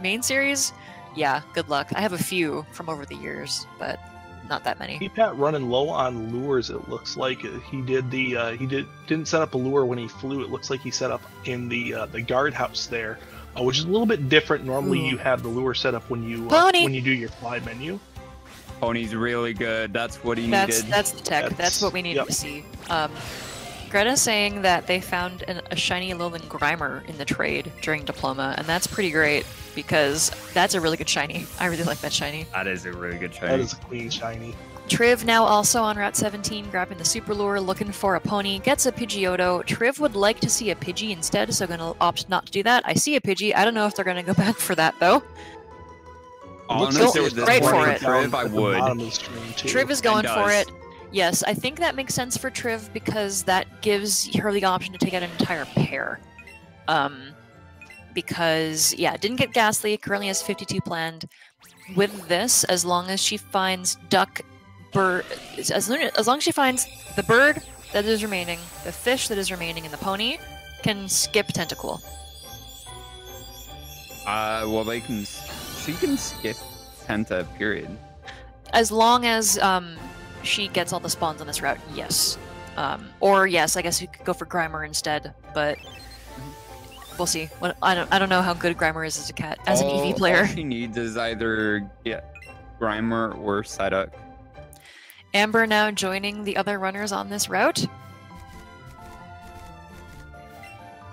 main series, yeah, good luck. I have a few from over the years, but not that many. T-Pat running low on lures. It looks like he did the uh, he did didn't set up a lure when he flew. It looks like he set up in the uh, the guardhouse there, uh, which is a little bit different. Normally, Ooh. you have the lure set up when you uh, when you do your fly menu. Pony's really good. That's what he That's needed. that's the tech. That's, That's- what we needed yep. to see. Um, Greta's saying that they found an, a shiny Alolan Grimer in the trade during Diploma, and that's pretty great because that's a really good shiny. I really like that shiny. That is a really good shiny. That is a clean shiny. Triv now also on Route 17, grabbing the Super Lure, looking for a pony, gets a Pidgeotto. Triv would like to see a Pidgey instead, so gonna opt not to do that. I see a Pidgey. I don't know if they're gonna go (laughs) back for that though. Honestly, Go at right for it. Triv, I would. bottom of the screen, too. Triv is going for it. Yes, I think that makes sense for Triv because that gives her the option to take out an entire pair. Um, because yeah, didn't get Gastly. Currently has 52 planned. With this, as long as she finds Duck, Bird, as long as long as she finds the bird that is remaining, the fish that is remaining, and the pony, can skip Tentacool. Uh, well, they can. She can skip Tenta. Period. As long as um, she gets all the spawns on this route, yes. Um, or yes, I guess you could go for Grimer instead, but we'll see. What, I don't I don't know how good Grimer is as a cat as an Eevee player. all she needs is either get Grimer or Psyduck. Amber now joining the other runners on this route.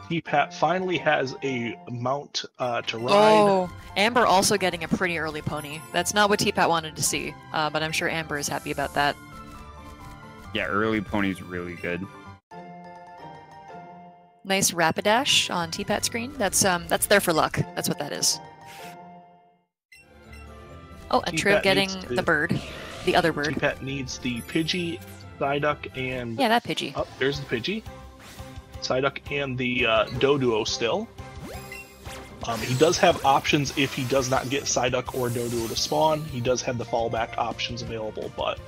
T-Pat finally has a mount uh, to ride. Oh, Amber also getting a pretty early pony. That's not what T-Pat wanted to see, uh, but I'm sure Amber is happy about that. Yeah, early pony's really good. Nice Rapidash on T-Pat screen. That's um that's there for luck. That's what that is. Oh, and Triv T-Pat getting needs the bird, the other bird. T-Pat needs the Pidgey, Psyduck, and Yeah, that Pidgey. oh, there's the Pidgey. Psyduck and the uh, Doduo still. Um, he does have options if he does not get Psyduck or Doduo to spawn. He does have the fallback options available, but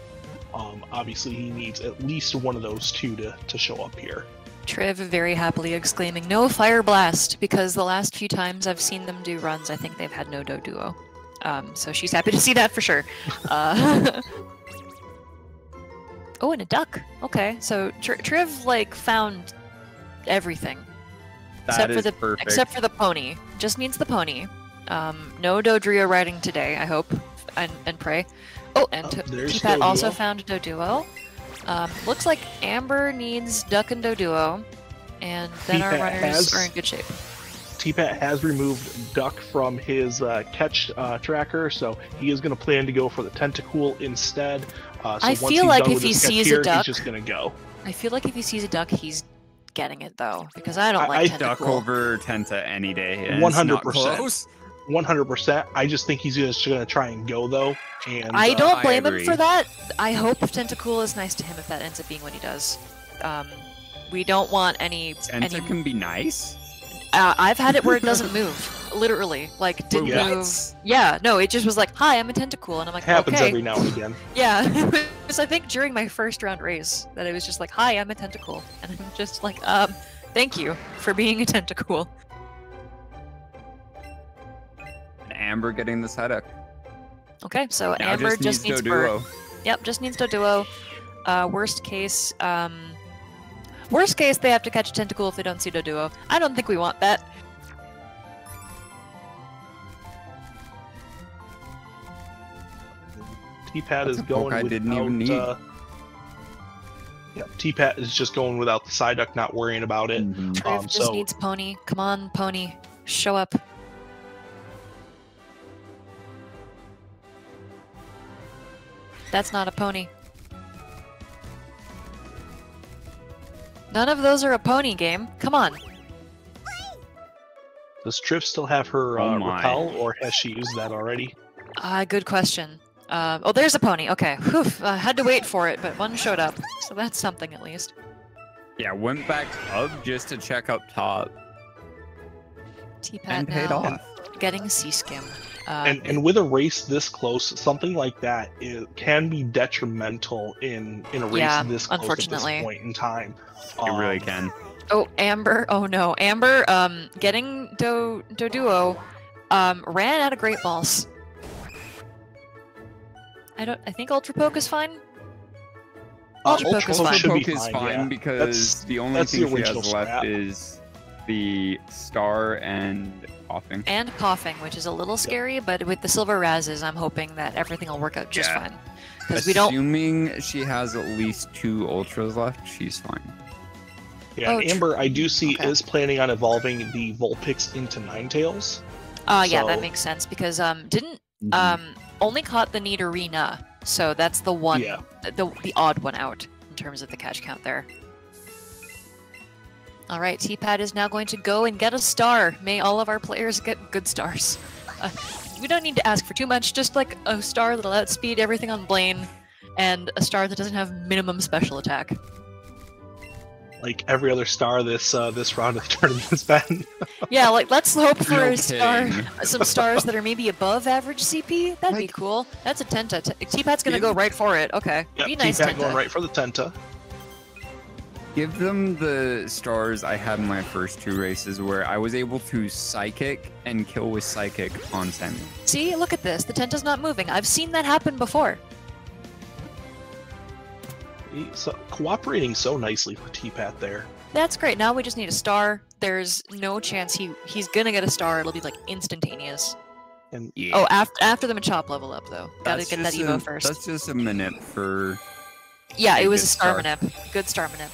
um, obviously he needs at least one of those two to, to show up here. Triv very happily exclaiming, "No fire blast!" Because the last few times I've seen them do runs, I think they've had no Doduo. Um, so she's happy to see that for sure. Uh, (laughs) oh, and a duck. Okay, so Tr- Triv like found everything That except is for the perfect. except for the pony. Just needs the pony. Um, no Dodrio riding today, I hope and, and pray. Oh, and Oh, T- there's also found Doduo. Um, looks like Amber needs Duck and Doduo, and then our runners has- are in good shape. T-Pat has removed Duck from his uh, catch uh, tracker, so he is going to plan to go for the Tentacool instead. Uh, so I once feel he's like if he his catch sees a duck- he's just going to go. I feel like if he sees a duck, he's getting it though, because I don't I- like I- Duck over Tenta any day. and it's not 100%. 100%. I just think he's just going to try and go, though. And I uh, don't I blame him for that. I hope Tentacool is nice to him if that ends up being what he does. Um, we don't want any Tenta any can be nice. Uh, I've had it where it doesn't move, literally. Like didn't Yeah. move. Yeah, no, it just was like, "Hi, I'm a tentacle," and I'm like, happens "Okay." every now and again. (laughs) Yeah, (laughs) it was I think during my first round race that it was just like, "Hi, I'm a tentacle," and I'm just like, "Um, thank you for being a tentacle." And Amber getting the Psyduck. Okay, so Now Amber just, needs, bird. Doduo. Yep, just needs Doduo. Uh, worst case, um, worst case they have to catch a Tentacool if they don't see Doduo. I don't think we want that. T-Pat is going I without. didn't even need. Uh, yeah, T-Pat is just going without the Psyduck, not worrying about it. Mhm. Um, just so- needs pony. Come on, pony, show up. That's not a pony. None of those are a pony game. Come on. Does Triv still have her Oh uh, my. repel, or has she used that already? Ah, good question. Uh, oh, there's a pony. Okay. Whew, I had to wait for it, but one showed up. So that's something at least. Yeah, went back up just to check up top T-Pat and paid off. getting a sea skim. Um, and and with a race this close, something like that it can be detrimental in in a race Yeah, this close unfortunately. at this point in time. It really Um, can. Oh, Amber. Oh no, Amber. Um, getting Do Doduo, um, ran out of Great Balls. I don't. I think Ultra Poke is fine. Uh, Ultra Poke is Ultra fine. should be is fine, fine yeah. because That's- the only that's the thing she original has left is the star and Koffing. And Koffing, which is a little scary, but with the silver razzes, I'm hoping that everything will work out just Yeah. fine. Because we don't. Assuming she has at least two ultras left, she's fine. Yeah, Oh, Amber, I do see okay. is planning on evolving the Vulpix into Ninetales. Uh, yeah, that makes sense because um, didn't Mhm. um only caught the Nidorina, so that's the one, Yeah. the the odd one out in terms of the catch count there. All right, T-Pat is now going to go and get a star. May all of our players get good stars. Uh, we don't need to ask for too much, just like a star that'll outspeed everything on Blaine, and a star that doesn't have minimum special attack. Like every other star this uh, this round of the tournament's been. (laughs) Yeah, like let's hope for No a star, some stars that are maybe above average CP. That'd be cool. That's a Tenta. T- T-Pat's gonna Give- go right for it. Okay, Yep, be nice, T-Pat Tenta. going right for the Tenta. Give them the stars I had in my first two races where I was able to psychic and kill with psychic on Samuel. See, look at this. The tent is not moving. I've seen that happen before. So, cooperating so nicely with T-Pat there. That's great. Now we just need a star. There's no chance he he's gonna get a star. It'll be like instantaneous. And Yeah. Oh, after after the Machop level up though. Gotta get that just Evo a, first. That's just a minute for Yeah, a it was a star star. manip. Good star manip.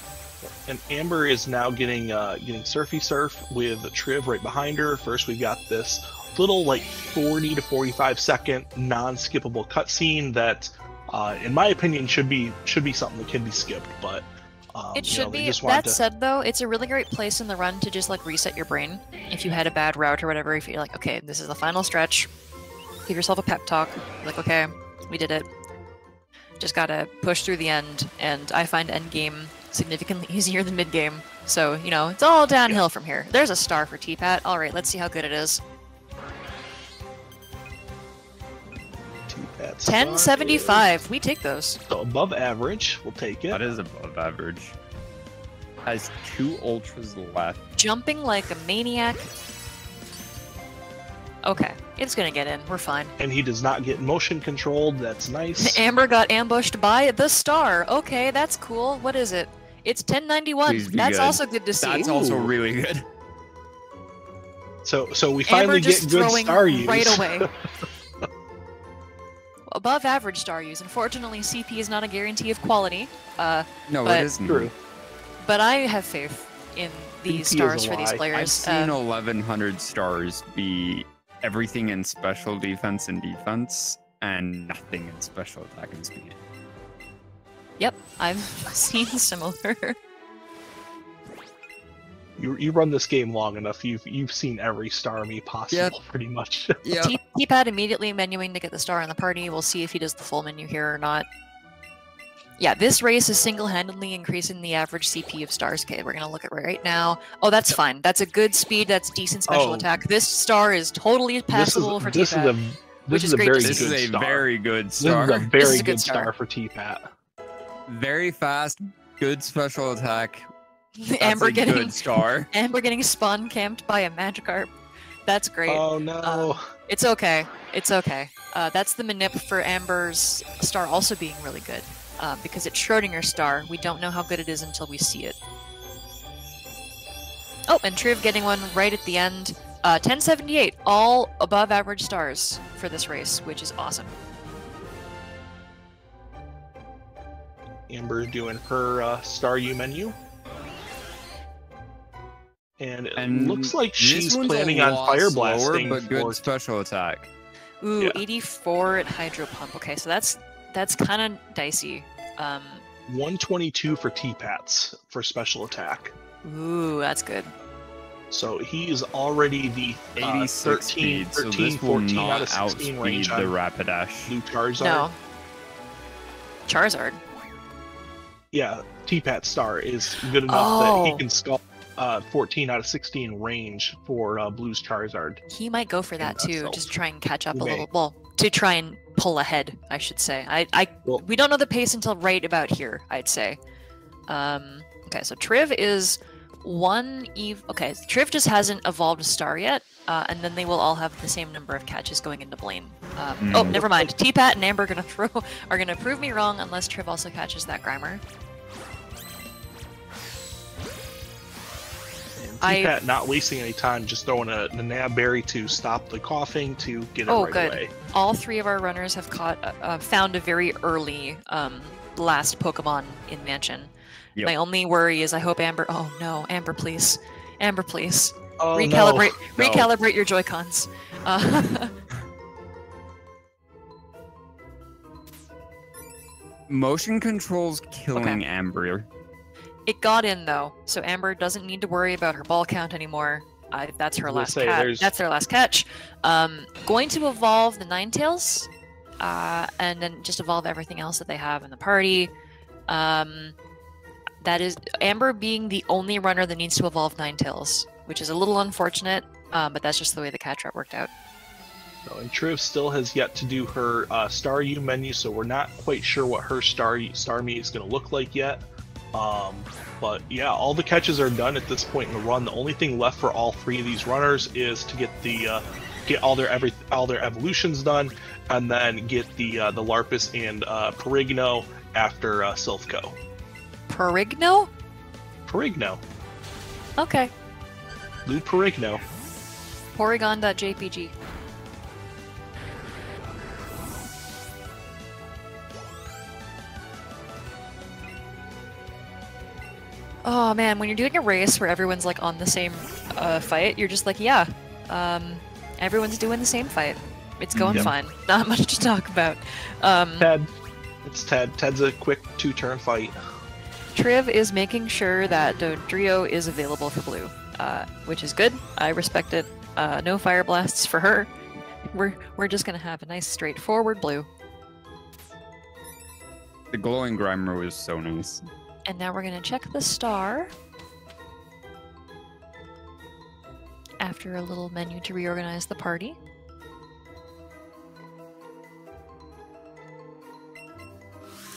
And Amber is now getting uh, getting Surfy Surf with Triv right behind her. First, we've got this little like 40 to 45 second non-skippable cutscene that, uh, in my opinion, should be should be something that can be skipped. But um, It should know, be. That to- said, though, it's a really great place in the run to just like reset your brain. If you had a bad route or whatever, if you're like, okay, this is the final stretch, give yourself a pep talk. Like, okay, we did it. Just gotta push through the end, and I find end game significantly (laughs) easier than mid game. So you know, it's all downhill from here. There's a star for T-Pat. All right, let's see how good it is. T-Pat 1075. We take those. So above average, we'll take it. that is above average. Has two ultras left. Jumping like a maniac. Okay, it's gonna get in. We're fine. and he does not get motion controlled. That's nice. (laughs) Amber got ambushed by the star. Okay, that's cool. What is it? It's 1091. That's good. also good to see. That's also really good. So so we finally just get good throwing star use. right away. (laughs) Above average star use. Unfortunately, CP is not a guarantee of quality. Uh, No, But- it isn't. True. but I have faith in these CP is stars a for these lie. players. I've seen Uh, 1100 stars be everything in special defense and defense, and nothing in special attack and speed. Yep, I've (laughs) seen similar. You, you run this game long enough, you've you've seen every Starmie possible, pretty much. Yeah. T- T-Pat immediately menuing to get the star in the party. We'll see if he does the full menu here or not. Yeah, this race is single-handedly increasing the average CP of stars. Okay, we're gonna look at right now. Oh, that's fine. That's a good speed. That's decent special Oh. attack. This star is totally this is passable for this is T-Pat. a this which is is a great to very see. This good is a very good this is a star. This very is a good, good star. star. for T-Pat. Very fast, good special attack. (laughs) That's Amber a getting good star. (laughs) Amber getting spawn camped by a Magikarp. That's great. Oh no! Um, It's okay. It's okay. Uh, that's the manip for Amber's star also being really good. Uh, because it's Schrodinger's star. We don't know how good it is until we see it. Oh, and Triv getting one right at the end. Uh, 1078, all above average stars for this race, which is awesome. Amber doing her uh, Staryu menu. And it And looks like she's planning on fire slower, blasting but good for special attack. Ooh, Yeah. 84 at Hydro Pump. Okay, so that's that's kind of dicey. Um, 122 for T-Pats for special attack. ooh, that's good. So he is already the uh, 86 13, speed, 13, this will 14 out of 16 range the on Rapidash. Blue Charizard. No. Charizard. Yeah, T-Pat Star is good enough that Oh. he can skull uh, 14 out of 16 range for uh, Blue's Charizard. He might go for that Yeah, too, so- just try and catch up He a may. little. Well, to try and pull ahead, I should say. I, I, Well- we don't know the pace until right about here. I'd say. Um, okay, so Triv is one eve. Okay, Triv just hasn't evolved a star yet, uh, and then they will all have the same number of catches going into Blaine. Um, Oh, Hmm. never mind. T-Pat and Amber are gonna (laughs) throw are gonna prove me wrong unless Triv also catches that Grimer. And I- T-Pat not wasting any time, just throwing a, a nab berry to stop the Koffing to get it Oh, right good. away. all three of our runners have caught uh, uh, found a very early um, last Pokemon in Mansion. Yep. My only worry is I hope Amber. Oh no, Amber, please, Amber, please Oh, recalibrate No. recalibrate your Joy Cons. Uh, (laughs) Motion controls killing Amber. It got in though, so Amber doesn't need to worry about her ball count anymore. I, that's her I was gonna last say, catch. That's their last catch. Um, going to evolve the Ninetales, uh, and then just evolve everything else that they have in the party. Um, that is Amber being the only runner that needs to evolve Ninetales, which is a little unfortunate, um, but that's just the way the catch art worked out. No, and Triv still has yet to do her uh, Staryu menu, so we're not quite sure what her Star Starmie is going to look like yet. Um, but yeah, all the catches are done at this point in the run. The only thing left for all three of these runners is to get the uh, get all their every all their evolutions done, and then get the uh, the Larpus and uh, Perigno after uh, Silph Co. Perigno? Perigno, Okay. Lude Perigno. Porygon.jpg. Oh man, when you're doing a race where everyone's like on the same uh, fight, you're just like, yeah, um, everyone's doing the same fight. It's going Yep. fine. (laughs) Not much to talk about. Um, Ted, it's Ted. Ted's a quick two-turn fight. Triv is making sure that Dodrio is available for blue, uh, which is good. I respect it. Uh, no fire blasts for her. We're we're just gonna have a nice straightforward blue. The glowing Grimer was so nice. And now we're gonna check the star. After a little menu to reorganize the party.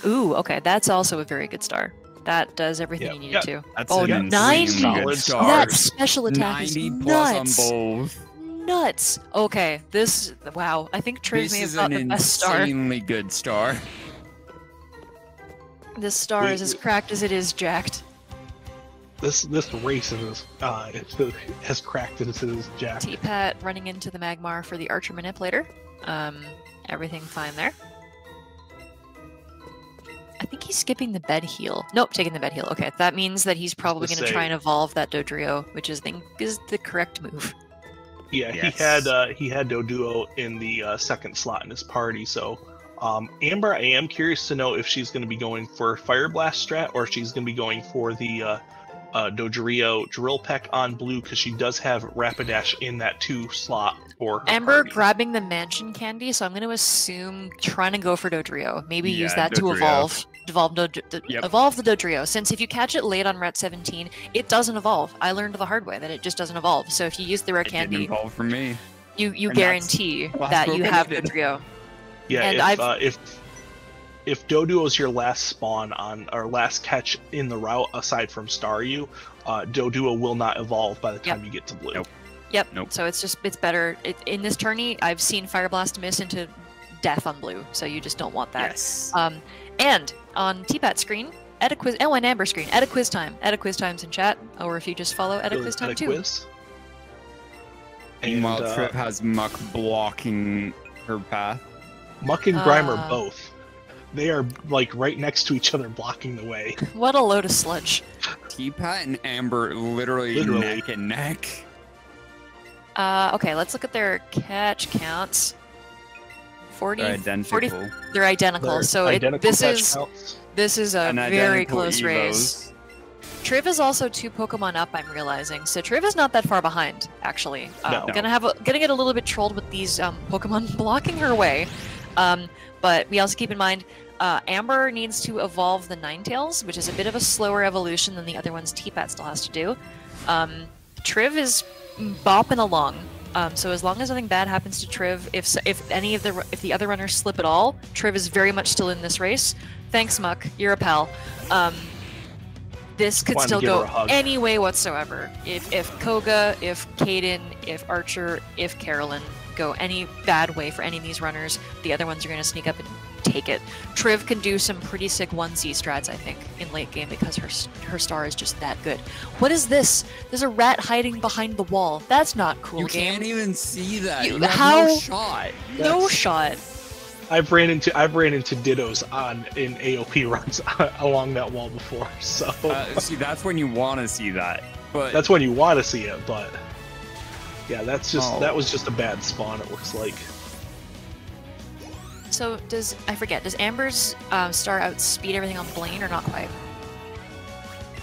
Ooh, okay, that's also a very good star. That does everything Yeah, you need yeah, to. That's Oh, an nine insanely good solid star. That special attack is 90 plus nuts. on both. Nuts. Okay, this wow. I think Triv may have is an the best star. insanely good star. This star Wait, is as cracked as it is jacked. This this race is uh, it's, has cracked into this jack. T-Pat running into the Magmar for the Archer Manipulator. Um, everything fine there. I think he's skipping the bed heal. Nope, taking the bed heal. Okay, that means that he's probably going to try and evolve that Dodrio, which is, I think is the correct move. Yeah, Yes. he had uh, he had Doduo in the uh, second slot in his party. So, um, Amber, I am curious to know if she's going to be going for Fire Blast strat or if she's going to be going for the uh, uh, Dodrio Drill Peck on blue because she does have Rapidash in that two slot for Amber party. grabbing the mansion candy, so I'm going to assume trying to go for Dodrio. Maybe use Yeah, that to evolve. Evolve, Dod- d- Yep. evolve the Dodrio. Since if you catch it late on Ret 17, it doesn't evolve. I learned the hard way that it just doesn't evolve. So if you use the rare It didn't candy, for me. you you and guarantee that you have did. Dodrio. Yeah, and if, I've- uh, if if Doduo is your last spawn on or last catch in the route aside from Staryu, uh, Doduo will not evolve by the time you get to blue. Nope. Yep. Nope. So it's just it's better it, in this tourney. I've seen Fire Blast miss into death on blue, so you just don't want that. Yes. Um, and on T-Pat screen, at a quiz, oh, and Amber screen, at a quiz time, at a quiz times in chat, or if you just follow at a quiz time too. quiz. And Meanwhile, uh, Triv has Muck blocking her path. Muck and Grimer Uh. both. They are like right next to each other, blocking the way. (laughs) What a load of sludge. T-Pat and Amber literally, Literally. neck and neck. Uh, okay, let's look at their catch counts. 40, They're 40 identical. they're identical. They're so it, this is counts. this is a and very identical close race. Evos. Triv is also two Pokemon up. I'm realizing, so Triv is not that far behind. Actually, uh, No. gonna have a, gonna get a little bit trolled with these um, Pokemon (laughs) blocking her way. Um, but we also keep in mind, uh, Amber needs to evolve the Ninetales, which is a bit of a slower evolution than the other ones T-Pat still has to do. Um, Triv is bopping along. Um, so as long as nothing bad happens to Triv, if if any of the if the other runners slip at all, Triv is very much still in this race. Thanks, Muck. You're a pal. Um, this could still go any way whatsoever. If if Koga, if Caden, if Archer, if Carolyn go any bad way for any of these runners, the other ones are going to sneak up and take it. Triv can do some pretty sick 1C strats, I think, in late game because her her star is just that good. What is this? There's a rat hiding behind the wall. That's not cool You game. can't even see that. You- You, have how- no shot. no That's- shot. I've ran into I've ran into dittos on in AOP (laughs) runs (laughs) along that wall before. (laughs) So Uh, see, that's when you want to see that. But that's when you want to see it, but yeah, that's just Oh. that was just a bad spawn. It looks like. So does I forget? Does Amber's um, star outspeed everything on Blaine or not quite?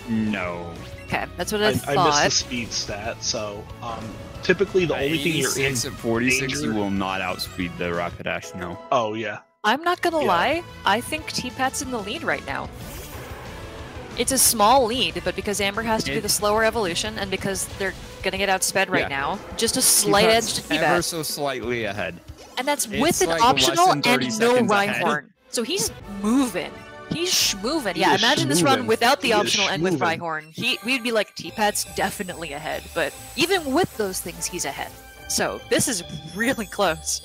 no. Okay, that's what I, I, thought. I missed the speed stat, so um, typically the only thing you're in. at 46, you will not outspeed the Rapidash, no. Oh yeah, I'm not gonna Yeah. lie. I think T-Pat's in the lead right now. It's a small lead, but because Amber has to do the slower evolution, and because they're gonna get outsped right Yeah. now, just a slight edge to ever T-Pat, so slightly ahead. and that's it's with an like less optional and no seconds ahead. Rhyhorn. So he's moving. He's schmoving. He Yeah, is imagine this run without the He optional and with schmoving. Rhyhorn. He, we'd be like, T-Pat's definitely ahead. But even with those things, he's ahead. So this is really (laughs) close.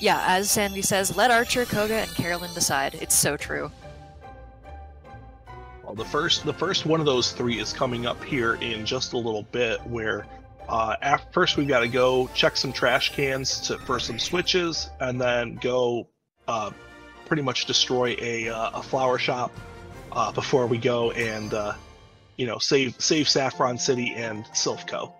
Yeah, as Sandy says, let Archer, Koga, and Carolyn decide. It's so true. Well, the first the first one of those three is coming up here in just a little bit. Where uh, af first we've got to go check some trash cans to for some switches, and then go uh, pretty much destroy a uh, a flower shop uh, before we go and uh, you know save save Saffron City and Silph Co.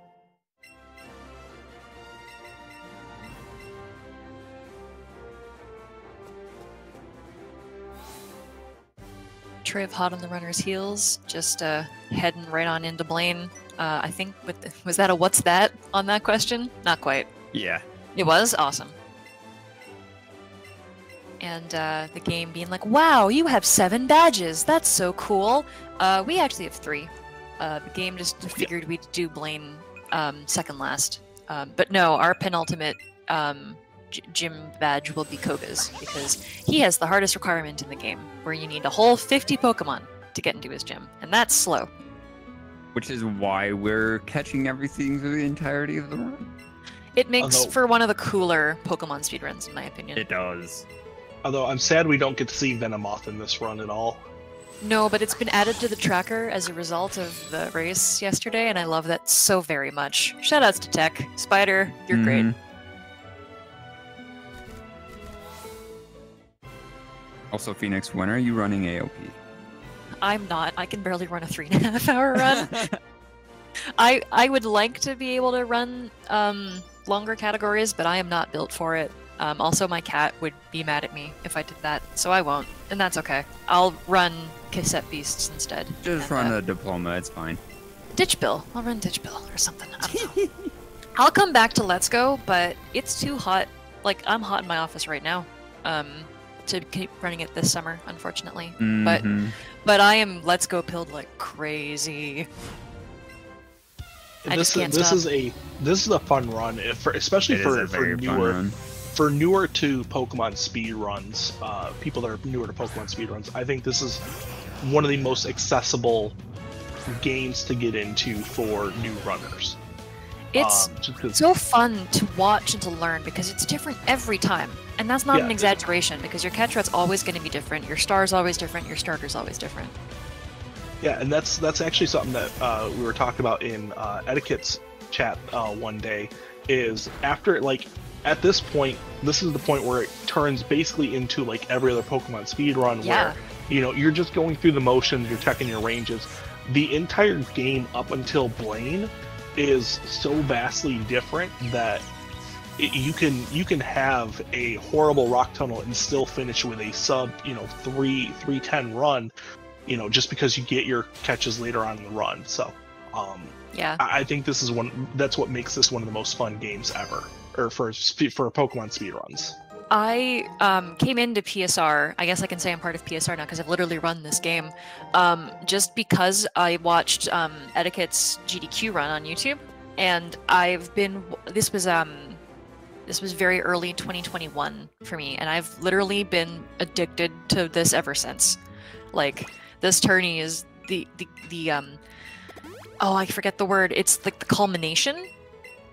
Triv hot on the runner's heels, just uh, heading right on into Blaine. Uh, I think with the, was that a what's that on that question? Not quite. Yeah. It was awesome. And uh, the game being like, "Wow, you have seven badges. That's so cool." Uh, we actually have three. Uh, the game just figured we'd do Blaine um, second last, um, but no, our penultimate um, J- gym badge will be Koga's because he has the hardest requirement in the game, where you need a whole 50 Pokemon to get into his gym, and that's slow. Which is why we're catching everything for the entirety of the run. It makes Although- for one of the cooler Pokemon speedruns, in my opinion. It does. Although I'm sad we don't get to see Venomoth in this run at all. No, but it's been added to the tracker as a result of the race yesterday, and I love that so very much. Shoutouts to Tech. Spider, you're mm-hmm. great. Also, Phoenix, when are you running AOP? I'm not. I can barely run a three and a half hour run. (laughs) I I would like to be able to run um, longer categories, but I am not built for it. Um, also, my cat would be mad at me if I did that, so I won't, and that's okay. I'll run cassette beasts instead. Just and, run uh, a diploma, it's fine. Ditch Bill. I'll run Ditch Bill or something. I don't know. (laughs) I'll come back to Let's Go, but it's too hot. Like I'm hot in my office right now. Um, to keep running it this summer, unfortunately. But Mhm. but I am Let's Go pilled like crazy. I this just can't is, this stop. is a this is a fun run, if for, especially It is for, for newer for newer to Pokemon speed runs, uh, people that are newer to Pokemon speed runs. I think this is one of the most accessible games to get into for new runners. It's Um, so fun to watch and to learn because it's different every time. And that's not Yeah. an exaggeration because your catch rate's always going to be different, your star's always different, your starter's always different. Yeah, and that's that's actually something that uh, we were talking about in uh, etiquette's chat uh, one day. Is after like at this point, this is the point where it turns basically into like every other Pokemon speed run Yeah. where you know you're just going through the motions, you're checking your ranges. The entire game up until Blaine is so vastly different that it, you can you can have a horrible rock tunnel and still finish with a sub you know three three ten run you know just because you get your catches later on in the run so um Yeah. I, I think this is one that's what makes this one of the most fun games ever or for for Pokemon speedruns. I um, came into PSR. I guess I can say I'm part of PSR now because I've literally run this game. Um, just because I watched um, Etiquette's GDQ run on YouTube, and I've been. This was um, this was very early 2021 for me, and I've literally been addicted to this ever since. Like this tourney is the the the um. Oh, I forget the word. It's like the culmination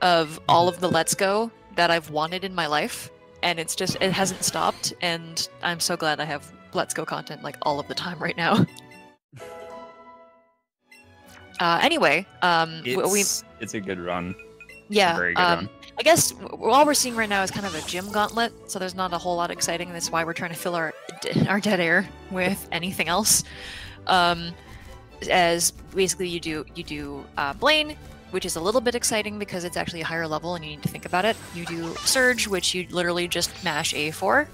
of all of the Let's Go that I've wanted in my life and it's just it hasn't stopped and i'm so glad i have let's go content like all of the time right now (laughs) uh anyway um It's, we it's a good run. yeah good um run. I guess all we're seeing right now is kind of a gym gauntlet, so there's not a whole lot exciting. That's why we're trying to fill our our dead air with anything else. Um, as basically you do you do uh, Blaine, which is a little bit exciting because it's actually a higher level and you need to think about it. You do Surge, which you literally just mash A for.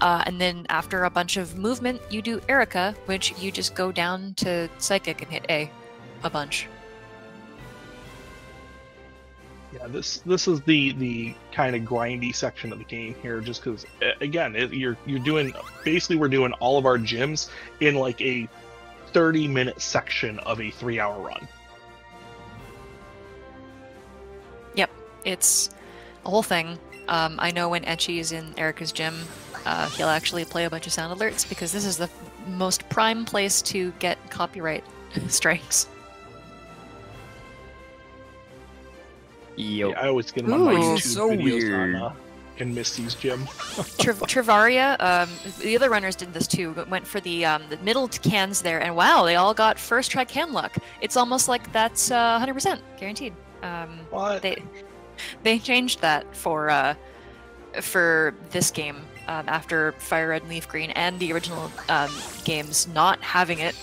Uh, and then after a bunch of movement, you do Erica, which you just go down to Psychic and hit A a bunch. Yeah, this this is the the kind of grindy section of the game here, just because again, it, you're you're doing basically we're doing all of our gyms in like a 30 minute section of a three hour run. It's a whole thing. Um, I know when Etchy is in Erica's gym, uh, he'll actually play a bunch of sound alerts because this is the most prime place to get copyright (laughs) strikes. Yo. Yeah, I always get them on my YouTube So videos weird. on uh, in Misty's gym. (laughs) Triv- Trivvaria, um, the other runners did this too, but went for the um, the middle cans there, and wow, they all got first try can luck. It's almost like that's uh, 100% guaranteed. Um, What? they they changed that for uh, for this game um, after Fire Red and Leaf Green and the original um, games not having it,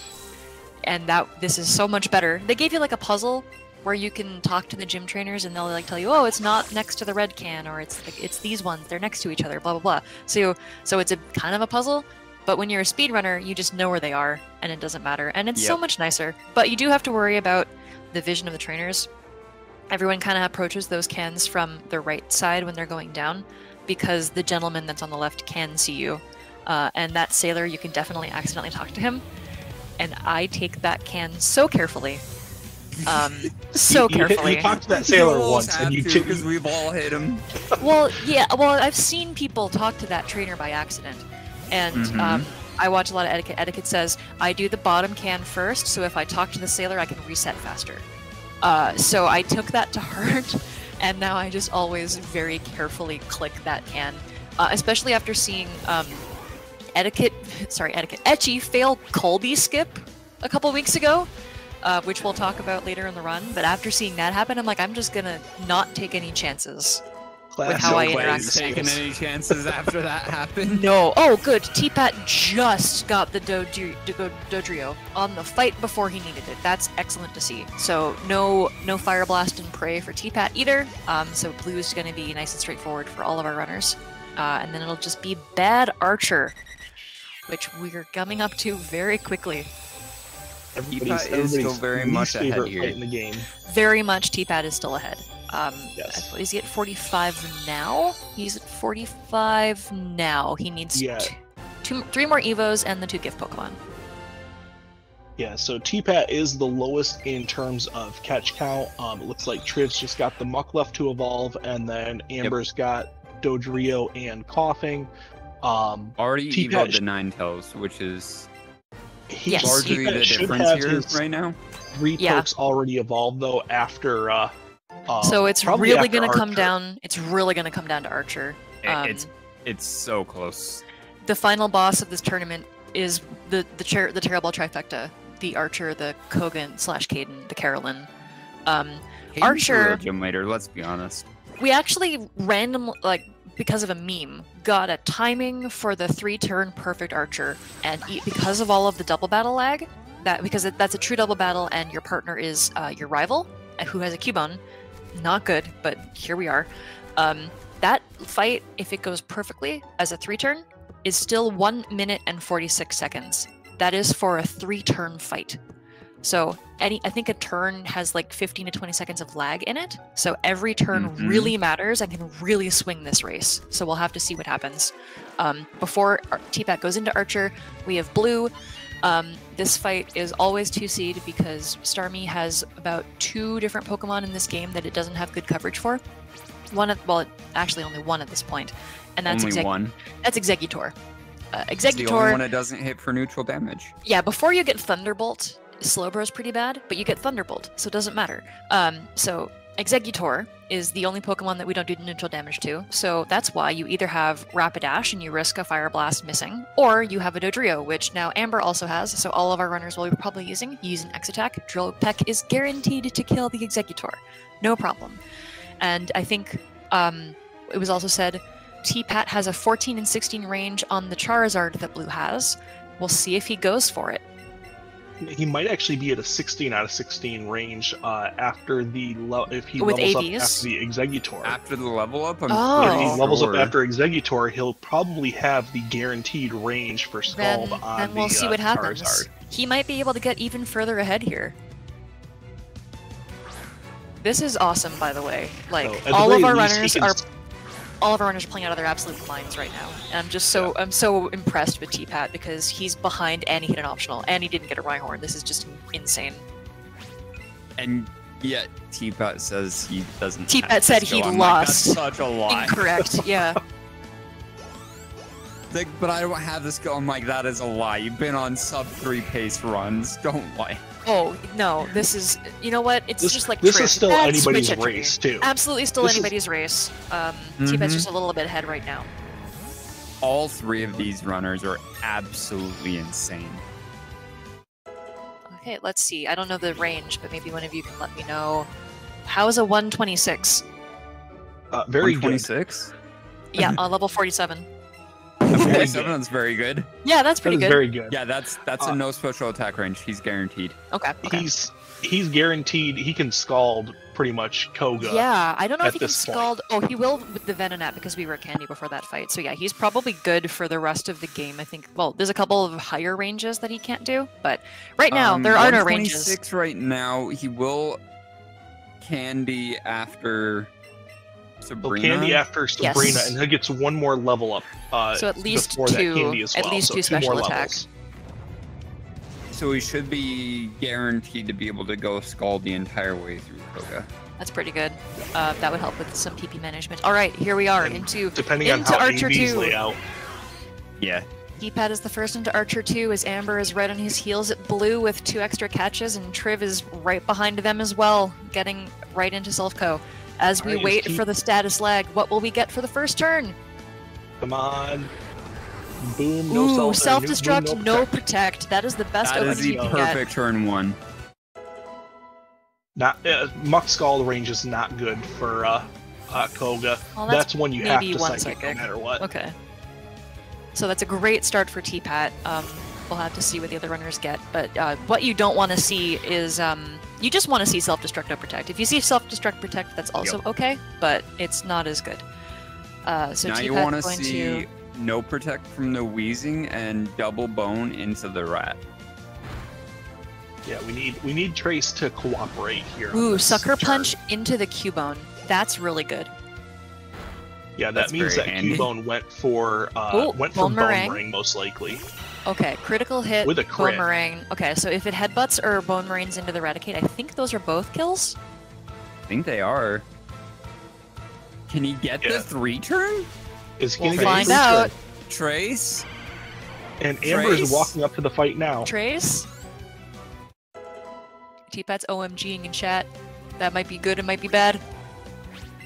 and that this is so much better. They gave you like a puzzle where you can talk to the gym trainers and they'll like tell you, oh, it's not next to the red can or it's like, it's these ones, they're next to each other, blah blah blah. So so it's a kind of a puzzle. But when you're a speedrunner, you just know where they are, and it doesn't matter, and it's so much nicer. But you do have to worry about the vision of the trainers everyone kind of approaches those cans from the right side when they're going down because the gentleman that's on the left can see you uh, and that sailor you can definitely accidentally talk to him. And i take that can so carefully. Um, (laughs) so you, you, hit- carefully. you talked to that sailor once, and you to, took because we've all hit him. (laughs) well yeah well i've seen people talk to that trainer by accident. And Mhm. um, i watch a lot of etiquette. Etiquette says i do the bottom can first so if i talk to the sailor i can reset faster uh, so i took that to heart (laughs) and now i just always very carefully click that can uh, especially after seeing um, etiquette (laughs) sorry etiquette etchy fail colby skip a couple weeks ago uh, which we'll talk about later in the run but after seeing that happen i'm like i'm just gonna not take any chances class how I of interact with taking any chances after that happened. (laughs) No. Oh, good. T-Pat just got the Dodri- Do- Dodrio on the fight before he needed it. That's excellent to see. So no, no Fire Blast and Prey for T-Pat either. Um, so blue is going to be nice and straightforward for all of our runners. Uh, and then it'll just be Bad Archer, which we're coming up to very quickly. Everybody's, T-Pat is still very much ahead here. in the game. Very much T-Pat is still ahead. Um, Yes. Is he at 45 now? He's at 45 now. He needs Yeah. two, two, three more Evos and the two gift Pokemon. Yeah, so T-Pat is the lowest in terms of catch count. Um, it looks like Triv's just got the Muck left to evolve, and then Amber's got Dodrio and Koffing. Um, Already T-Pat evolved sh- the Ninetales, which is he, Yes. largely the should difference have here his right now. three Yeah. pokes already evolved though after. Uh, uh, so it's really going to come down. It's really going to come down to Archer. Um, it's it's so close. the final boss of this tournament is the the ter- the terrible trifecta: the Archer, the Kogan slash Caden, the Carolyn. Um, Hayden's a Archer- real gym leader. Let's be honest. we actually randomly like because of a meme got a timing for the three turn perfect archer and e- because of all of the double battle lag that because it, that's a true double battle and your partner is uh, your rival uh, who has a cubone not good but here we are um, that fight if it goes perfectly as a three turn is still one minute and 46 seconds that is for a three turn fight so any I think a turn has like 15 to 20 seconds of lag in it. So every turn Mhm. really matters and can really swing this race. So we'll have to see what happens. Um, before Ar- T-Pat goes into Archer, we have Blue. Um, this fight is always two seed because Starmie has about two different Pokemon in this game that it doesn't have good coverage for. One of well, actually only one at this point, and that's Only Exec- one. that's Exeggutor. Uh, It's the only one that doesn't hit for neutral damage. Yeah, before you get Thunderbolt, Slowbro's pretty bad, but you get Thunderbolt, so it doesn't matter. Um, so Exeggutor is the only Pokemon that we don't do neutral damage to, so that's why you either have Rapidash and you risk a Fire Blast missing, or you have a Dodrio, which now Amber also has, so all of our runners will be probably using. Use an X attack. Drill Peck is guaranteed to kill the Exeggutor. No problem. And I think Um, it was also said T-Pat has a 14 and 16 range on the Charizard that Blue has. We'll see if he goes for it. He might actually be at a 16 out of 16 range uh, after the le- if he With levels AVs? up after the Exeggutor. After the level up, I'm Oh. if he levels up after Exeggutor, he'll probably have the guaranteed range for Then, Scald on then we'll the see uh, what happens. Charizard. He might be able to get even further ahead here. This is awesome, by the way. Like So, all of our least, runners can are s- all of our runners are playing out of their absolute minds right now. And I'm just so I'm so impressed with T-Pat because he's behind and he hit an optional and he didn't get a Rhyhorn. This is just insane. And yet, T-Pat says he doesn't. T-Pat said he I'm like, lost. That's such a lie. Incorrect. (laughs) Yeah. Like, but I don't have this. I'm like, that is a lie. You've been on sub three pace runs. Don't lie. Oh no, this is you know what? It's This, just like this Triv. is still Bad anybody's switch race too. Absolutely still This is- anybody's race. Um, Mhm. T-Pat's just a little bit ahead right now. All three of these runners are absolutely insane. Okay, let's see. I don't know the range, but maybe one of you can let me know. How is a 126? Uh, very good. 26. Yeah, on (laughs) level 47. Very 47. good. That's very good. Yeah, that's pretty is good. very good. Yeah, that's that's Uh, a no special attack range. He's guaranteed. Okay. okay. He's he's guaranteed he can scald pretty much Koga. Yeah, I don't know if he can this point. scald. Oh, he will with the Venonat because we were candy before that fight. So yeah, he's probably good for the rest of the game. I think. Well, there's a couple of higher ranges that he can't do, but right now Um, there are no ranges. 126 right now. He will candy after He'll Sabrina. candy after Sabrina, Yes. and he gets one more level up. Uh, So at least two- that candy as at least so two two special attacks. So he should be guaranteed to be able to go scald the entire way through Koga. That's pretty good. Uh, that would help with some PP management. All right, here we are And into Depending on how Archer AVs 2. lay out. Yeah. T-Pat is the first into Archer 2 as Amber is right on his heels at blue with two extra catches and Triv is right behind them as well, getting right into Silph Co. As we Alright, wait keep- for the status lag, what will we get for the first turn? Come on. Boom, no Ooh, self, self-destruct, boom, no protect. protect. That is the best That is opening the you get. perfect turn one. Not uh, Muck Scald range is not good for uh, uh, Koga. Well, that's, that's one you have maybe to one psychic, psychic. no matter what. Okay. So that's a great start for T-Pat. Um, we'll have to see what the other runners get. But uh, what you don't want to see is um, you just want to see self-destruct no protect. If you see self-destruct protect, that's also okay, but it's not as good. Uh, so now T-Pat you want to going see to no protect from the Weezing and double bone into the rat. Yeah, we need we need Trace to cooperate here. ooh sucker turn. punch into the Cubone. That's really good. Yeah, that That's means that handy. Cubone went for uh, Ooh, went for Bone Bonemerang. Most likely. Okay, critical hit, With a crit. boomerang. Okay, so if it headbutts or bone marines into the Raticate, I think those are both kills. I think they are. Can he get Yeah. the three turn? Is he We'll gonna get find free turn? out. Trace? And Amber is walking up to the fight now. Trace. T-Pat's OMGing in chat. That might be good, it might be bad.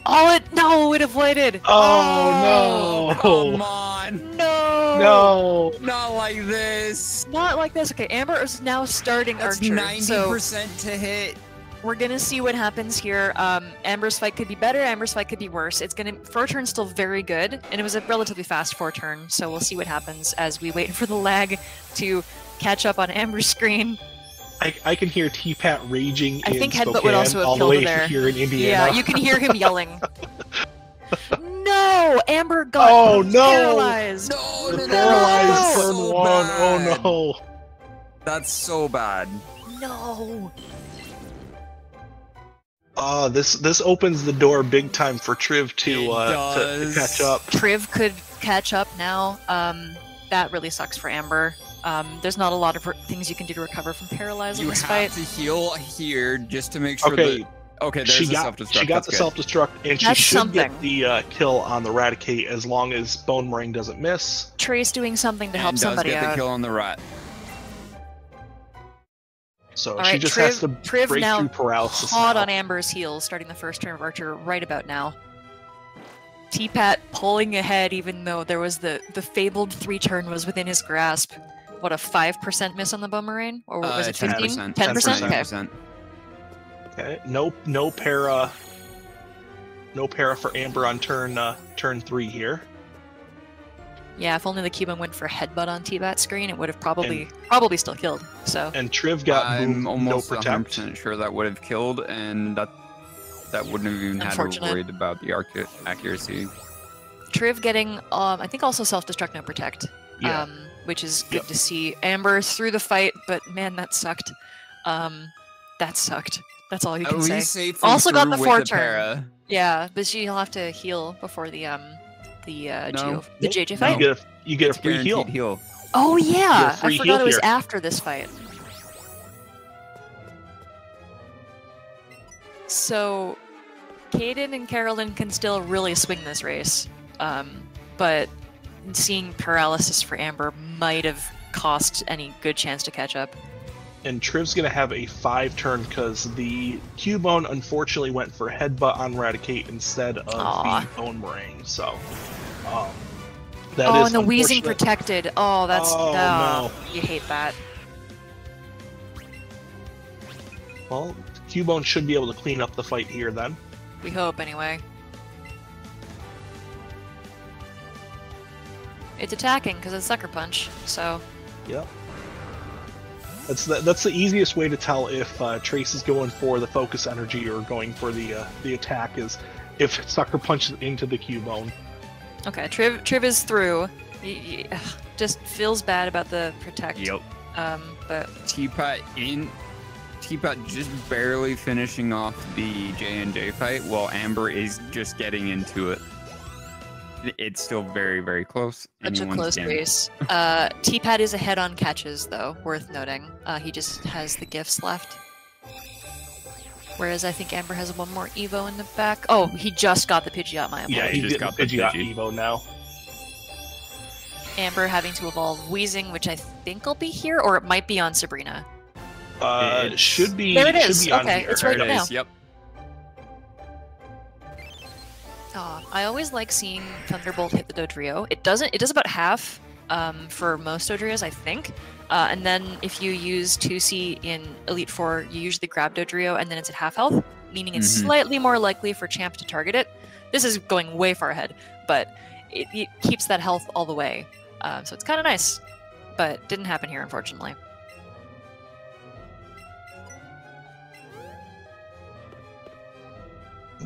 Oh, it no, it avoided. Oh, no. Come (laughs) on! no, No. Not like this! not like this. Okay, Amber is now starting That's Archer, ninety so percent to hit. we're gonna see what happens here. Um, Amber's fight could be better. Amber's fight could be worse. It's gonna four turn's still very good, and it was a relatively fast four turn. So we'll see what happens as we wait (laughs) for the lag to catch up on Amber's screen. I, I can hear T-Pat raging I in think Headbutt would Spokane, also have all the killed way there. here in Indiana. Yeah, you can hear him (laughs) yelling. no, Amber got Oh, no! paralyzed. No, The no, no, paralyzed that's turn so one. bad. Oh That's so bad. No. no. Uh, this this opens the door big time for Triv to uh to, to catch up. Triv could catch up now. Um, that really sucks for Amber. Um, there's not a lot of re- things you can do to recover from paralyze in You this have fight. to heal here just to make sure Okay, that. Okay, there's she the got self-destruct. she got That's the good. self destruct, and she That's should something. get the uh, kill on the Raticate as long as Bone Ring doesn't miss. Trace doing something to help and does somebody get the kill on the rat. So All she right, just Triv, has to Triv break now through paralysis. hot now. on Amber's heels, starting the first turn of Archer right about now. T-Pat pulling ahead, even though there was the the fabled three turn was within his grasp. What a five percent miss on the boomerang, or what was Uh, it fifteen? 10%. Ten percent. 10%. Okay. Okay, no no para. no para for Amber on turn uh, turn three here. Yeah, if only the Cubone went for headbutt on T-Pat screen, it would have probably probably still killed. So And Triv got I'm boom, no almost protect. 100% sure that would have killed, and that that wouldn't have even had to Unfortunate. worried about the arcu- accuracy. Triv getting, um, I think also self-destruct no protect, Yeah, um, which is good Yep. to see. Amber through the fight, but man, that sucked. Um, that sucked. That's all you can At say. Also got through the with foreturn. para. Yeah, but she'll have to heal before the um the uh No. Geo, the Nope. JJ you fight. get a you get a free heal. heal. Oh yeah, I forgot it was here. after this fight. So, Kaden and Carolyn can still really swing this race, um, but seeing paralysis for Amber might have cost any good chance to catch up. and Triv's gonna have a five turn because the Cubone unfortunately went for headbutt on Raticate instead of Aw. the Bonemerang. So, um, that oh, is and the Weezing protected. Oh, that's Oh, no. You hate that. Well, Cubone should be able to clean up the fight here then. We hope, anyway. It's attacking because it's Sucker Punch, so Yep. That's the, that's the easiest way to tell if uh, Trace is going for the focus energy or going for the uh, the attack is if Sucker punches into the Cubone. okay. Triv, Triv is through. Y- y- ugh, Just feels bad about the protect. Yep. Um, but T-Pat in. T-Pat just barely finishing off the J and J fight, while Amber is just getting into it. It's still very, very close. such a close game. race. (laughs) Uh, T-Pat is ahead on catches, though. Worth noting. Uh, he just has the gifts left. Whereas I think Amber has one more Evo in the back. Oh, he just got the Pidgeot. My Yeah, he he's just got the the Pidgeot Pidgey. Evo now. Amber having to evolve Weezing, which I think will be here, or it might be on Sabrina. Uh, It's- should be There it should be on Okay, here. it's There right it now. is, Yep. Aw, I always like seeing Thunderbolt hit the Dodrio. It doesn't. It does about half um, for most Dodrios, I think. Uh, and then if you use 2C in Elite Four, you usually grab Dodrio, and then it's at half health, meaning it's Mhm. slightly more likely for Champ to target it. This is going way far ahead, but it, it keeps that health all the way. Um, so it's kind of nice, but didn't happen here, unfortunately.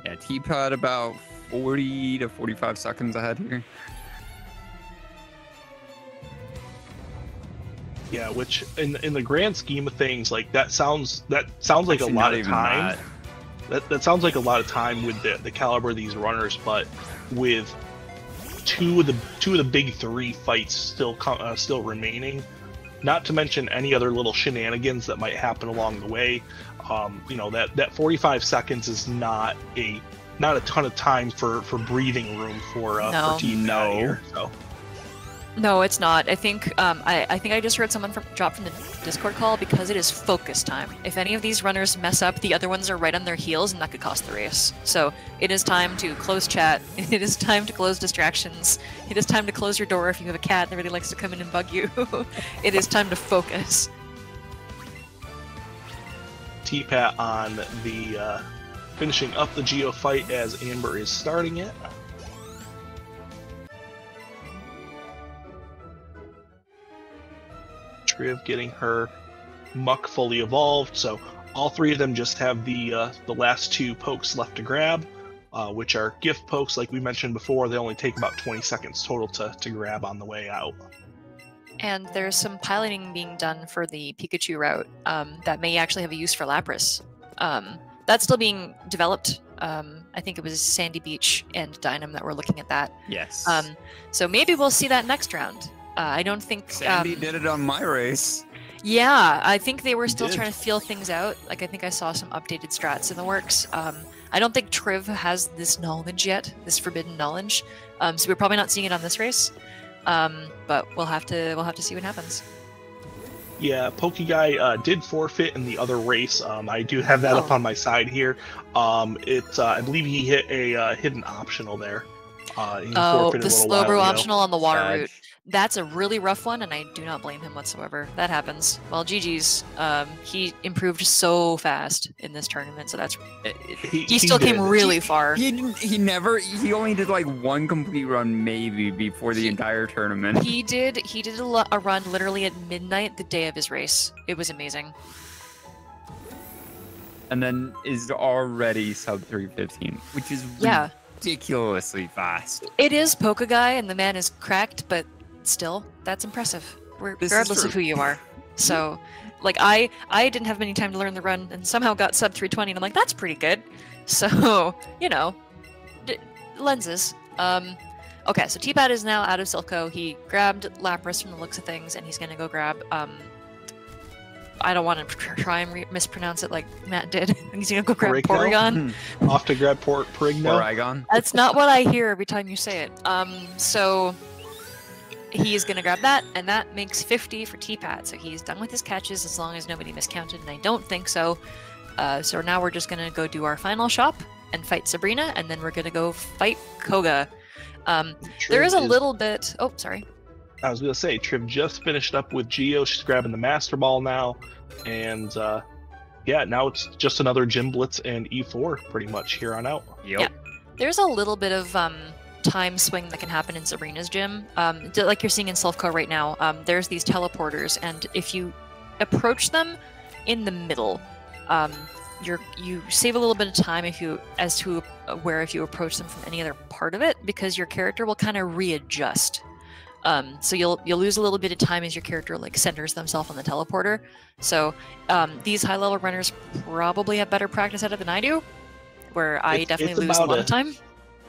Yeah, T-Pat about 40 to 45 seconds ahead here. Yeah, which in in the grand scheme of things, like that sounds that sounds like Actually, a lot of time. that. That that sounds like a lot of time with the the caliber of these runners, but with two of the two of the big three fights still uh, still remaining, not to mention any other little shenanigans that might happen along the way. Um, you know that that 45 seconds is not a not a ton of time for for breathing room for uh, No. for Team No. here. So No, it's not. I think um, I, I think I just heard someone from, drop from the Discord call because it is focus time. If any of these runners mess up, the other ones are right on their heels, and that could cost the race. So it is time to close chat. (laughs) It is time to close distractions. It is time to close your door if you have a cat that really likes to come in and bug you. (laughs) it is time to focus. T-Pat on the uh, finishing up the Geo fight as Amber is starting it. Triv getting her muck fully evolved, so all three of them just have the uh, the last two pokes left to grab, uh, which are gift pokes. Like we mentioned before, they only take about 20 seconds total to, to grab on the way out. And there's some piloting being done for the Pikachu route um, that may actually have a use for Lapras. Um, that's still being developed. Um, I think it was Sandy Beach and Dynam that were looking at that. Yes. Um, so maybe we'll see that next round. Uh, I don't think. Sandy um, did it on my race. Yeah, I think they were still trying to feel things out. Like I think I saw some updated strats in the works. Um, I don't think Triv has this knowledge yet, this forbidden knowledge. Um, so we're probably not seeing it on this race. Um, but we'll have to we'll have to see what happens. Yeah, Pokey Guy uh, did forfeit in the other race. Um, I do have that up Oh. on my side here. Um, it, uh, I believe he hit a uh, hidden optional there. Uh, he Oh, the a little Slowbro optional on the water Sad. route. That's a really rough one, and I do not blame him whatsoever. That happens. Well, GG's, um, he improved so fast in this tournament, so that's It- it- he, still came did. really far. He, he never he only did like one complete run maybe before the He- entire tournament. He did he did a, a run literally at midnight the day of his race. It was amazing. and then is already sub 315, which is Yeah, ridiculously fast. it is Polka Guy, and the man is cracked, but still, that's impressive, re- This is regardless of who you are. (laughs) So, like I I didn't have many time to learn the run, and somehow got sub 320, and I'm like, that's pretty good. (laughs) So, you know, d- lenses. Um, okay, so T-Pat is now out of Silph Co. He grabbed Lapras from the looks of things, and he's gonna go grab. Um, I don't want to try and re- mispronounce it like Matt did. (laughs) he's gonna go grab Porygon? Porygon. Off to grab Port Perigno. Oregon. That's not what I hear every time you say it. Um, so he's gonna grab that, and that makes 50 for T-Pat. So he's done with his catches as long as nobody miscounted, and I don't think so. Uh, so now we're just gonna go do our final shop and fight Sabrina, and then we're gonna go fight Koga. Um, there Triv is a little bit. Oh, sorry. I was gonna say Triv just finished up with Geo. She's grabbing the Master Ball now, and uh, yeah, now it's just another Gym Blitz and E4 pretty much here on out. Yep. Yeah. There's a little bit of um, time swing that can happen in Sabrina's gym. Um, like you're seeing in Silph Co right now, um, there's these teleporters, and if you approach them in the middle, um, you're you save a little bit of time if you as to where if you approach them from any other part of it because your character will kind of readjust. Um, so you'll you'll lose a little bit of time as your character like centers themselves on the teleporter. So um, these high level runners probably have better practice at it than I do, where I It's- definitely it's lose a lot a- of time.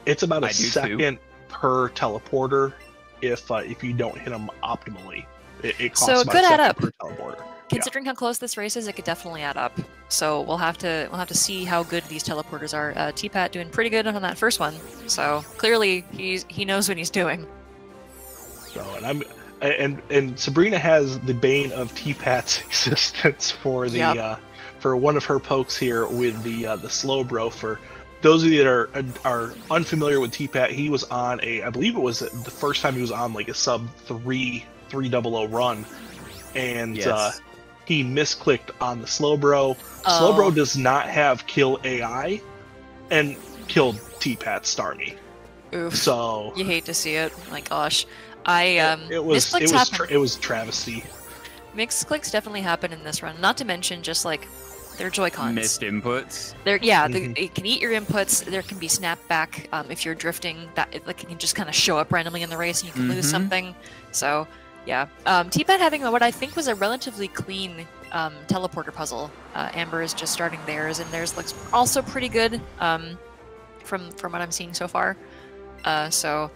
It's about a I do too. second per teleporter if uh, if you don't hit them optimally. It, it costs So it could add up. per teleporter. Considering how close this race is, it could definitely add up. So we'll have to we'll have to see how good these teleporters are. Uh, T-Pat doing pretty good on that first one, so clearly he's he knows what he's doing. So and I'm and and Sabrina has the bane of T-Pat's (laughs) existence for the Yep. uh, for one of her pokes here with the uh, the Slowbro. For those of you that are are unfamiliar with T-Pat, he was on a I believe it was the first time he was on like a sub three three double O run, and Yes. uh, he misclicked on the Slowbro. Slow bro Oh. does not have kill AI, and killed T-Pat Starmie. Oof. So You hate to see it. My gosh. I um it was it was tra- it was travesty. Mixed clicks definitely happen in this run. Not to mention just like their Joy Cons. Missed inputs. There, yeah, the, Mhm. it can eat your inputs. There can be snapback um, if you're drifting. That it, like it can just kind of show up randomly in the race, and you can lose Mhm. something. So, yeah, um, T-Pat having what I think was a relatively clean um, teleporter puzzle. Uh, Amber is just starting theirs, and theirs looks also pretty good um, from from what I'm seeing so far. Uh, so,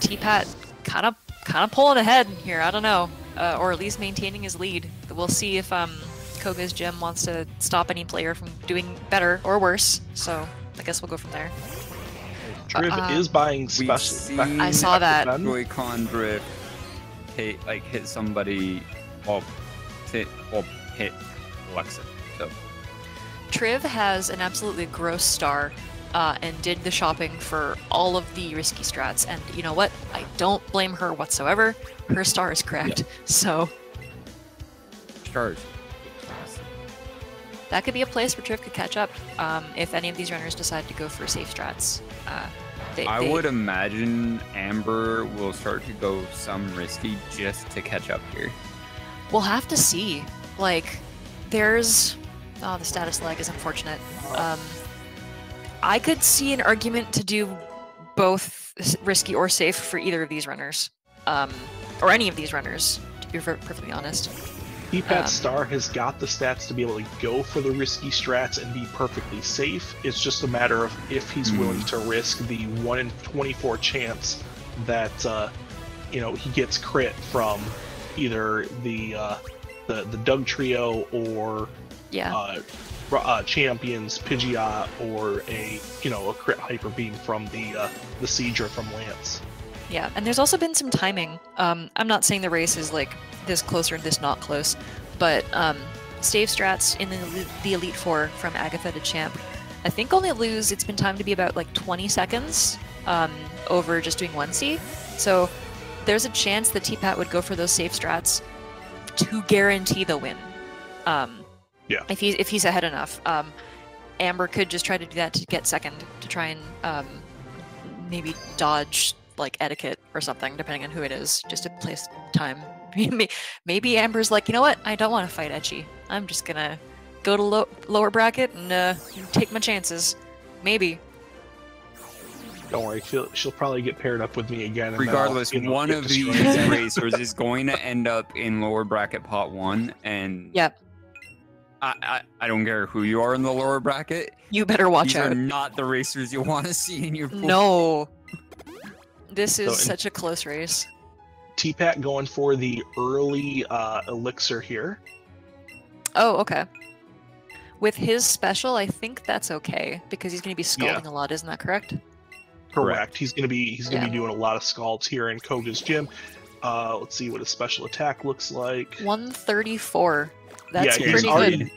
T-Pat kind of kind of pulling ahead here. I don't know, uh, or at least maintaining his lead. We'll see if um, Koga's gem wants to stop any player from doing better or worse. So I guess we'll go from there. Triv Uh, is buying special. I saw that. Joy-Con drift hit like hit somebody or hit or hit Alexa. So Triv has an absolutely gross star. Uh, and did the shopping for all of the risky strats, and you know what? I don't blame her whatsoever. Her star is correct, so stars. That could be a place where Triv could catch up um, if any of these runners decide to go for safe strats. Uh, they, I they- would imagine Amber will start to go some risky just to catch up here. We'll have to see. Like, there's. Oh, the status lag is unfortunate. Um, I could see an argument to do both risky or safe for either of these runners. Um, or any of these runners, to be perfectly honest. T-Pat um, Star has got the stats to be able to go for the risky strats and be perfectly safe. It's just a matter of if he's Hmm. willing to risk the one in twenty-four chance that uh, you know he gets crit from either the uh, the the Dodrio or Yeah. uh, uh, champions Pidgeot or a you know a crit hyper beam from the uh, the Seadra from Lance. Yeah, and there's also been some timing. Um, I'm not saying the race is like this close or this not close, but um, stave strats in the, Elite- the Elite Four from Agatha to Champ, I think only lose. It's been timed to be about like 20 seconds um, over just doing one C. So there's a chance that T-Pat would go for those safe strats to guarantee the win. Um, Yeah. If he's if he's ahead enough, um, Amber could just try to do that to get second to try and um, maybe dodge like etiquette or something, depending on who it is, just to place time. (laughs) Maybe- Maybe Amber's like, you know what? I don't want to fight Etchy. I'm just gonna go to low, lower bracket and uh, take my chances. Maybe. Don't worry, she'll, she'll probably get paired up with me again. and then Regardless, you know, one get of these (laughs) (laughs) racers is going to end up in lower bracket pot one, and Yep. I, I I don't care who you are in the lower bracket. You better watch these out. are not the racers you want to see in your pool. No. This is So in- such a close race. T-Pat going for the early uh, elixir here. Oh, okay. With his special, I think that's okay because he's going to be scalding a lot, isn't that correct? Correct. He's gonna be he's gonna Yeah. be doing a lot of scalds here in Koga's gym. Uh, let's see what his special attack looks like. 134. That's Yeah, pretty already- good.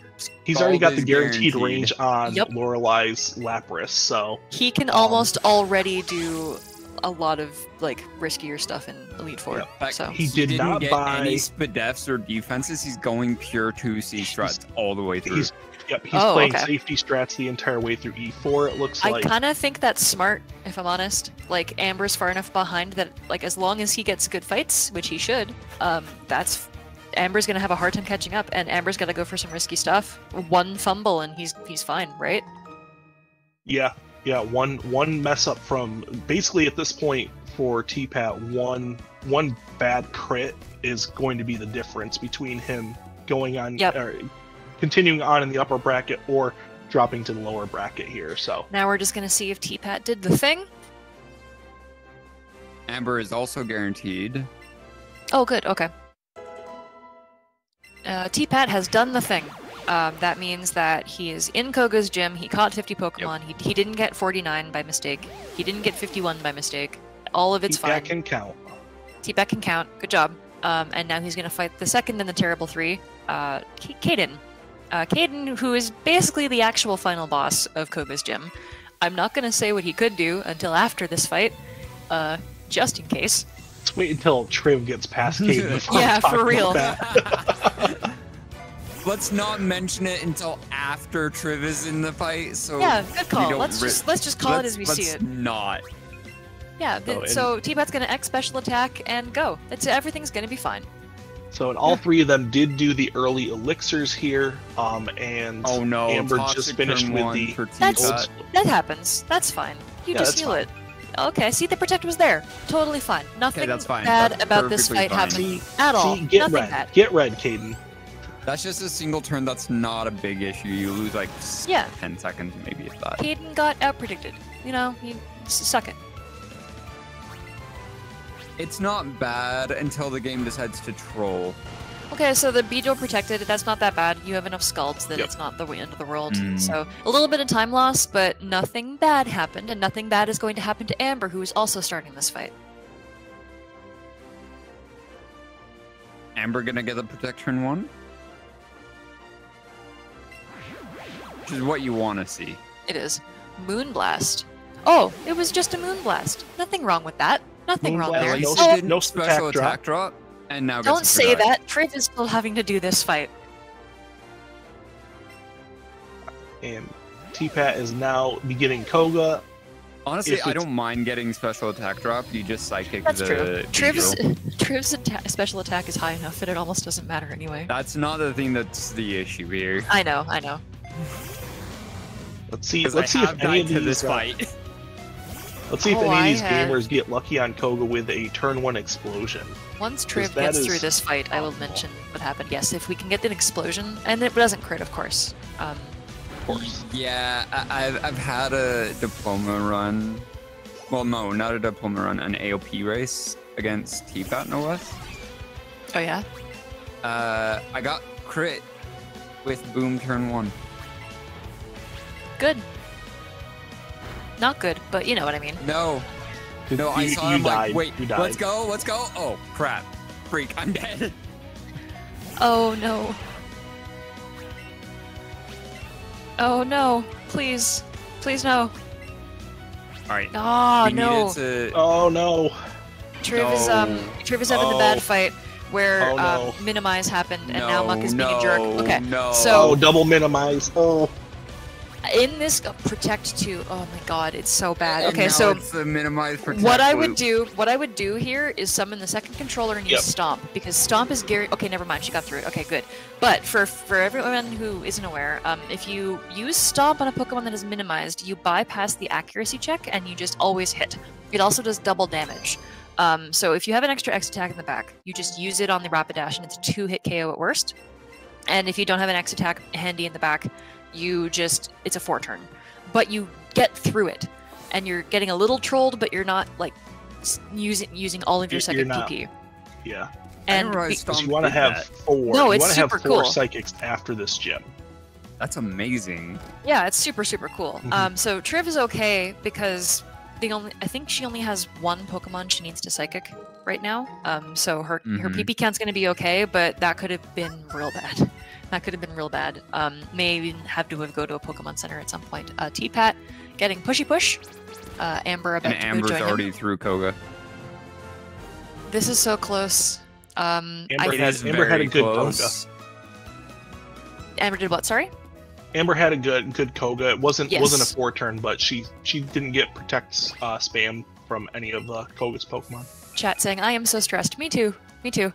He's already got the guaranteed, guaranteed. range on Yep. Lorelei's Lapras, so He can um, almost already do a lot of like riskier stuff in Elite Four. Yep. So He did didn't get buy- any defs or defenses. He's going pure two C struts all the way through. he's yep he's Oh, playing okay. safety strats the entire way through E4. It looks I like kind of think that's smart, if I'm honest. Like Amber's far enough behind that, like as long as he gets good fights, which he should, um, that's Amber's gonna have a hard time catching up, and Amber's gotta go for some risky stuff. One fumble and he's he's fine, right? yeah yeah one one mess up from basically at this point for T-Pat one one bad crit is going to be the difference between him going on Yep. or continuing on in the upper bracket or dropping to the lower bracket here. So Now we're just gonna see if T-Pat did the thing. Amber is also guaranteed. Oh, good. Okay. Uh, T-Pat has done the thing. Um, that means that he is in Koga's gym. He caught 50 Pokemon. He, he didn't get 49 by mistake. He didn't get 51 by mistake. All of it's T-Pat fine. can count. T-Pat can count. Good job. Um, and now he's going to fight the second in the Terrible Three, uh, K- Kaden. Uh, Kaden, who is basically the actual final boss of Koga's gym. I'm not going to say what he could do until after this fight, uh, just in case. Let's wait until Triv gets past (laughs) Kaden. Yeah, we talk for about real. (laughs) that. Let's not mention it until after Triv is in the fight. So Yeah, good call. Let's just let's just call it let's- as we let's see it. Not. Yeah. Oh, and- so T-Pat's gonna X special attack and go. That's everything's gonna be fine. So, and all three of them did do the early elixirs here. Um, and Oh no! Amber toxic just finished with the for That's- old T-Pat. school. That happens. That's fine. You Yeah, just heal fine. it. Okay. See, the protect was there. Totally fine. Nothing that's fine. bad That's about this fight fine. happening See, at all. see, get Nothing red. bad. Get red, Caden. That's just a single turn. That's not a big issue. You lose like Yeah. 10 seconds, maybe if that. Caden got out predicted. You know, he s- suck it. It's not bad until the game decides to troll. Okay, so the Beedrill protected, that's not that bad. You have enough scalds that Yep. it's not the end of the world. Mm. So a little bit of time loss, but nothing bad happened, and nothing bad is going to happen to Amber, who is also starting this fight. Amber gonna get the protect turn one? Which is what you want to see. It is Moonblast. Oh, it was just a Moonblast. Nothing wrong with that. Nothing wrong Moonblast, there. No- Oh, no special attack drop. attack drop, and now don't say that. Triv is still having to do this fight. And T-Pat is now beginning Koga. Honestly, if I it's- don't mind getting special attack drop. You just psychic That's the true. Triv's (laughs) Triv's atta- special attack is high enough that it almost doesn't matter anyway. That's not the thing that's the issue here. I know, I know. (laughs) Let's see. 'Cause Let's I see if any of these this uh, fight. (laughs) Let's see if Oh, any I of these had- gamers get lucky on Koga with a turn one explosion. Once 'Cause Triv that gets through this fight, I will mention what happened. Yes, if we can get an explosion, and it doesn't crit, of course. Um, Of course. Yeah, I, I've, I've had a diploma run. Well, no, not a diploma run, an AOP race against T-Pat, no less. oh yeah. Uh, I got crit with boom turn one. Good. Not good, but you know what I mean. No, no, I You- saw you him like, wait, You died. let's go, let's go. Oh, crap. Freak, I'm dead. (laughs) Oh no. Oh no. Please. Please no. All right. Oh we no. needed to, Oh no! Triv is um No. Triv is having the bad Oh. fight where Oh, no. um, minimize happened and now Muck is being a jerk. Okay, no. so Oh, double minimize. Oh, in this uh, protect two, oh my god, it's so bad. And Okay, so minimize protect what I would loop. do, what I would do here is summon the second controller and use Yep. Stomp because Stomp is Gary. Okay, never mind, she got through it. Okay, good. But for for everyone who isn't aware, um, if you use Stomp on a Pokemon that is minimized, you bypass the accuracy check and you just always hit. It also does double damage. Um, so if you have an extra X attack in the back, you just use it on the Rapidash and it's a two hit KO at worst. And if you don't have an X attack handy in the back, you just it's a four turn. But you get through it, and you're getting a little trolled, but you're not like using using all of your You're- you're second not- PP. yeah. And didn't Because you want to have that. four. No, you it's want to have super four cool. psychics after this gym. That's amazing. yeah, it's super super cool. Mhm. Um, so Triv is okay because the only I think she only has one Pokemon she needs to psychic right now. Um, so her her Mhm. PP count's gonna be okay, but that could have been real bad. That could have been real bad. Um, may even have to have go to a Pokemon Center at some point. Uh, T-Pat getting pushy push. Uh, Amber about And to Amber's join him. already through Koga. This is so close. Um, Amber I, It is Amber had a very good close. Amber did what? Sorry. Amber had a good good Koga. It wasn't wasn't a four turn, but she she didn't get protect uh, spam from any of uh, Koga's Pokemon. Chat saying, "I am so stressed." Me too. Me too.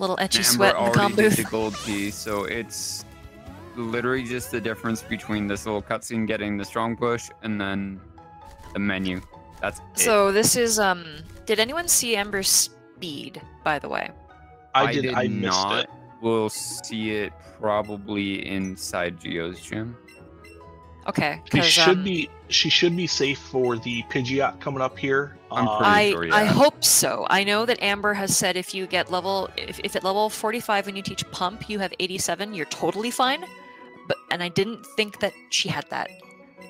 Little etchy Amber sweat in the already com did the gold key, so it's literally just the difference between this little cutscene getting the strong push and then the menu. That's it. So this is um. Did anyone see Amber's speed? By the way. I, did, I missed not. it. We'll see it probably inside Geo's gym. Okay. She 'cause, should um, be she should be safe for the Pidgeot coming up here. I'm Uh, pretty I, sure, I hope so. I know that Amber has said if you get level if, if at level 45 when you teach pump you have 87, you're totally fine. But and I didn't think that she had that.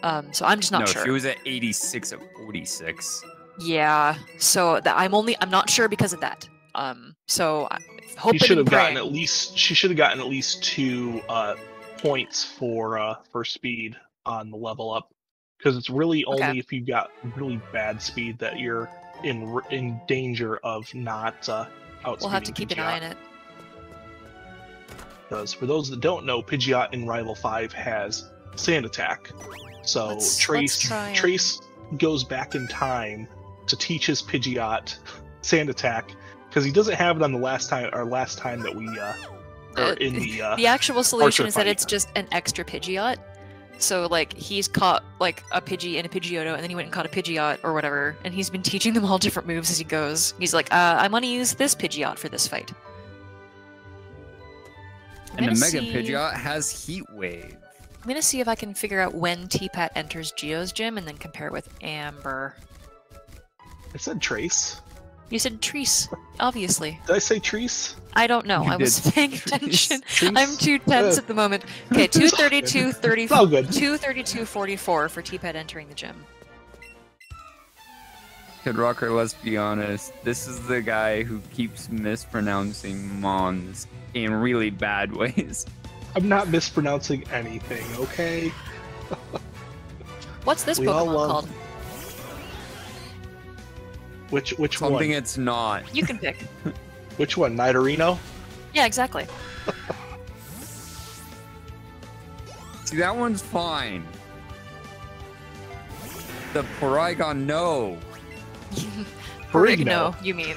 Um, so I'm just not no, sure. she was at 86 at 46. Yeah. So that I'm only I'm not sure because of that. Um. So I she should have gotten at least she should have gotten at least two uh, points for uh, for speed on the level up because it's really only Okay. if you've got really bad speed that you're in in danger of not uh, outspeeding. We'll have to keep an eye on it. Because for those that don't know, Pidgeot in Rival Five has Sand Attack. So Let's- let's Trace. Trace goes back in time to teach his Pidgeot (laughs) Sand Attack because he doesn't have it on the last time or last time that we uh, Uh, in the uh, The actual solution is that fight. it's just an extra Pidgeot. So like he's caught like a Pidgey and a Pidgeotto, and then he went and caught a Pidgeot or whatever, and he's been (laughs) teaching them all different moves as he goes. He's like, uh, I want to use this Pidgeot for this fight. I'm And the gonna Mega see- Pidgeot has Heat Wave. I'm gonna see if I can figure out when T-Pat enters Geo's gym and then compare it with Amber. I said Trace. You said Treese, obviously. Did I say Treece? I don't know. You I was did. paying Treese. attention. Treece? I'm too tense Uh, at the moment. Okay, 232, (laughs) It's all good. 232, 44 for T-Pat entering the gym. Kid Rocker, let's be honest. This is the guy who keeps mispronouncing Mons in really bad (laughs) ways. I'm not mispronouncing anything, okay? (laughs) What's this We Pokemon love- called? Which which Something one? it's not. You can pick. (laughs) Which one? Nidorino? Yeah, exactly. (laughs) See, that one's fine. The Porygon, no. (laughs) Perigno. you mean.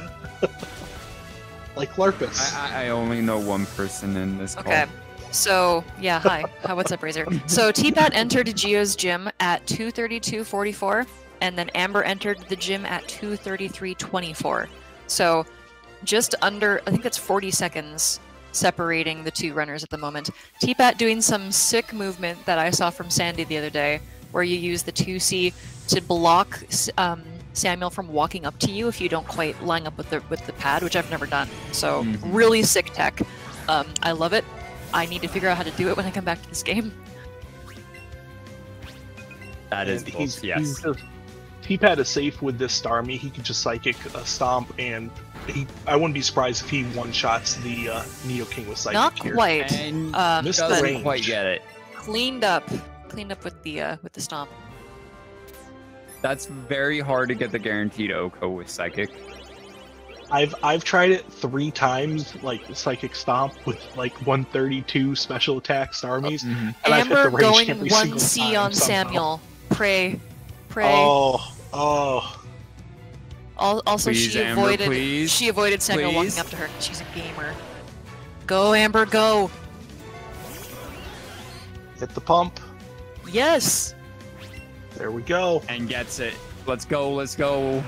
Like Larpus. I, I, I only know one person in this call. Okay. So, yeah, hi. Hi, what's up, Razor? So, T-Pat entered Geo's gym at 232.44, and then Amber entered the gym at 233.24. So, just under, I think that's 40 seconds separating the two runners at the moment. T-Pat doing some sick movement that I saw from Sandy the other day, where you use the 2C to block um, Samuel from walking up to you if you don't quite line up with the with the pad, which I've never done. So, Mhm. really sick tech. Um, I love it. I need to figure out how to do it when I come back to this game. That is And both, yes. he's just, T-Pat is safe with this Starmie. He can just psychic a stomp, and he. I wouldn't be surprised if he one shots the uh, Nidoking with psychic Not here. quite. and Um, Missed the but doesn't range. quite get it. cleaned up, cleaned up with the uh, with the stomp. That's very hard to get the guaranteed OHKO with Psychic. I've I've tried it three times, like psychic stomp with like 132 special attack Starmies. Mhm. And I've hit the range going every one C on somehow. Samuel. Pray, pray. Oh, oh, also, Please, she Amber, avoided. please. She avoided Samuel Please. walking up to her. She's a gamer. Go, Amber, go. hit the pump. Yes. There we go. And gets it. Let's go, let's go.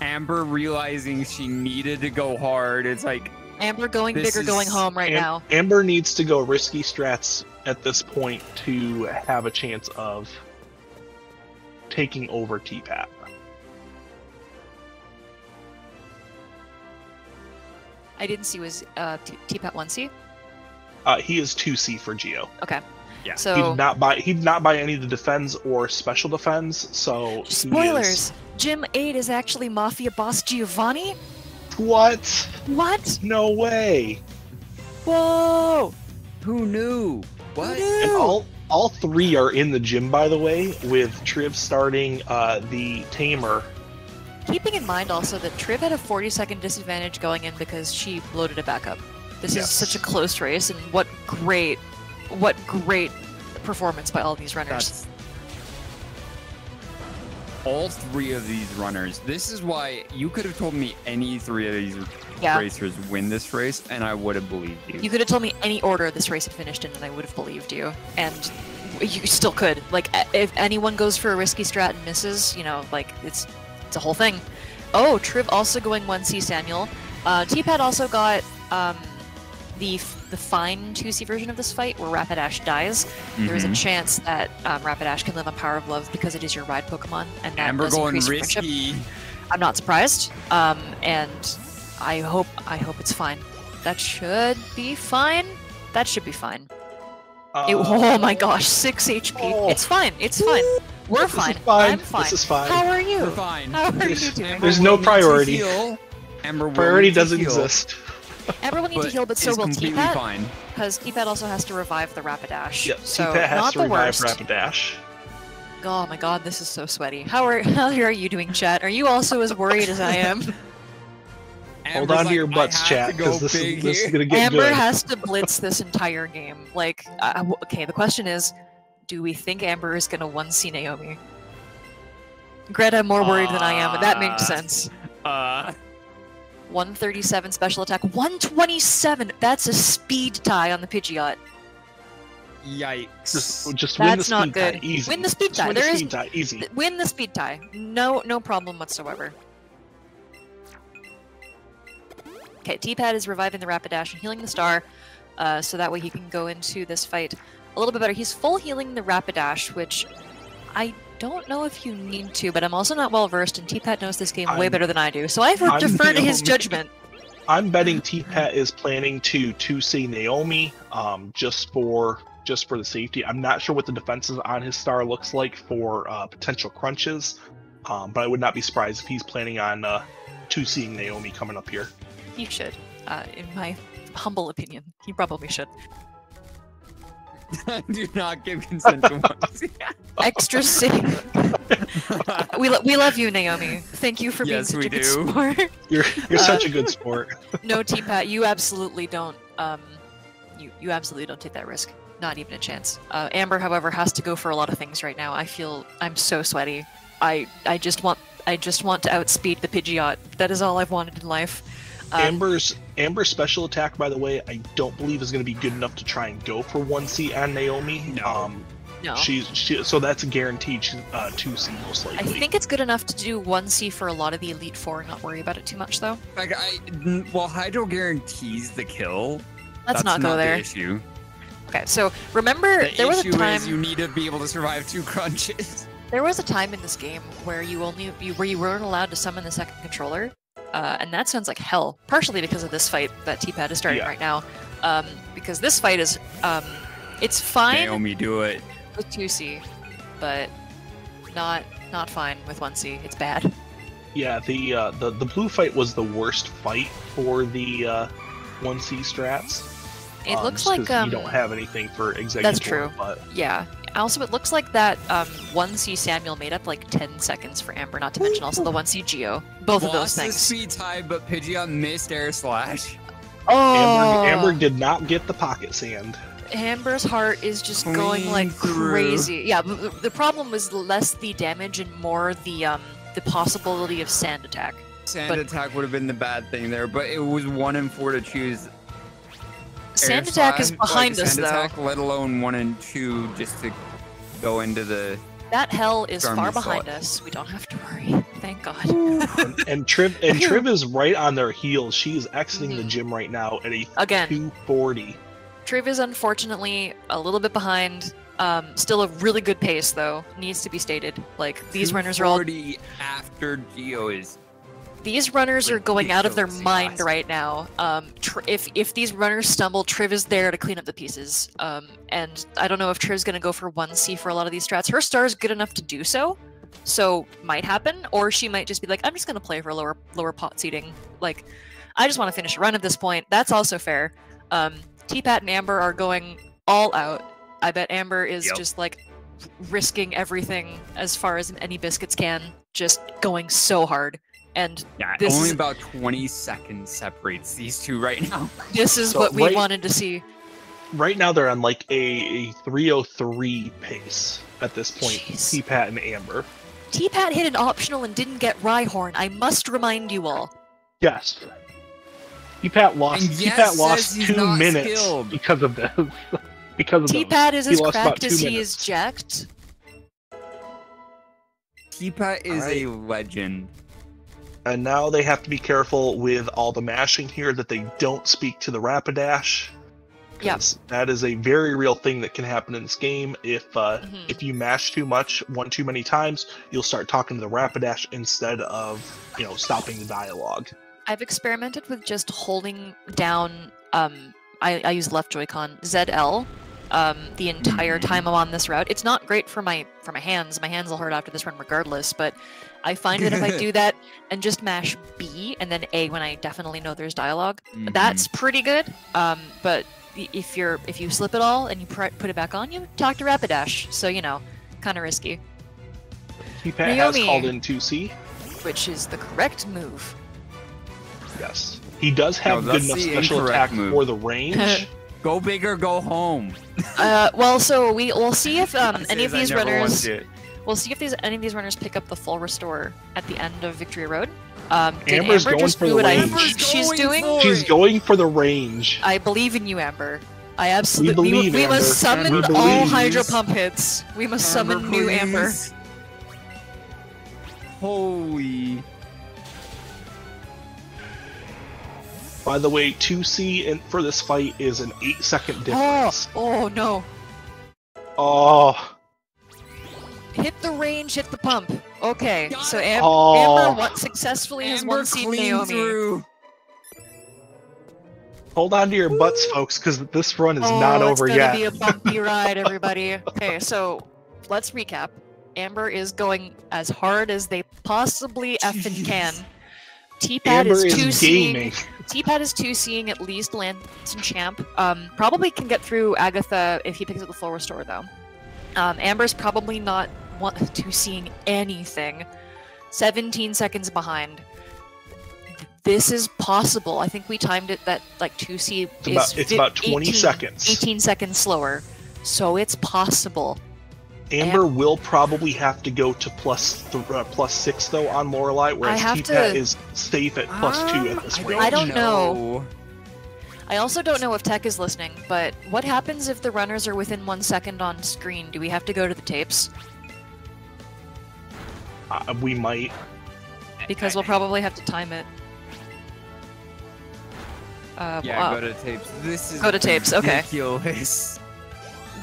Amber realizing she needed to go hard. It's like, Amber going This bigger, going home right Am- now. Amber needs to go risky strats at this point to have a chance of taking over T-Pat. I didn't see was uh, T- T-Pat 1C. Uh, he is 2C for Geo. Okay. Yeah. So He So did not buy. He did not buy any of the defense or special defense. So spoilers. is- Gym 8 is actually Mafia boss Giovanni. What? What? No way. Whoa! who knew? What? Who And all all three are in the gym, by the way, with Triv starting uh, the Tamer. Keeping in mind also that Triv had a 40 second disadvantage going in because she loaded it back up. This Yes. is such a close race, and what great, what great performance by all these runners. That's all three of these runners. This is why you could have told me any three of these yeah. racers win this race, and I would have believed you. You could have told me any order this race had finished in, and I would have believed you. And you still could. Like, if anyone goes for a risky strat and misses, you know, like it's it's a whole thing. Oh, Triv also going 1C Samuel. Uh, T-Pat also got um, the f- the fine 2C version of this fight where Rapidash dies. There is a chance that um, Rapidash can live on Power of Love because it is your ride Pokemon, and that Amber does going increase friendship. I'm not surprised. Um, and I hope I hope it's fine. That should be fine. That should be fine. Uh, It- oh my gosh, six HP. Oh. It's fine. It's fine. We're this fine. Fine. I'm fine. This is fine. How are We're you? fine. How are you There's- doing? There's no will need to priority. heal. Amber Priority doesn't heal, exist. Amber will need to heal, but so will completely T-Pat, fine. because T-Pat also has to revive the Rapidash. Yep. so T-Pat has not to the revive worst. Rapidash. Oh my god, this is so sweaty. How are (laughs) how are you doing, chat? Are you also as worried as I am? (laughs) Hold Amber's on to your butts, have chat, because this is this is gonna get Amber good. has to (laughs) blitz this entire game. Like, uh, okay, the question is, do we think Amber is gonna one see Naomi? Greta, more worried than I am, but that makes Uh, sense. Uh, 137 special attack, 127. That's a speed tie on the Pidgeot. yikes. Just, just win the That's not speed tie. good. Easy. Win the speed Just tie. win the There is- speed tie. Easy. Win the speed tie. No, no problem whatsoever. Okay, T-Pat is reviving the Rapidash and healing the star, uh, so that way he can go into this fight a little bit better. He's full healing the Rapidash, which I don't know if you need to, but I'm also not well versed, and T-Pat knows this game way I'm- better than I do, so I I'm defer to his judgment. I'm betting T-Pat is planning to to see Naomi, um, just for just for the safety. I'm not sure what the defenses on his star looks like for uh, potential crunches, um, but I would not be surprised if he's planning on uh, to seeing Naomi coming up here. He should, uh, in my humble opinion. He probably should. (laughs) Do not give consent to (laughs) once. Extra safe. (laughs) We, lo- we love you, Naomi. Thank you for being such we a good do. sport. You're you're Uh, such a good sport. no, T-Pat, you absolutely don't. Um, you you absolutely don't take that risk. Not even a chance. Uh, Amber, however, has to go for a lot of things right now. I feel I'm so sweaty. I I just want I just want to outspeed the Pidgeot. That is all I've wanted in life. Um, Amber's Amber's special attack, by the way, I don't believe is going to be good enough to try and go for one C on Naomi. No. Um, no. she's she, so that's a guaranteed she's, uh, two C most I think it's good enough to do one C for a lot of the Elite Four and not worry about it too much, though. like I, n- well, Hydro guarantees the kill. Let's That's not go the there. issue. Okay, so remember The there was a time is you need to be able to survive two crunches. (laughs) There was a time in this game where you only you, where you weren't allowed to summon the second controller, uh, and that sounds like hell. Partially because of this fight that T-Pat is starting Yeah. right now, um, because this fight is um, it's fine Naomi, do it. with two C, but not not fine with one C. It's bad. Yeah, the uh, the the blue fight was the worst fight for the uh, one C strats. It um, looks like um, you don't have anything for Exeggutor. that's true. But yeah. Also, it looks like that um, 1C Samuel made up like 10 seconds for Amber, not to mention also the 1C Geo. Both of those Lost the things. speed tie, but Pidgeot missed air slash. Oh, Amber, Amber did not get the pocket sand. Amber's heart is just going like through. crazy. Yeah, the, the problem was less the damage and more the um the possibility of sand attack. Sand But- attack would have been the bad thing there, but it was one and four to choose. Sand attack is behind like, us sand though. Attack, let alone one and two, just to go into the. That hell is far Assault. behind us. We don't have to worry. Thank God. And, (laughs) and Triv and Triv is right on their heels. She is exiting the Mhm. gym right now at a Again, 240. Triv is unfortunately a little bit behind. Um, still a really good pace though. Needs to be stated. Like these runners are all 240 after Geo is. These runners are going out of their mind right now. Um, tr- if if these runners stumble, Triv is there to clean up the pieces. Um, and I don't know if Triv's gonna go for one C for a lot of these strats. Her star is good enough to do so, so might happen. Or she might just be like, I'm just gonna play for lower lower pot seating. Like, I just want to finish a run at this point. That's also fair. Um, T-Pat and Amber are going all out. I bet Amber is Yep. just like risking everything as far as any biscuits can, just going so hard. And Yeah, This only is- about 20 seconds separates these two right now. (laughs) This is So what we right- wanted to see. Right now they're on like a, a 303 pace at this point. Jeez. T-Pat and Amber. T-Pat hit an optional and didn't get Rhyhorn. I must remind you all. Yes. T-Pat lost. And yes T-Pat lost two minutes skilled. because of this. (laughs) because of them. T-Pat is He as lost about cracked two as he minutes. is jacked. Keepa is Alright. a legend. And now they have to be careful with all the mashing here that they don't speak to the Rapidash. 'cause That is a very real thing that can happen in this game. If uh, Mhm. if you mash too much, one too many times, you'll start talking to the Rapidash instead of you know stopping the dialogue. I've experimented with just holding down. Um, I, I use left Joy-Con ZL. Um, the entire time I'm on this route. It's not great for my for my hands. My hands will hurt after this run regardless. But I find that if I do (laughs) that and just mash B and then A when I definitely know there's dialogue, Mhm. that's pretty good. Um, but if you're if you slip it all and you pr- put it back on, you talk to Rapidash. So you know, kind of risky, T-Pat has called in 2C. which is the correct move. Yes. He does have No, good enough the special attack move. for the range. (laughs) Go big or go home. Uh, well, so we we'll see if um, (laughs) any of these runners watched it. We'll see if these any of these runners pick up the full restore at the end of Victory Road. Um, did Amber's Amber going just for do the what I range. think Amber's she's going doing? for She's it. going for the range. I believe in you, Amber. I absolutely. believe, we, we Amber. must summon Amber, all please. Hydro Pump hits. We must summon Amber, new Amber. Holy. By the way, 2C in, for this fight is an 8 second difference. Oh, oh no! Oh, Hit the range, hit the pump. Okay, Got so. Am- Oh. Amber what successfully has Amber one seed Naomi. through. hold on to your butts, folks, because this run is not oh, over it's yet. gonna be a bumpy (laughs) ride, everybody. Okay, so let's recap. Amber is going as hard as they possibly (laughs) effing can. T-Pat Amber is is two seeing. gaming. T-Pat is two seeing at least Lance and Champ. Um, probably can get through Agatha if he picks up the full restore though. Um, Amber's probably not one two seeing anything. 17 seconds behind. This is possible. I think we timed it that like 2C It's is about, it's about 20 18 seconds. 18 seconds slower. So it's possible. Amber will probably have to go to plus th- uh, plus six though on Lorelei, whereas have T-Pat to- is safe at plus two at this Um, range. I don't know. I also don't know if Tech is listening, but what happens if the runners are within one second on screen? Do we have to go to the tapes? Uh, we might. Because we'll probably have to time it. Uh, Yeah, wow. go to tapes. This is Go to tapes, okay. ridiculous.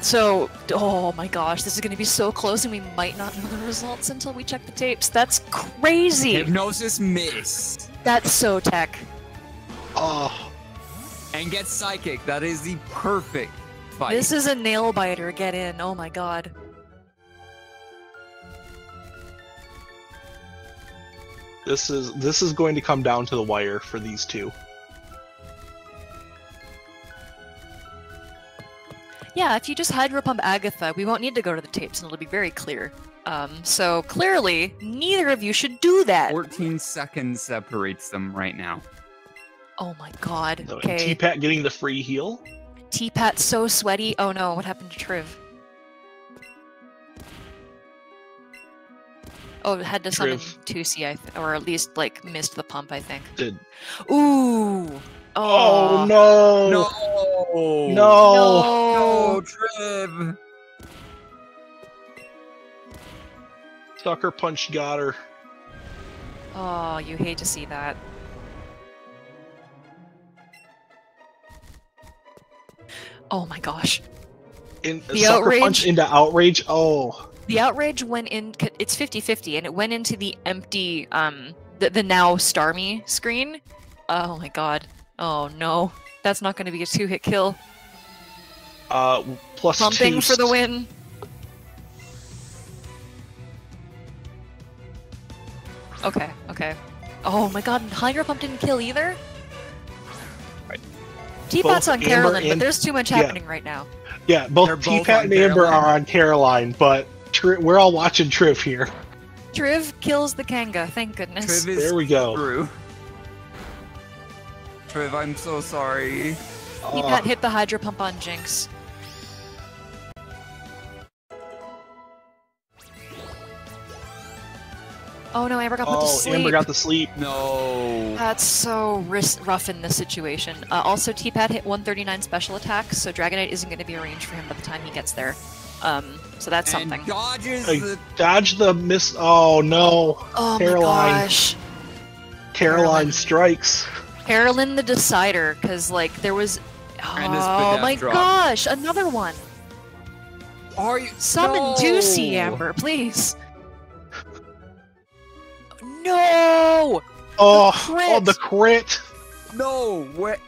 So, oh my gosh, this is going to be so close, and we might not know the results until we check the tapes. That's crazy. Hypnosis missed. That's so tech. Oh, And get psychic. That is the perfect fight. This is a nail biter. Get in. Oh my god. This is this is going to come down to the wire for these two. Yeah, if you just hydro pump Agatha, we won't need to go to the tapes and it'll be very clear. Um, so clearly, neither of you should do that. 14 seconds separates them right now. Oh my god. So, Okay. T-Pat getting the free heal. T-Pat's so sweaty. Oh no, what happened to Triv? Oh, had to summon Triv. 2C, I th- or at least like missed the pump, I think. Did Ooh. oh Oh, no No! no No, No! Triv! sucker punch got her. Oh, you hate to see that. Oh my gosh. In The sucker punch outrage. into outrage. Oh The outrage went in it's 50-50 and it went into the empty um the, the now Starmie screen. Oh my god. Oh no. That's not going to be a two-hit kill. uh plus Pumping two for the win. Okay, okay. Oh my god, Hydro Pump didn't kill either? Right. T-Pat's on Amber Carolyn, but there's too much yeah. happening right now. Yeah, both both T-Pat and Amber Caroline. are on Caroline, but Tri- we're all watching Triv here. Triv kills the Kanga, thank goodness. Triv is There we go. through. Triv, I'm so sorry. Oh, T-Pat hit the Hydro Pump on Jynx. Oh no, Amber got put to oh, sleep. Amber got the sleep. No. That's so ris- rough in this situation. Uh, also, T-Pat hit 139 special attacks, so Dragonite isn't going to be arranged for him by the time he gets there. Um, so that's and something. dodges Hey, the Dodge the miss. Oh no, Oh Caroline. my gosh. Caroline Caroline. strikes. Carolyn the Decider, because, like, there was. Oh my drop. gosh, another one. Are you Summon no. Deucey, Amber, please. No! Oh, crit. oh, the crit. No, what?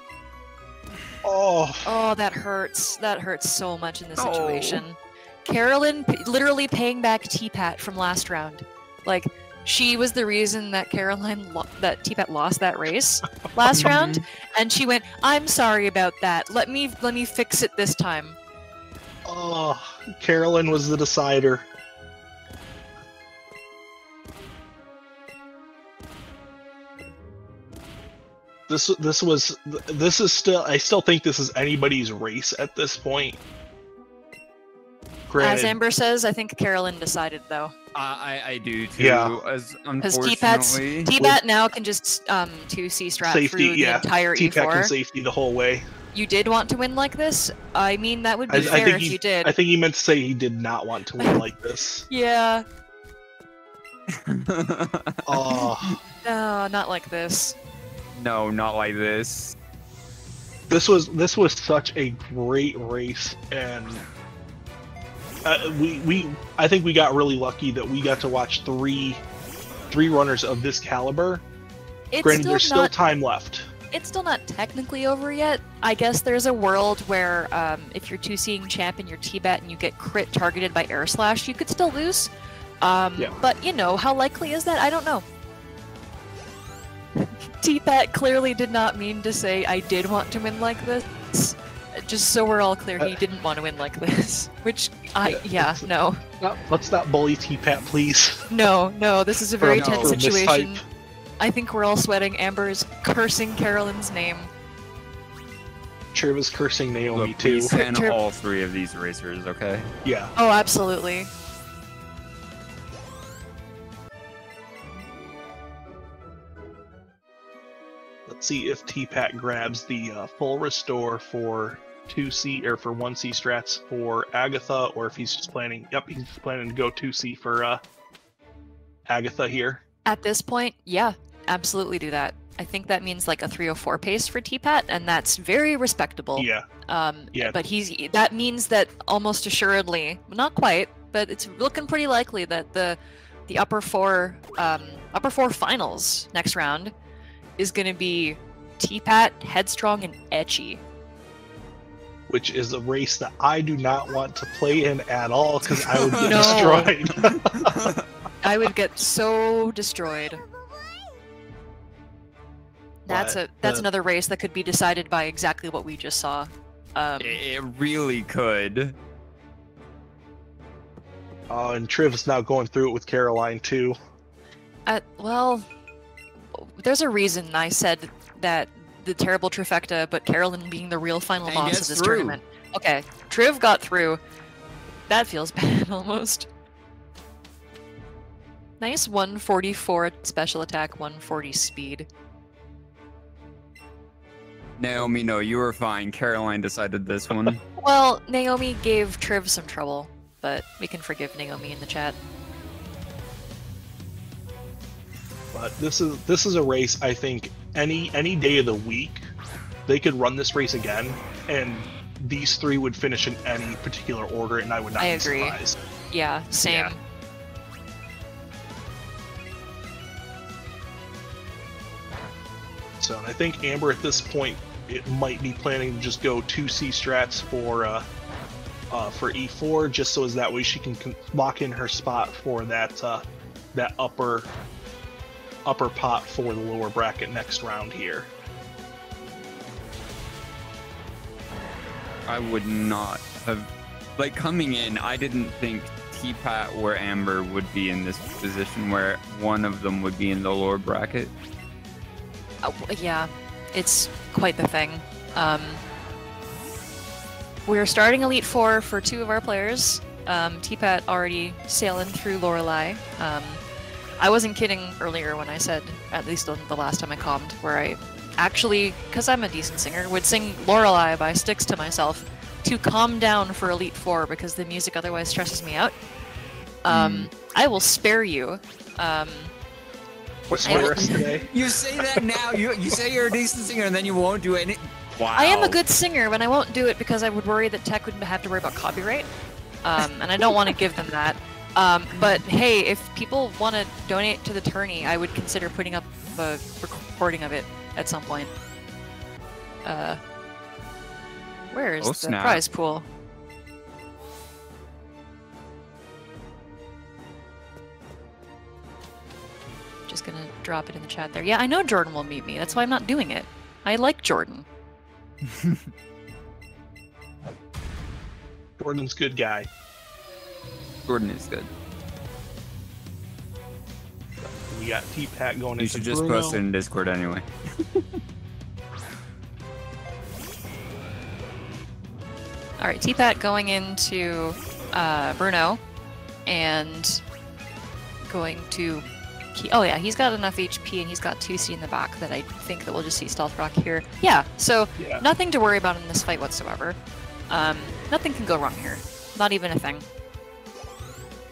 Oh, Oh, that hurts. That hurts so much in this No. situation. Carolyn p- literally paying back T-Pat from last round. Like, she was the reason that Caroline lo- that T-Pat lost that race (laughs) last mm-hmm. round, and she went, "I'm sorry about that. Let me let me fix it this time." oh, Carolyn was the decider. This this was this is still I still think this is anybody's race at this point. As Amber says, I think Carolyn decided though, I, I, I do too. Yeah. As because T-Pat's unfortunately, T-Pat now can just um two C strat Safety, through yeah. the entire T-Pack and E4. safety the whole way. You did want to win like this? I mean, that would be I- I fair think if he- you did. I think he meant to say he did not want to win like this. (laughs) Yeah. (laughs) Oh, No, not like this. no, not like this. this was this was such a great race, and uh, we we I think we got really lucky that we got to watch three three runners of this caliber. It's Granted, still there's still time left. it's still not technically over yet. I guess there's a world where um, if you're two seeing champ and you're T-Pat and you get crit targeted by air slash, you could still lose. Um, Yeah. But you know, how likely is that? I don't know. (laughs) T-Pat clearly did not mean to say I did want to win like this. Just so we're all clear, he Uh, didn't want to win like this. (laughs) Which I Yeah, yeah it's- no Not, let's not bully T-Pat, please. no no. This is a very no. tense For mistype. situation. I think we're all sweating. Amber is cursing Carolyn's name. Triv is cursing Naomi Look, too. we send Trip- all three of these racers, okay? Yeah. Oh, absolutely. Let's see if T-Pat grabs the uh, full restore for two C or for one C strats for Agatha, or if he's just planning. Yep, he's planning to go two C for uh, Agatha here. At this point, yeah, absolutely do that. I think that means like a 304 pace for T-Pat, and that's very respectable. Yeah. Um, Yeah. But he's that means that almost assuredly, not quite, but it's looking pretty likely that the the upper four um, upper four finals next round is going to be T-Pat, Headstrong, and Etchy. Which is a race that I do not want to play in at all because I would be (laughs) No. destroyed. (laughs) I would get so destroyed. That's But, a that's uh, another race that could be decided by exactly what we just saw. Um, It, it really could. Uh, and Triv is now going through it with Caroline too. Uh, well, there's a reason I said that the terrible trifecta, but Carolyn being the real final And boss of this through. tournament. Okay, Triv got through. That feels (laughs) bad almost. Nice 144 special attack, 140 speed. Naomi, no, you were fine. Caroline decided this one. (laughs) Well, Naomi gave Triv some trouble, but we can forgive Naomi in the chat. But this is this is a race. I think any any day of the week, they could run this race again, and these three would finish in any particular order, and I would not I be agree. surprised. Yeah, same. Yeah. So and I think Amber at this point it might be planning to just go two C strats for uh, uh, for E4, just so as that way she can lock in her spot for that uh, that upper upper pot for the lower bracket next round here. I would not have. Like, coming in, I didn't think T-Pat or Amber would be in this position where one of them would be in the lower bracket. Oh, yeah, it's quite the thing. Um, we're starting Elite Four for two of our players. Um, T-Pat already sailing through Lorelei. Um, I wasn't kidding earlier when I said, at least on the last time I commed, where I actually, because I'm a decent singer, would sing Lorelei by Styx to myself to calm down for Elite Four because the music otherwise stresses me out. Um, I will spare you. Um, What's I my will- rest today? (laughs) You say that now. You you say you're a decent singer, and then you won't do any. Wow. I am a good singer, but I won't do it because I would worry that tech would have to worry about copyright, um, and I don't want to give them that. Um, but hey, if people want to donate to the tourney, I would consider putting up a recording of it at some point. Uh, where is Oh, the snap. prize pool? Just gonna drop it in the chat there. Yeah, I know Jordan will meet me. That's why I'm not doing it. I like Jordan. (laughs) Jordan's good guy. Jordan is good. We got T Pat going You into should just Bruno. post it in Discord anyway. (laughs) All right, T-Pat going into uh, Bruno, and going to. Oh yeah, he's got enough HP and he's got 2C in the back that I think that we'll just see Stealth Rock here. Yeah, so Yeah. nothing to worry about in this fight whatsoever. Um, nothing can go wrong here. Not even a thing.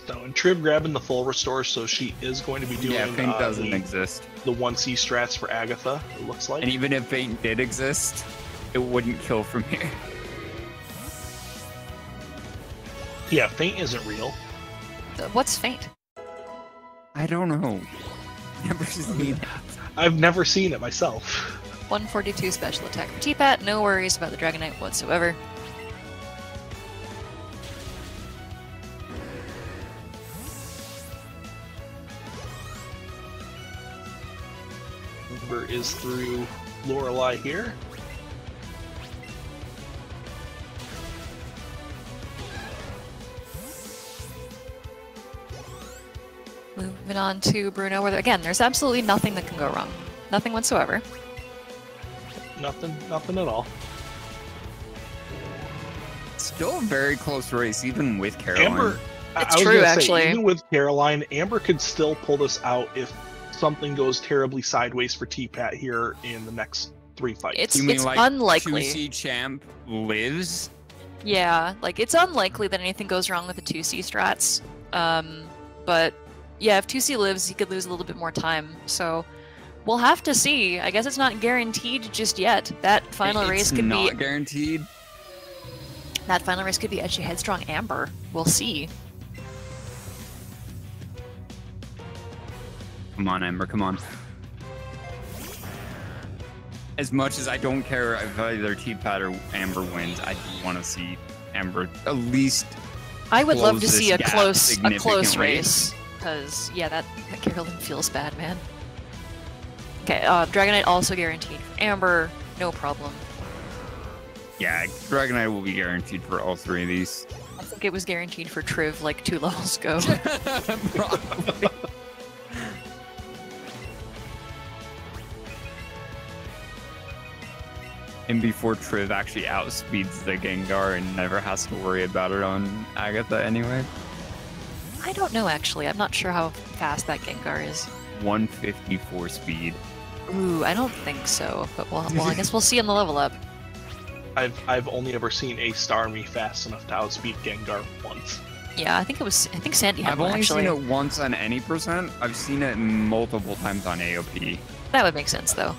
So and Triv grabbing the full restore, so she is going to be doing yeah, Feint uh, doesn't the, exist. the one C strats for Agatha. It looks like. And even if Feint did exist, it wouldn't kill from (laughs) here. yeah, feint isn't real. Uh, What's feint? I don't know. Never seen (laughs) it. I've never seen it myself. 142 special attack for T-Pat. No worries about the Dragonite whatsoever. Amber is through Lorelei here. Moving on to Bruno, where again, there's absolutely nothing that can go wrong. Nothing whatsoever. Nothing, nothing at all. Still a very close race, even with Caroline. Amber, It's I true, gonna say, actually. even with Caroline, Amber could still pull this out if something goes terribly sideways for T Pat here in the next three fights. It's You mean it's like unlikely. 2C champ lives? Yeah, like it's unlikely that anything goes wrong with the 2C strats. Um, but yeah, if 2C lives, he could lose a little bit more time. So we'll have to see. I guess it's not guaranteed just yet. That final it's race could not be guaranteed. that final race could be Etchy Headstrong Amber. We'll see. Come on, Amber, come on. As much as I don't care if either T-Pat or Amber wins, I do want to see Amber at least. I would love to see a close a close race because yeah, that, that Carolyn feels bad, man. Okay, uh, Dragonite also guaranteed. Amber, no problem. Yeah, Dragonite will be guaranteed for all three of these. I think it was guaranteed for Triv like two (laughs) levels ago. (laughs) Probably. And before Triv actually outspeeds the Gengar and never has to worry about it on Agatha anyway. I don't know actually. I'm not sure how fast that Gengar is. 154 speed. Ooh, I don't think so. But well, well I guess we'll (laughs) see on the level up. I've I've only ever seen a Starmie fast enough to outspeed Gengar once. Yeah, I think it was. I think Sandy had I've one only actually. seen it once on any percent. I've seen it multiple times on AOP. That would make sense though.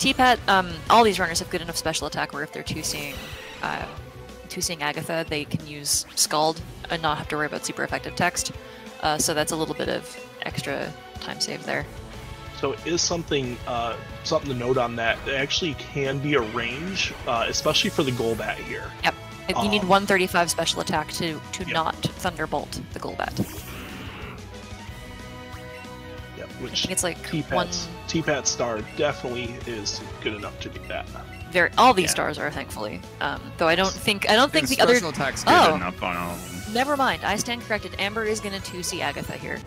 T-Pat, um, all these runners have good enough special attack where if they're two seeing, uh, two seeing Agatha, they can use Scald and not have to worry about super effective text. Uh, so that's a little bit of extra time save there. So it is something uh, something to note on that. It actually can be a range, uh, especially for the Golbat here. If You need Um, 135 special attack to to Yep. not Thunderbolt the Golbat. Yeah, I which think it's like one. T-Pat's T-Pat Star definitely is good enough to do that. Very, all these yeah. stars are thankfully. Um, though I don't think I don't think the other. special attack's good Oh. enough on all. Never mind. I stand corrected. Amber is gonna 2C Agatha here.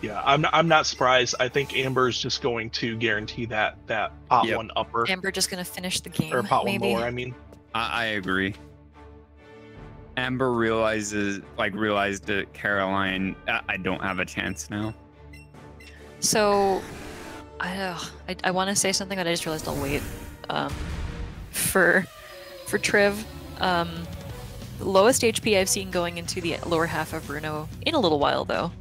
Yeah, I'm not, I'm not surprised. I think Amber's just going to guarantee that that pot Yep. one upper Amber just gonna finish the game. or pot maybe. one lower. I mean, I, I agree. Amber realizes, like, realized that Caroline, I, I don't have a chance now. So, I uh, I, I want to say something, but I just realized I'll wait. Um, for for Triv, um, lowest HP I've seen going into the lower half of Bruno in a little while though.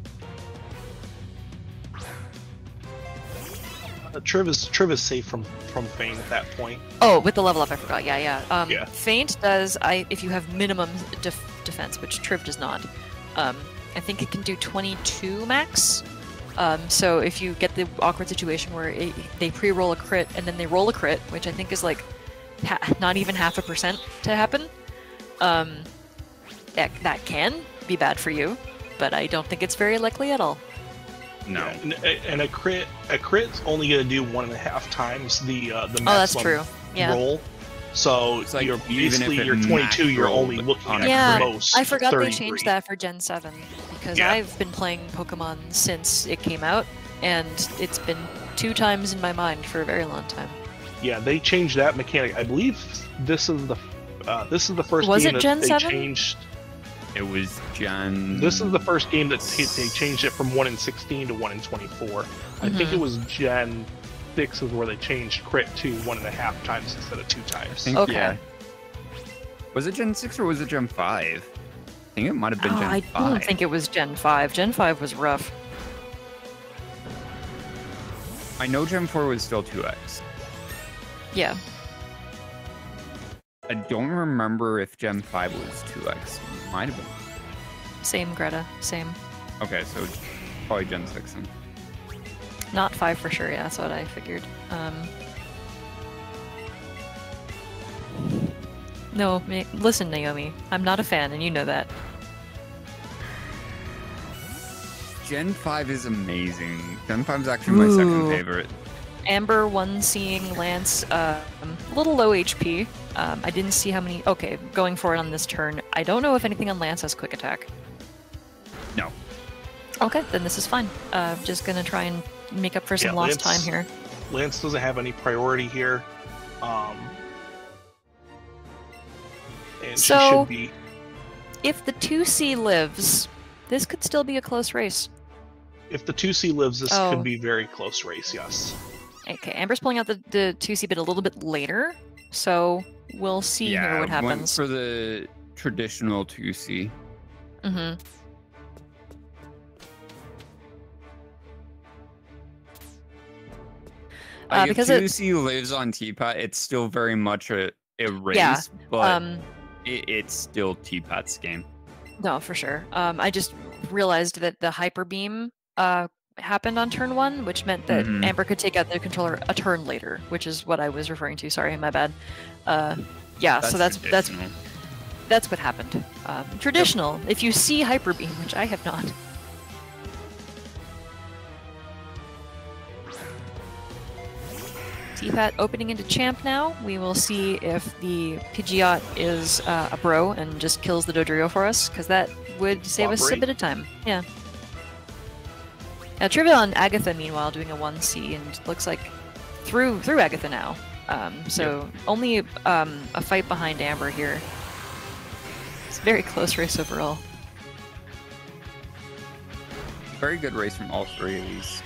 Uh, Triv is Triv is safe from from Feint at that point. Oh, with the level up, I forgot. Yeah, yeah. Um, Yeah. Feint does I if you have minimum def- defense, which Triv does not. Um, I think it can do 22 max. Um, so if you get the awkward situation where it, they pre-roll a crit and then they roll a crit, which I think is like ha- not even half a percent to happen, um, that that can be bad for you. But I don't think it's very likely at all. No. Yeah, and, and a crit a crit's only going to do one and a half times the uh, the maximum Oh, that's true. Yeah. roll. So like, you're even if basically you're 22. You're only looking on at a Yeah, most. I forgot they changed that for Gen 7 because Yeah. I've been playing Pokemon since it came out, and it's been two times in my mind for a very long time. Yeah, they changed that mechanic. I believe this is the uh, this is the first Was game it that Gen they 7? changed. It was Gen. This is the first game that t- they changed it from one in 16 to one in 24. I think it mm-hmm. was Gen six is where they changed crit to one and a half times instead of two I times. think, Okay. yeah. Was it Gen 6 or was it Gen 5? I think it might have been Oh, Gen I 5. don't think it was Gen 5. Gen 5 was rough. I know Gen 4 was still 2x. Yeah. I don't remember if Gen 5 was 2x. Might have been. Same, Greta. Same. Okay, so probably Gen 6 then. Not 5 for sure, yeah, that's what I figured. Um, no, listen, Naomi. I'm not a fan, and you know that. Gen 5 is amazing. Gen 5 is actually my second favorite. Amber one seeing Lance, um, a little low HP. Um, I didn't see how many. Okay, going for it on this turn. I don't know if anything on Lance has quick attack. No. Okay, then this is fine. Uh, just gonna try and make up for some Yeah, lost Lance- time here. Lance doesn't have any priority here. Um, and So- should be. If the 2C lives, this could still be a close race. If the 2C lives, this Oh. could be very close race, yes. Okay, Amber's pulling out the, the 2C bit a little bit later, so we'll see yeah, here what happens. for the traditional 2C. Mm-hmm. Uh, Like, because if it- 2C lives on T-Pat, it's still very much a, a race, Yeah, but Um, it, it's still T-Pat's game. No, for sure. Um, I just realized that the hyper beam uh, happened on turn one, which meant that Mhm. Amber could take out the controller a turn later, which is what I was referring to. Sorry, my bad. Uh, yeah, so that's that's that's what happened. Um, traditional. If you see hyper beam, which I have not. T-Pat opening into champ now. We will see if the Pidgeot is uh, a bro and just kills the Dodrio for us, because that would save us a bit of time. Yeah. Now Trivial and Agatha, meanwhile, doing a 1C and looks like through through Agatha now. Um, so only um, a fight behind Amber here. It's a very close race overall. Very good race from all three of these.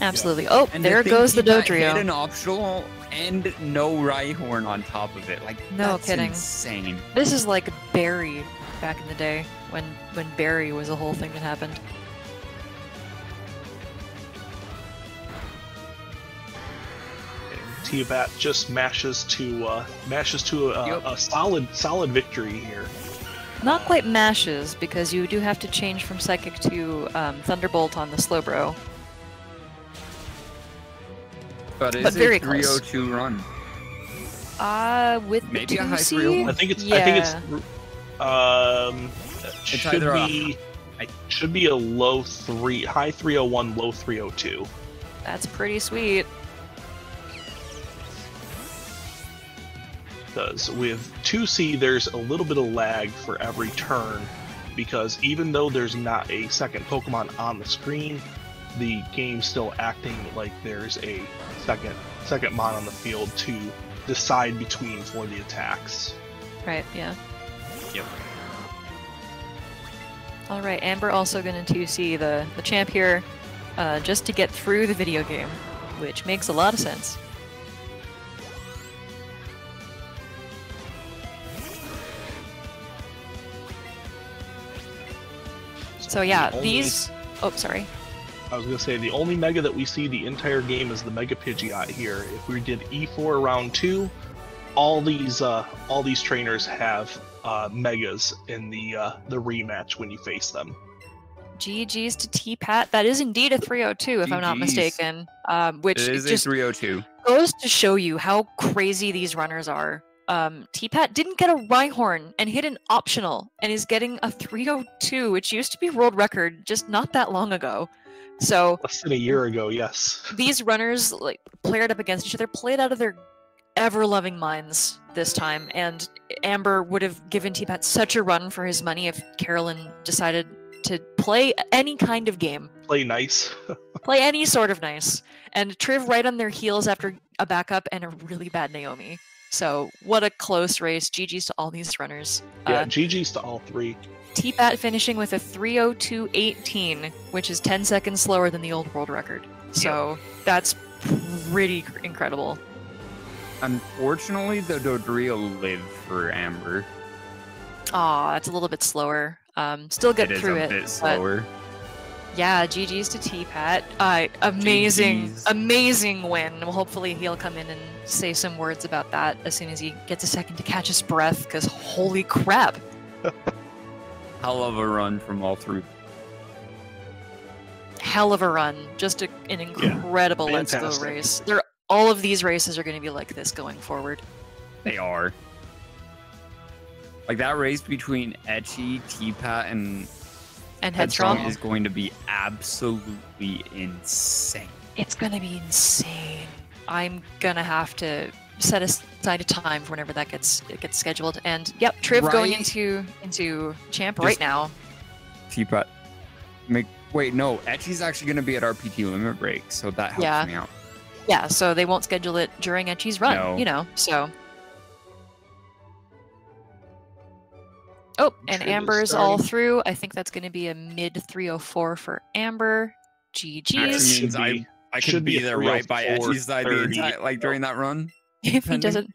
Absolutely. Oh, And there goes the he got hit Dodrio. an optional and no Rhyhorn on top of it. Like No that's kidding. Insane. This is like Barry back in the day when when Barry was a whole thing that happened. T-Pat just mashes to uh, mashes to a, Yep. a solid solid victory here. Not quite mashes because you do have to change from Psychic to um, Thunderbolt on the Slowbro. But it's But very a close. 302 run. Uh, with the Maybe a high 2C? 301. I think it's yeah. I think it's um should be. a- be should be a low three high 301 low 302. That's pretty sweet. Because with 2C, there's a little bit of lag for every turn, because even though there's not a second Pokemon on the screen, the game's still acting like there's a second second mon on the field to decide between for the attacks. Right, yeah. Yep. All right, Amber also going to 2C the, the champ here uh, just to get through the video game, which makes a lot of sense. So yeah, The only- these. Oh, sorry. I was gonna say the only Mega that we see the entire game is the Mega Pidgeot here. If we did E4 round two, all these uh, all these trainers have uh, Megas in the uh, the rematch when you face them. GG's to T Pat. That is indeed a 302, if I'm not mistaken. Um, which It is just a 302. goes to show you how crazy these runners are. Um, T-Pat didn't get a Rhyhorn and hit an optional and is getting a 302, which used to be world record just not that long ago. So Less than a year ago, yes. these runners like played up against each other, played out of their ever-loving minds this time, and Amber would have given T-Pat such a run for his money if Carolyn decided to play any kind of game Play nice. (laughs) play any sort of nice. And Triv right on their heels after a backup and a really bad Naomi. So what a close race. GG's to all these runners. Yeah, Uh, GG's to all three. T-Pat finishing with a 302.18, which is 10 seconds slower than the old world record. So that's pretty incredible. Unfortunately, the Dodrio lived for Amber. Aw, that's a little bit slower. Um, still get it is through a it. bit but- slower. Yeah, GG's to T-Pat. Uh, amazing, GGs. amazing amazing win. Well, hopefully he'll come in and say some words about that as soon as he gets a second to catch his breath, because holy crap. (laughs) Hell of a run from all three. Hell of a run. Just a, an incredible Let's Go race. They're, all of these races are going to be like this going forward. They are. Like that race between Etchy, T-Pat, and And Headstrong Headstrong, is going to be absolutely insane. it's going to be insane. I'm going to have to set aside a time for whenever that gets it gets scheduled. And yep, Triv going into into champ Just- right now. T-Pat. Make wait, no, Etchy's actually going to be at RPG limit break, so that helps Yeah. me out. Yeah, so they won't schedule it during Etchy's run, No. you know. So Oh, and Amber's all through. I think that's going to be a mid 304 for Amber. Actually GG's. means I be- I could should be be there right by 304, side the entire, like during that run. If (laughs) he doesn't.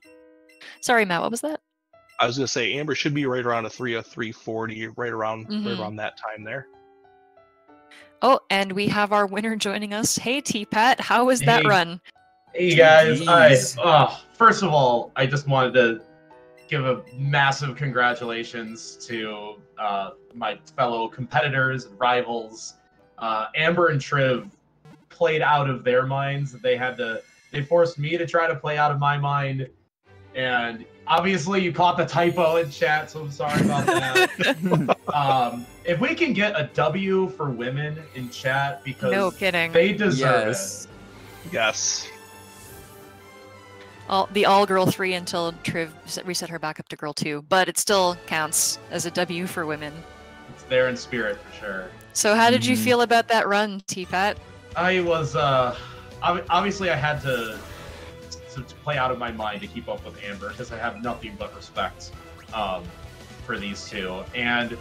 Sorry, Matt, what was that? I was gonna say Amber should be right around a 30340, right around Mhm. right around that time there. Oh, and we have our winner joining us. Hey, T Pat, how was that Hey. run? Hey guys, I uh, first of all, I just wanted to give a massive congratulations to uh, my fellow competitors and rivals. Uh, Amber and Triv played out of their minds. They had to. They forced me to try to play out of my mind, and obviously you caught the typo in chat, so I'm sorry about (laughs) that. um, if we can get a W for women in chat because No kidding. they deserve it. yes. Yes. all the all girl three until Triv reset her back up to girl two, but it still counts as a W for women. It's there in spirit for sure. So how did you Mhm. feel about that run, T-Pat? I was uh, obviously I had to, to to play out of my mind to keep up with Amber because I have nothing but respect um, for these two. And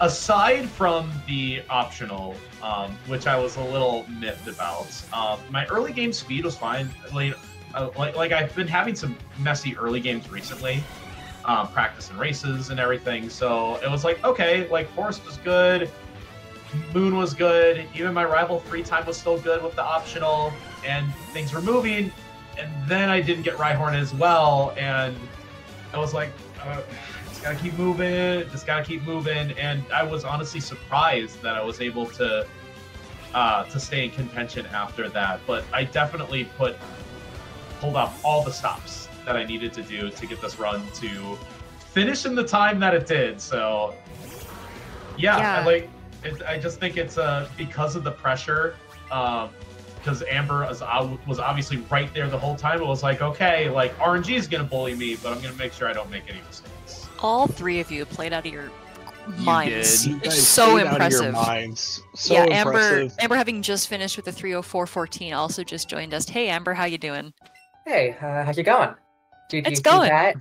aside from the optional, um, which I was a little miffed about, um, my early game speed was fine. Like, uh, like like I've been having some messy early games recently. Um, practice and races and everything, so it was like okay, like Forest was good, Moon was good. Even my rival free time was still good with the optional, and things were moving. And then I didn't get Rhyhorn as well, and I was like, uh, just gotta keep moving, just gotta keep moving. And I was honestly surprised that I was able to uh, to stay in contention after that. But I definitely put pulled off all the stops that I needed to do to get this run to finish in the time that it did. So yeah, Yeah. I like it, I just think it's uh because of the pressure. Um, because Amber was, was obviously right there the whole time. It was like, okay, like RNG is gonna bully me, but I'm gonna make sure I don't make any mistakes. All three of you played out of your minds. You It's so played out of your impressive. minds. So yeah, Amber. impressive. Amber, having just finished with the 304.14, also just joined us. Hey, Amber, how you doing? Hey, uh, how's it going? GG It's going. That,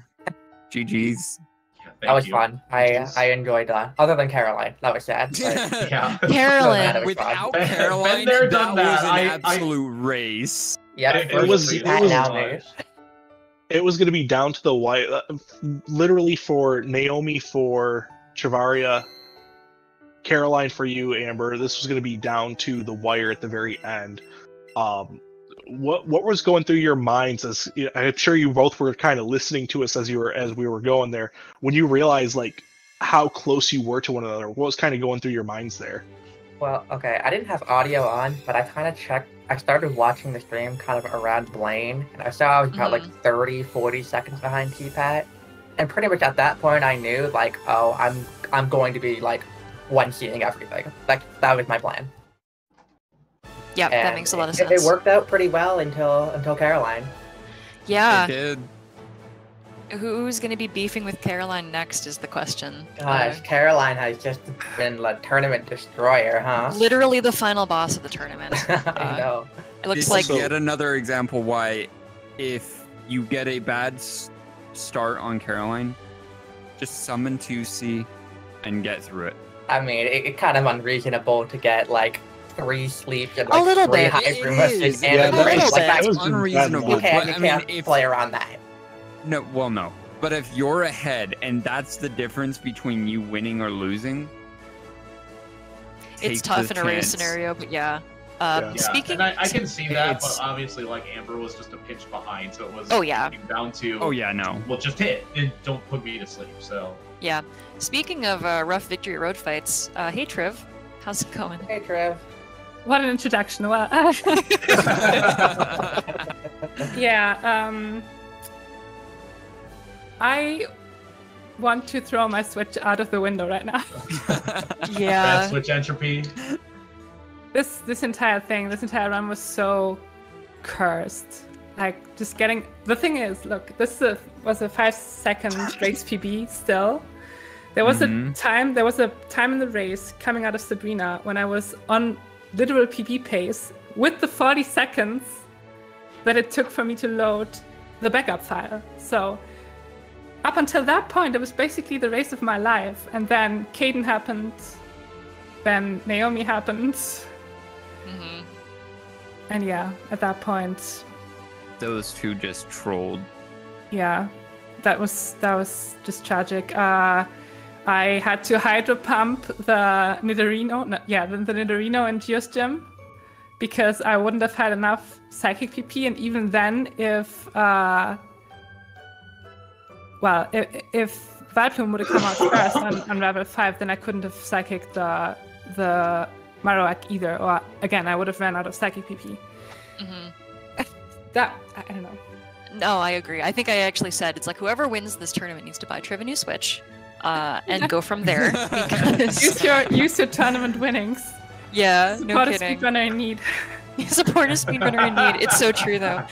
GG's. Yeah, thank that was you. fun. I I enjoyed that. Other than Caroline, that was sad. But (laughs) Yeah. Carolyn. That was Without Been- been Caroline, there, that done was that. an I- I- absolute race. yeah, It- it was- we it had was- now. It was going to be down to the wire, uh, literally for Naomi for Trivvaria, Caroline for you, Amber. This was going to be down to the wire at the very end. Um, what what was going through your minds as I'm sure you both were kind of listening to us as you were as we were going there when you realized like how close you were to one another. What was kind of going through your minds there? Well, okay, I didn't have audio on, but I kind of checked. I started watching the stream kind of around Blaine, and I saw I was about like mm-hmm. 30, 40 seconds behind T-Pat. And pretty much at that point, I knew like, oh, I'm I'm going to be like one seeing everything. Like that was my plan. Yeah, that makes a lot of it, sense. It worked out pretty well until until Caroline. Yeah, It did. who's going to be beefing with Caroline next is the question. Gosh, Uh, Caroline has just been a tournament destroyer, huh? literally the final boss of the tournament. (laughs) I know. It looks this like is yet another example why, if you get a bad s- start on Caroline, just summon 2C and get through it. I mean, it, it kind of unreasonable to get like three sleeps and A little three bit. high It fruition and Yeah, a that break. Like that that's was unreasonable. you can't but, you I mean, can't if- play around that. No, well, no. But if you're ahead and that's the difference between you winning or losing, it's tough in a race scenario, but yeah. Um, Yeah. Yeah, Speaking, and I, I can see that, It's- but obviously, like Amber was just a pinch behind, so it was Oh, yeah. came down to Oh yeah, no. well, just hit and don't put me to sleep. So yeah. Speaking of uh, rough victory road fights, uh, hey Triv, how's it going? Hey, Trev. What an introduction. Well, (laughs) yeah, um, I want to throw my Switch out of the window right now. (laughs) bad Yeah, switch entropy. this this entire thing, this entire run was so cursed. Like just getting the thing is, look, this is a, was a five second race PB still. There was Mhm. a time, there was a time in the race coming out of Sabrina when I was on literal PB pace with the 40 seconds that it took for me to load the backup file. So up until that point, it was basically the race of my life. And then Caden happened, then Naomi happened, hmm and yeah, at that point, Those two just trolled. yeah, that was that was just tragic. Uh, I had to hydro pump the Nidorino, no, yeah, the, the Nidorino in Geo's gym because I wouldn't have had enough psychic PP, and even then, if uh, well, if, if Vileplume would have come out first on, on level five, then I couldn't have psychic the the Marowak either, or again, I would have ran out of psychic PP. hmm That I, I don't know. No, I agree. I think I actually said it's like whoever wins this tournament needs to buy Triv a new Switch, uh, and go from (laughs) there. Because Use your use your tournament winnings. yeah, Support no a kidding. speedrunner in need. (laughs) Support a speedrunner in need. It's so true though.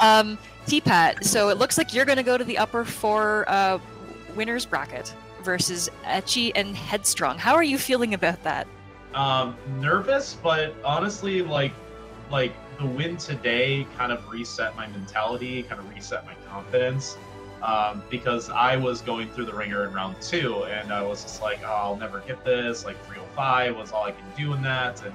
Um, T-Pat, so it looks like you're going to go to the upper four uh, winners bracket versus Etchy and Headstrong. How are you feeling about that? Um, nervous, but honestly, like, like the win today kind of reset my mentality, kind of reset my confidence. Um, because I was going through the ringer in round two, and I was just like, oh, I'll never get this. Like 305 was all I can do in that, and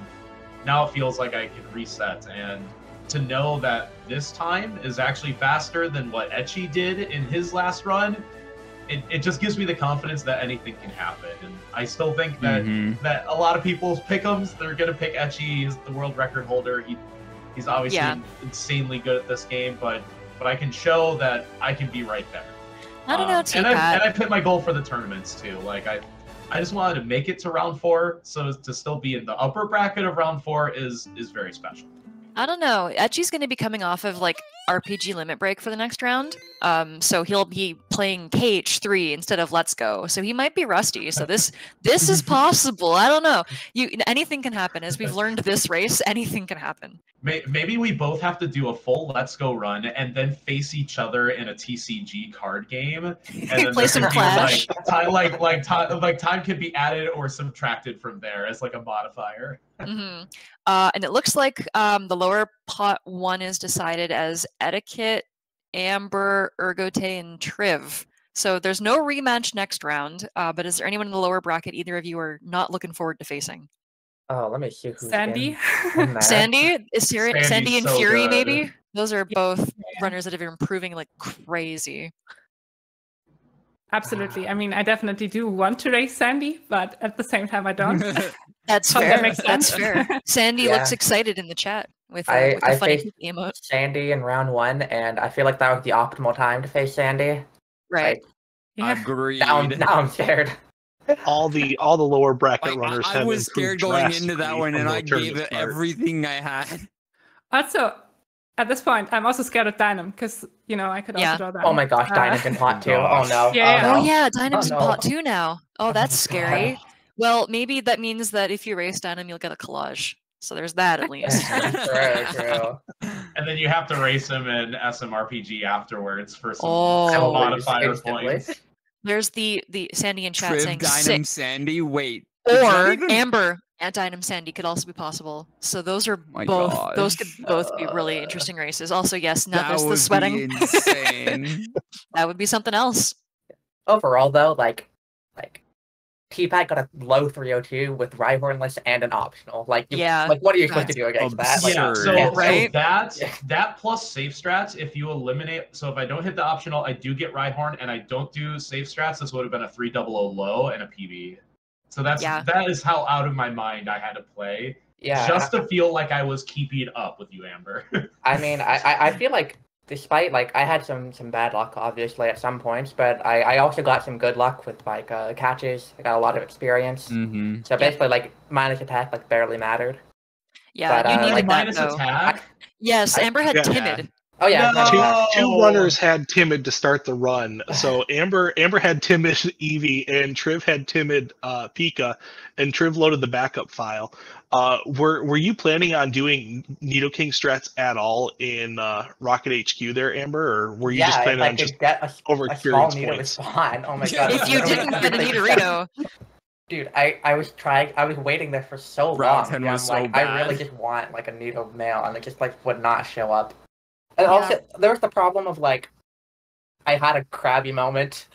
now it feels like I can reset. And to know that this time is actually faster than what Etchy did in his last run, it, it just gives me the confidence that anything can happen. And I still think that Mhm. that a lot of people's pickums they're gonna pick Etchy. He's the world record holder. He he's obviously Yeah. insanely good at this game, but but I can show that I can be right there. I don't know, Um, and I and I put my goal for the tournaments too. Like I I just wanted to make it to round four, so to still be in the upper bracket of round four is is very special. I don't know. Etchy's going to be coming off of like RPG Limit Break for the next round. Um, so he'll be playing KH3 instead of Let's Go. So he might be rusty. So (laughs) this this is possible. I don't know. You anything can happen. As we've learned this race, anything can happen. Maybe we both have to do a full Let's Go run and then face each other in a TCG card game, (laughs) and then Play some Clash. Like time, like like time, like time could be added or subtracted from there as like a modifier. Hmm (laughs) Uh, and it looks like um, the lower pot one is decided as Etiquette, Amber, Ergote, and Triv. So there's no rematch next round. Uh, but is there anyone in the lower bracket either of you are not looking forward to facing? Oh, let me see who's Sandy. in- (laughs) in. Sandy, is Siri- Sandy's Sandy and so Fury good. maybe? Those are both Yeah. runners that have been improving like crazy. Absolutely. I mean, I definitely do want to race Sandy, but at the same time, I don't. (laughs) That's Hope that fair. makes That's fair. (laughs) Sandy Yeah. looks excited in the chat with, uh, I- with the I funny faced- emote. Sandy in round one, and I feel like that was the optimal time to face Sandy. Right. yeah. Agreed. Now I'm, now I'm scared. (laughs) all the all the lower bracket Like, runners I, I have was scared going into that one, and I gave it start. everything I had. Also, at this point, I'm also scared of Dynam because, you know, I could also Yeah. draw that. Oh my gosh, Uh, Dyna's in pot too. Oh gosh. no. Yeah, Oh, Oh no. yeah, Dynam's Oh, in pot two now. Oh, that's my God. scary. Well, maybe that means that if you race Dynam, you'll get a collage. So there's that at (laughs) least. true, true. (laughs) And then you have to race him in SMRPG afterwards for some, Oh. some modifier points. There's the the Sandy and chat Triv saying Dynam six, Sandy. Wait. or even- Amber and Dynam Sandy could also be possible. So those are My both those could gosh. both be really Uh, interesting races. Also, yes, that Nevis would the sweating. be insane. (laughs) that would be something else. Overall, though, like, like, T-Pat got a low 302 with Rhyhornless and an optional. Like, you, Yeah, like, what are you supposed to do against that? Like, yeah, so, absurd. so Right? that Yeah. that plus safe strats, if you eliminate, so if I don't hit the optional, I do get Rhyhorn, and I don't do safe strats. This would have been a three double O low and a PB. So that's Yeah. that is how out of my mind I had to play, yeah. just to feel like I was keeping up with you, Amber. (laughs) I mean, I, I, I feel like despite like I had some some bad luck obviously at some points, but I, I also got some good luck with like uh, catches. I got a lot of experience. Mm-hmm. So basically, like minus attack like barely mattered. Yeah, But, you uh, needed like that Minus though. attack. Yes, I- Amber had Yeah. timid. Oh yeah, No. no, Two, two runners had timid to start the run. (laughs) So Amber Amber had timid (laughs) Eevee and Triv had timid uh, Pika, and Triv loaded the backup file. Uh, were were you planning on doing Needle Nidoking strats at all in uh, Rocket HQ there, Amber, or were you yeah. just planning I on could just get a, over a small experience needle points? oh my (laughs) god. If you didn't get a everything- Nidorino, (laughs) Dude, I, I was trying. I was waiting there for so Route long. 10 was I'm so like, I really just want like a needle mail, and it just like would not show up. And Yeah. also, there was the problem of like, I had a crabby moment.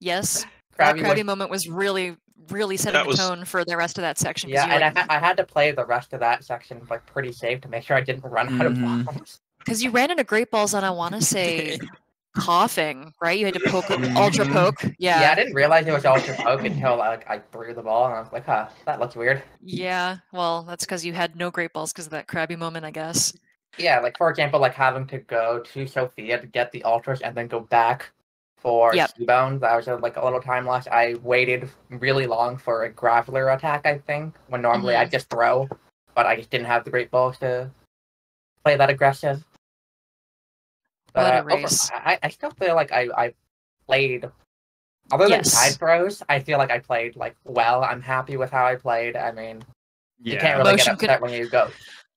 yes, that Crabby, crabby was, moment was really, really setting That the was- tone for the rest of that section. yeah, and like, I, ha- I had to play the rest of that section like pretty safe to make sure I didn't run out Mhm. of bombs. (laughs) Because you ran into Great Balls on, I want to (laughs) say, Koffing, right? You had to poke, Mhm. ultra poke. Yeah. Yeah. I didn't realize it was ultra poke until like I threw the ball, and I was like, huh, that looks weird. Yeah. Well, that's because you had no Great Balls because of that crabby moment, I guess. Yeah, like for example, like having to go to Sophia to get the ultras and then go back for Yep. Seabones. That was like a little time loss. I waited really long for a graveler attack, I think, when normally Mm-hmm. I'd just throw, but I just didn't have the great balls to play that aggressive. What a uh, over- I, I still feel like I, I played other than Yes. side throws, I feel like I played like well. I'm happy with how I played. I mean, you can't really Motion get upset when you go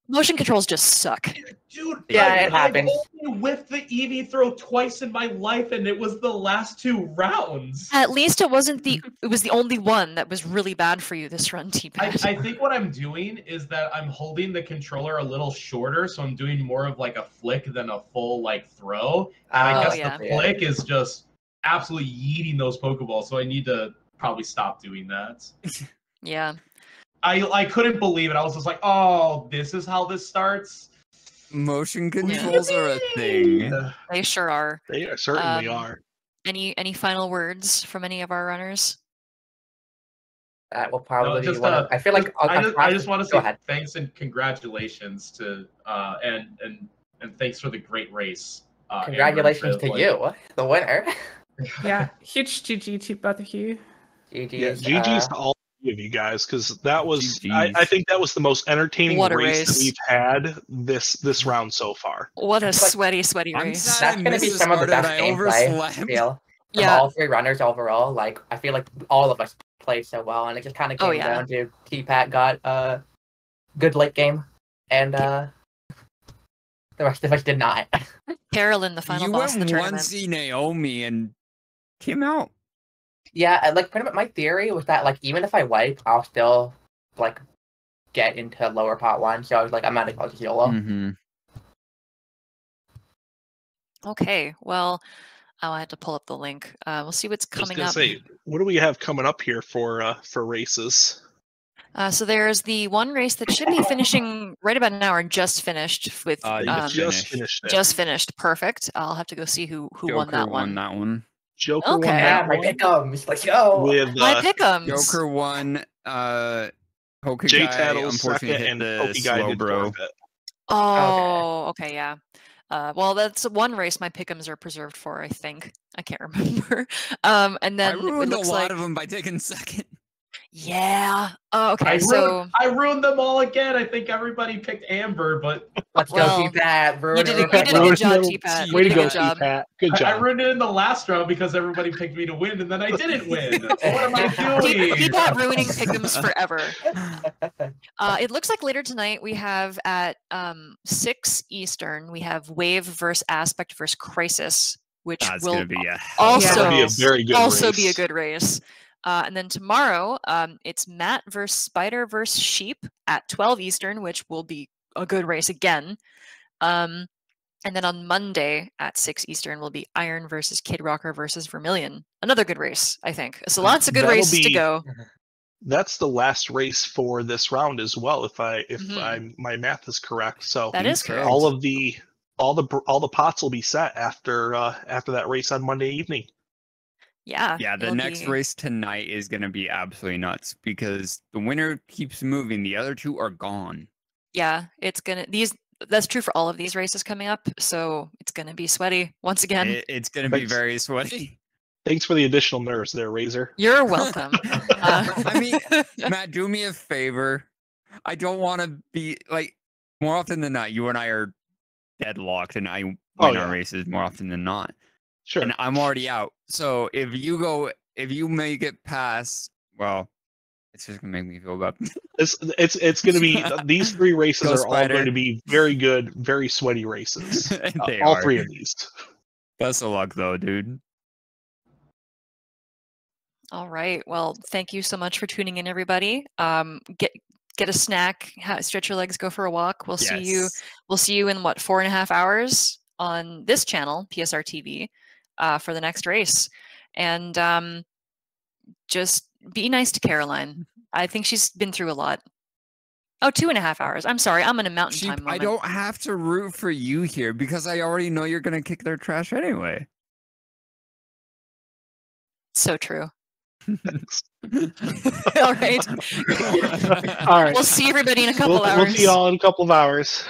Motion controls just suck. Dude, Yeah, like, it happens. I've only whiffed the EV throw twice in my life, and it was the last two rounds. At least it wasn't the. It was the only one that was really bad for you this run, I, T-Pat. I think what I'm doing is that I'm holding the controller a little shorter, so I'm doing more of like a flick than a full like throw. And I Oh, guess yeah. the flick is just absolutely yeeting those Pokeballs, so I need to probably stop doing that. (laughs) yeah. I I couldn't believe it. I was just like, oh, this is how this starts. Motion controls are a thing. Uh, They sure are. They are- certainly Um, are. Any any final words from any of our runners? That will probably just, be one uh, of, I feel like I a- just, I across- just want to go say ahead. thanks and congratulations to uh and and and thanks for the great race. Uh, Congratulations Triv, to like- you, the winner. (laughs) Yeah, huge GG to both of you. GG's. Yeah, GG's uh, to all three of you guys because that was I, I think that was the most entertaining race, race. that we've had this this round so far. What a Like- sweaty, sweaty I'm race. That's gonna be some of the best gameplay. I feel (laughs) Yeah. all three runners overall. Like I feel like all of us played so well, and it just kind of Oh, came yeah. down to T Pat got a good late game, and uh, the rest of us did not. (laughs) Carolyn, the final you boss of went the one tournament. see Naomi and came out. Yeah, and, like pretty much my theory was that like even if I wipe, I'll still like get into lower pot one. So I was like, I'm as well just YOLO. Mm-hmm. Okay, well, oh, I had to pull up the link. Uh, we'll see what's coming gonna up. say, what do we have coming up here for uh for races? Uh, so there's the one race that should be finishing right about an hour, just finished with Uh, Um, just finished. finished just finished. Perfect. I'll have to go see who who won Joker that won that one. Joker Okay. won Yeah, that my one pickums. Let's go. with My uh, pickums. Joker won. Uh, Poke Jay Guy Tattle unfortunately second and the Pokey Guy slow bro. Oh, okay, yeah. Uh, well, that's one race my pickums are preserved for. I think I can't (laughs) remember. Um, and I then it ruined a lot like of them by taking second. Yeah. Oh, okay. I so ruined, I ruined them all again. I think everybody picked Amber, but Let's Well, go, T Pat. you did a, you did a good job. T-Pat. Way to did a go, good job. Pat. Good I, I ruined it in the last round because everybody picked me to win, and then I didn't win. (laughs) what am I T- doing? T-Pat ruining pickums forever. (laughs) Uh, it looks like later tonight we have at um, six Eastern we have Wave versus Aspect versus Crisis, which That's will be a also- That'll be a very good also race. be a good race. Uh, and then tomorrow, um, it's Matt versus Spider versus Sheep at 12 Eastern, which will be a good race again. Um, and then on Monday at 6 Eastern will be Iron versus Kid Rocker versus Vermilion. Another good race, I think. So lots of good That'll races to go. (laughs) That's the last race for this round as well, if I if Mhm. I my math is correct. So That is correct. correct. all of the all the all the pots will be set after uh after that race on Monday evening. Yeah. Yeah, the next be- race tonight is going to be absolutely nuts because the winner keeps moving. The other two are gone. Yeah, it's gonna these. That's true for all of these races coming up. So it's gonna be sweaty once again. It, it's going to be Thanks. very sweaty. Thanks for the additional nerves there, Razor. You're (laughs) welcome. Uh, (laughs) I mean, (laughs) Matt, do me a favor. I don't want to be like more often than not. You and I are deadlocked, and I win Oh, our races more often than not. Sure. And I'm already out. So if you go, if you make it past, well, it's just gonna make me feel bad. (laughs) It's it's it's going to be (laughs) these three races are all going to be very good, very sweaty races. (laughs) Uh, all are. three of these. Best of luck, though, dude. All right. Well, thank you so much for tuning in, everybody. Um, get get a snack, ha- stretch your legs, go for a walk. We'll see you. We'll see you in what four and a half hours on this channel, PSR TV, uh, for the next race. And um, just be nice to Caroline. (laughs) I think she's been through a lot. Oh, two and a half hours. I'm sorry. I'm in a mountain Sheep, time I don't have to root for you here because I already know you're gonna kick their trash anyway. So true. (laughs) All right. (laughs) all right. We'll see everybody in a couple we'll, hours. we'll see you all in a couple of hours.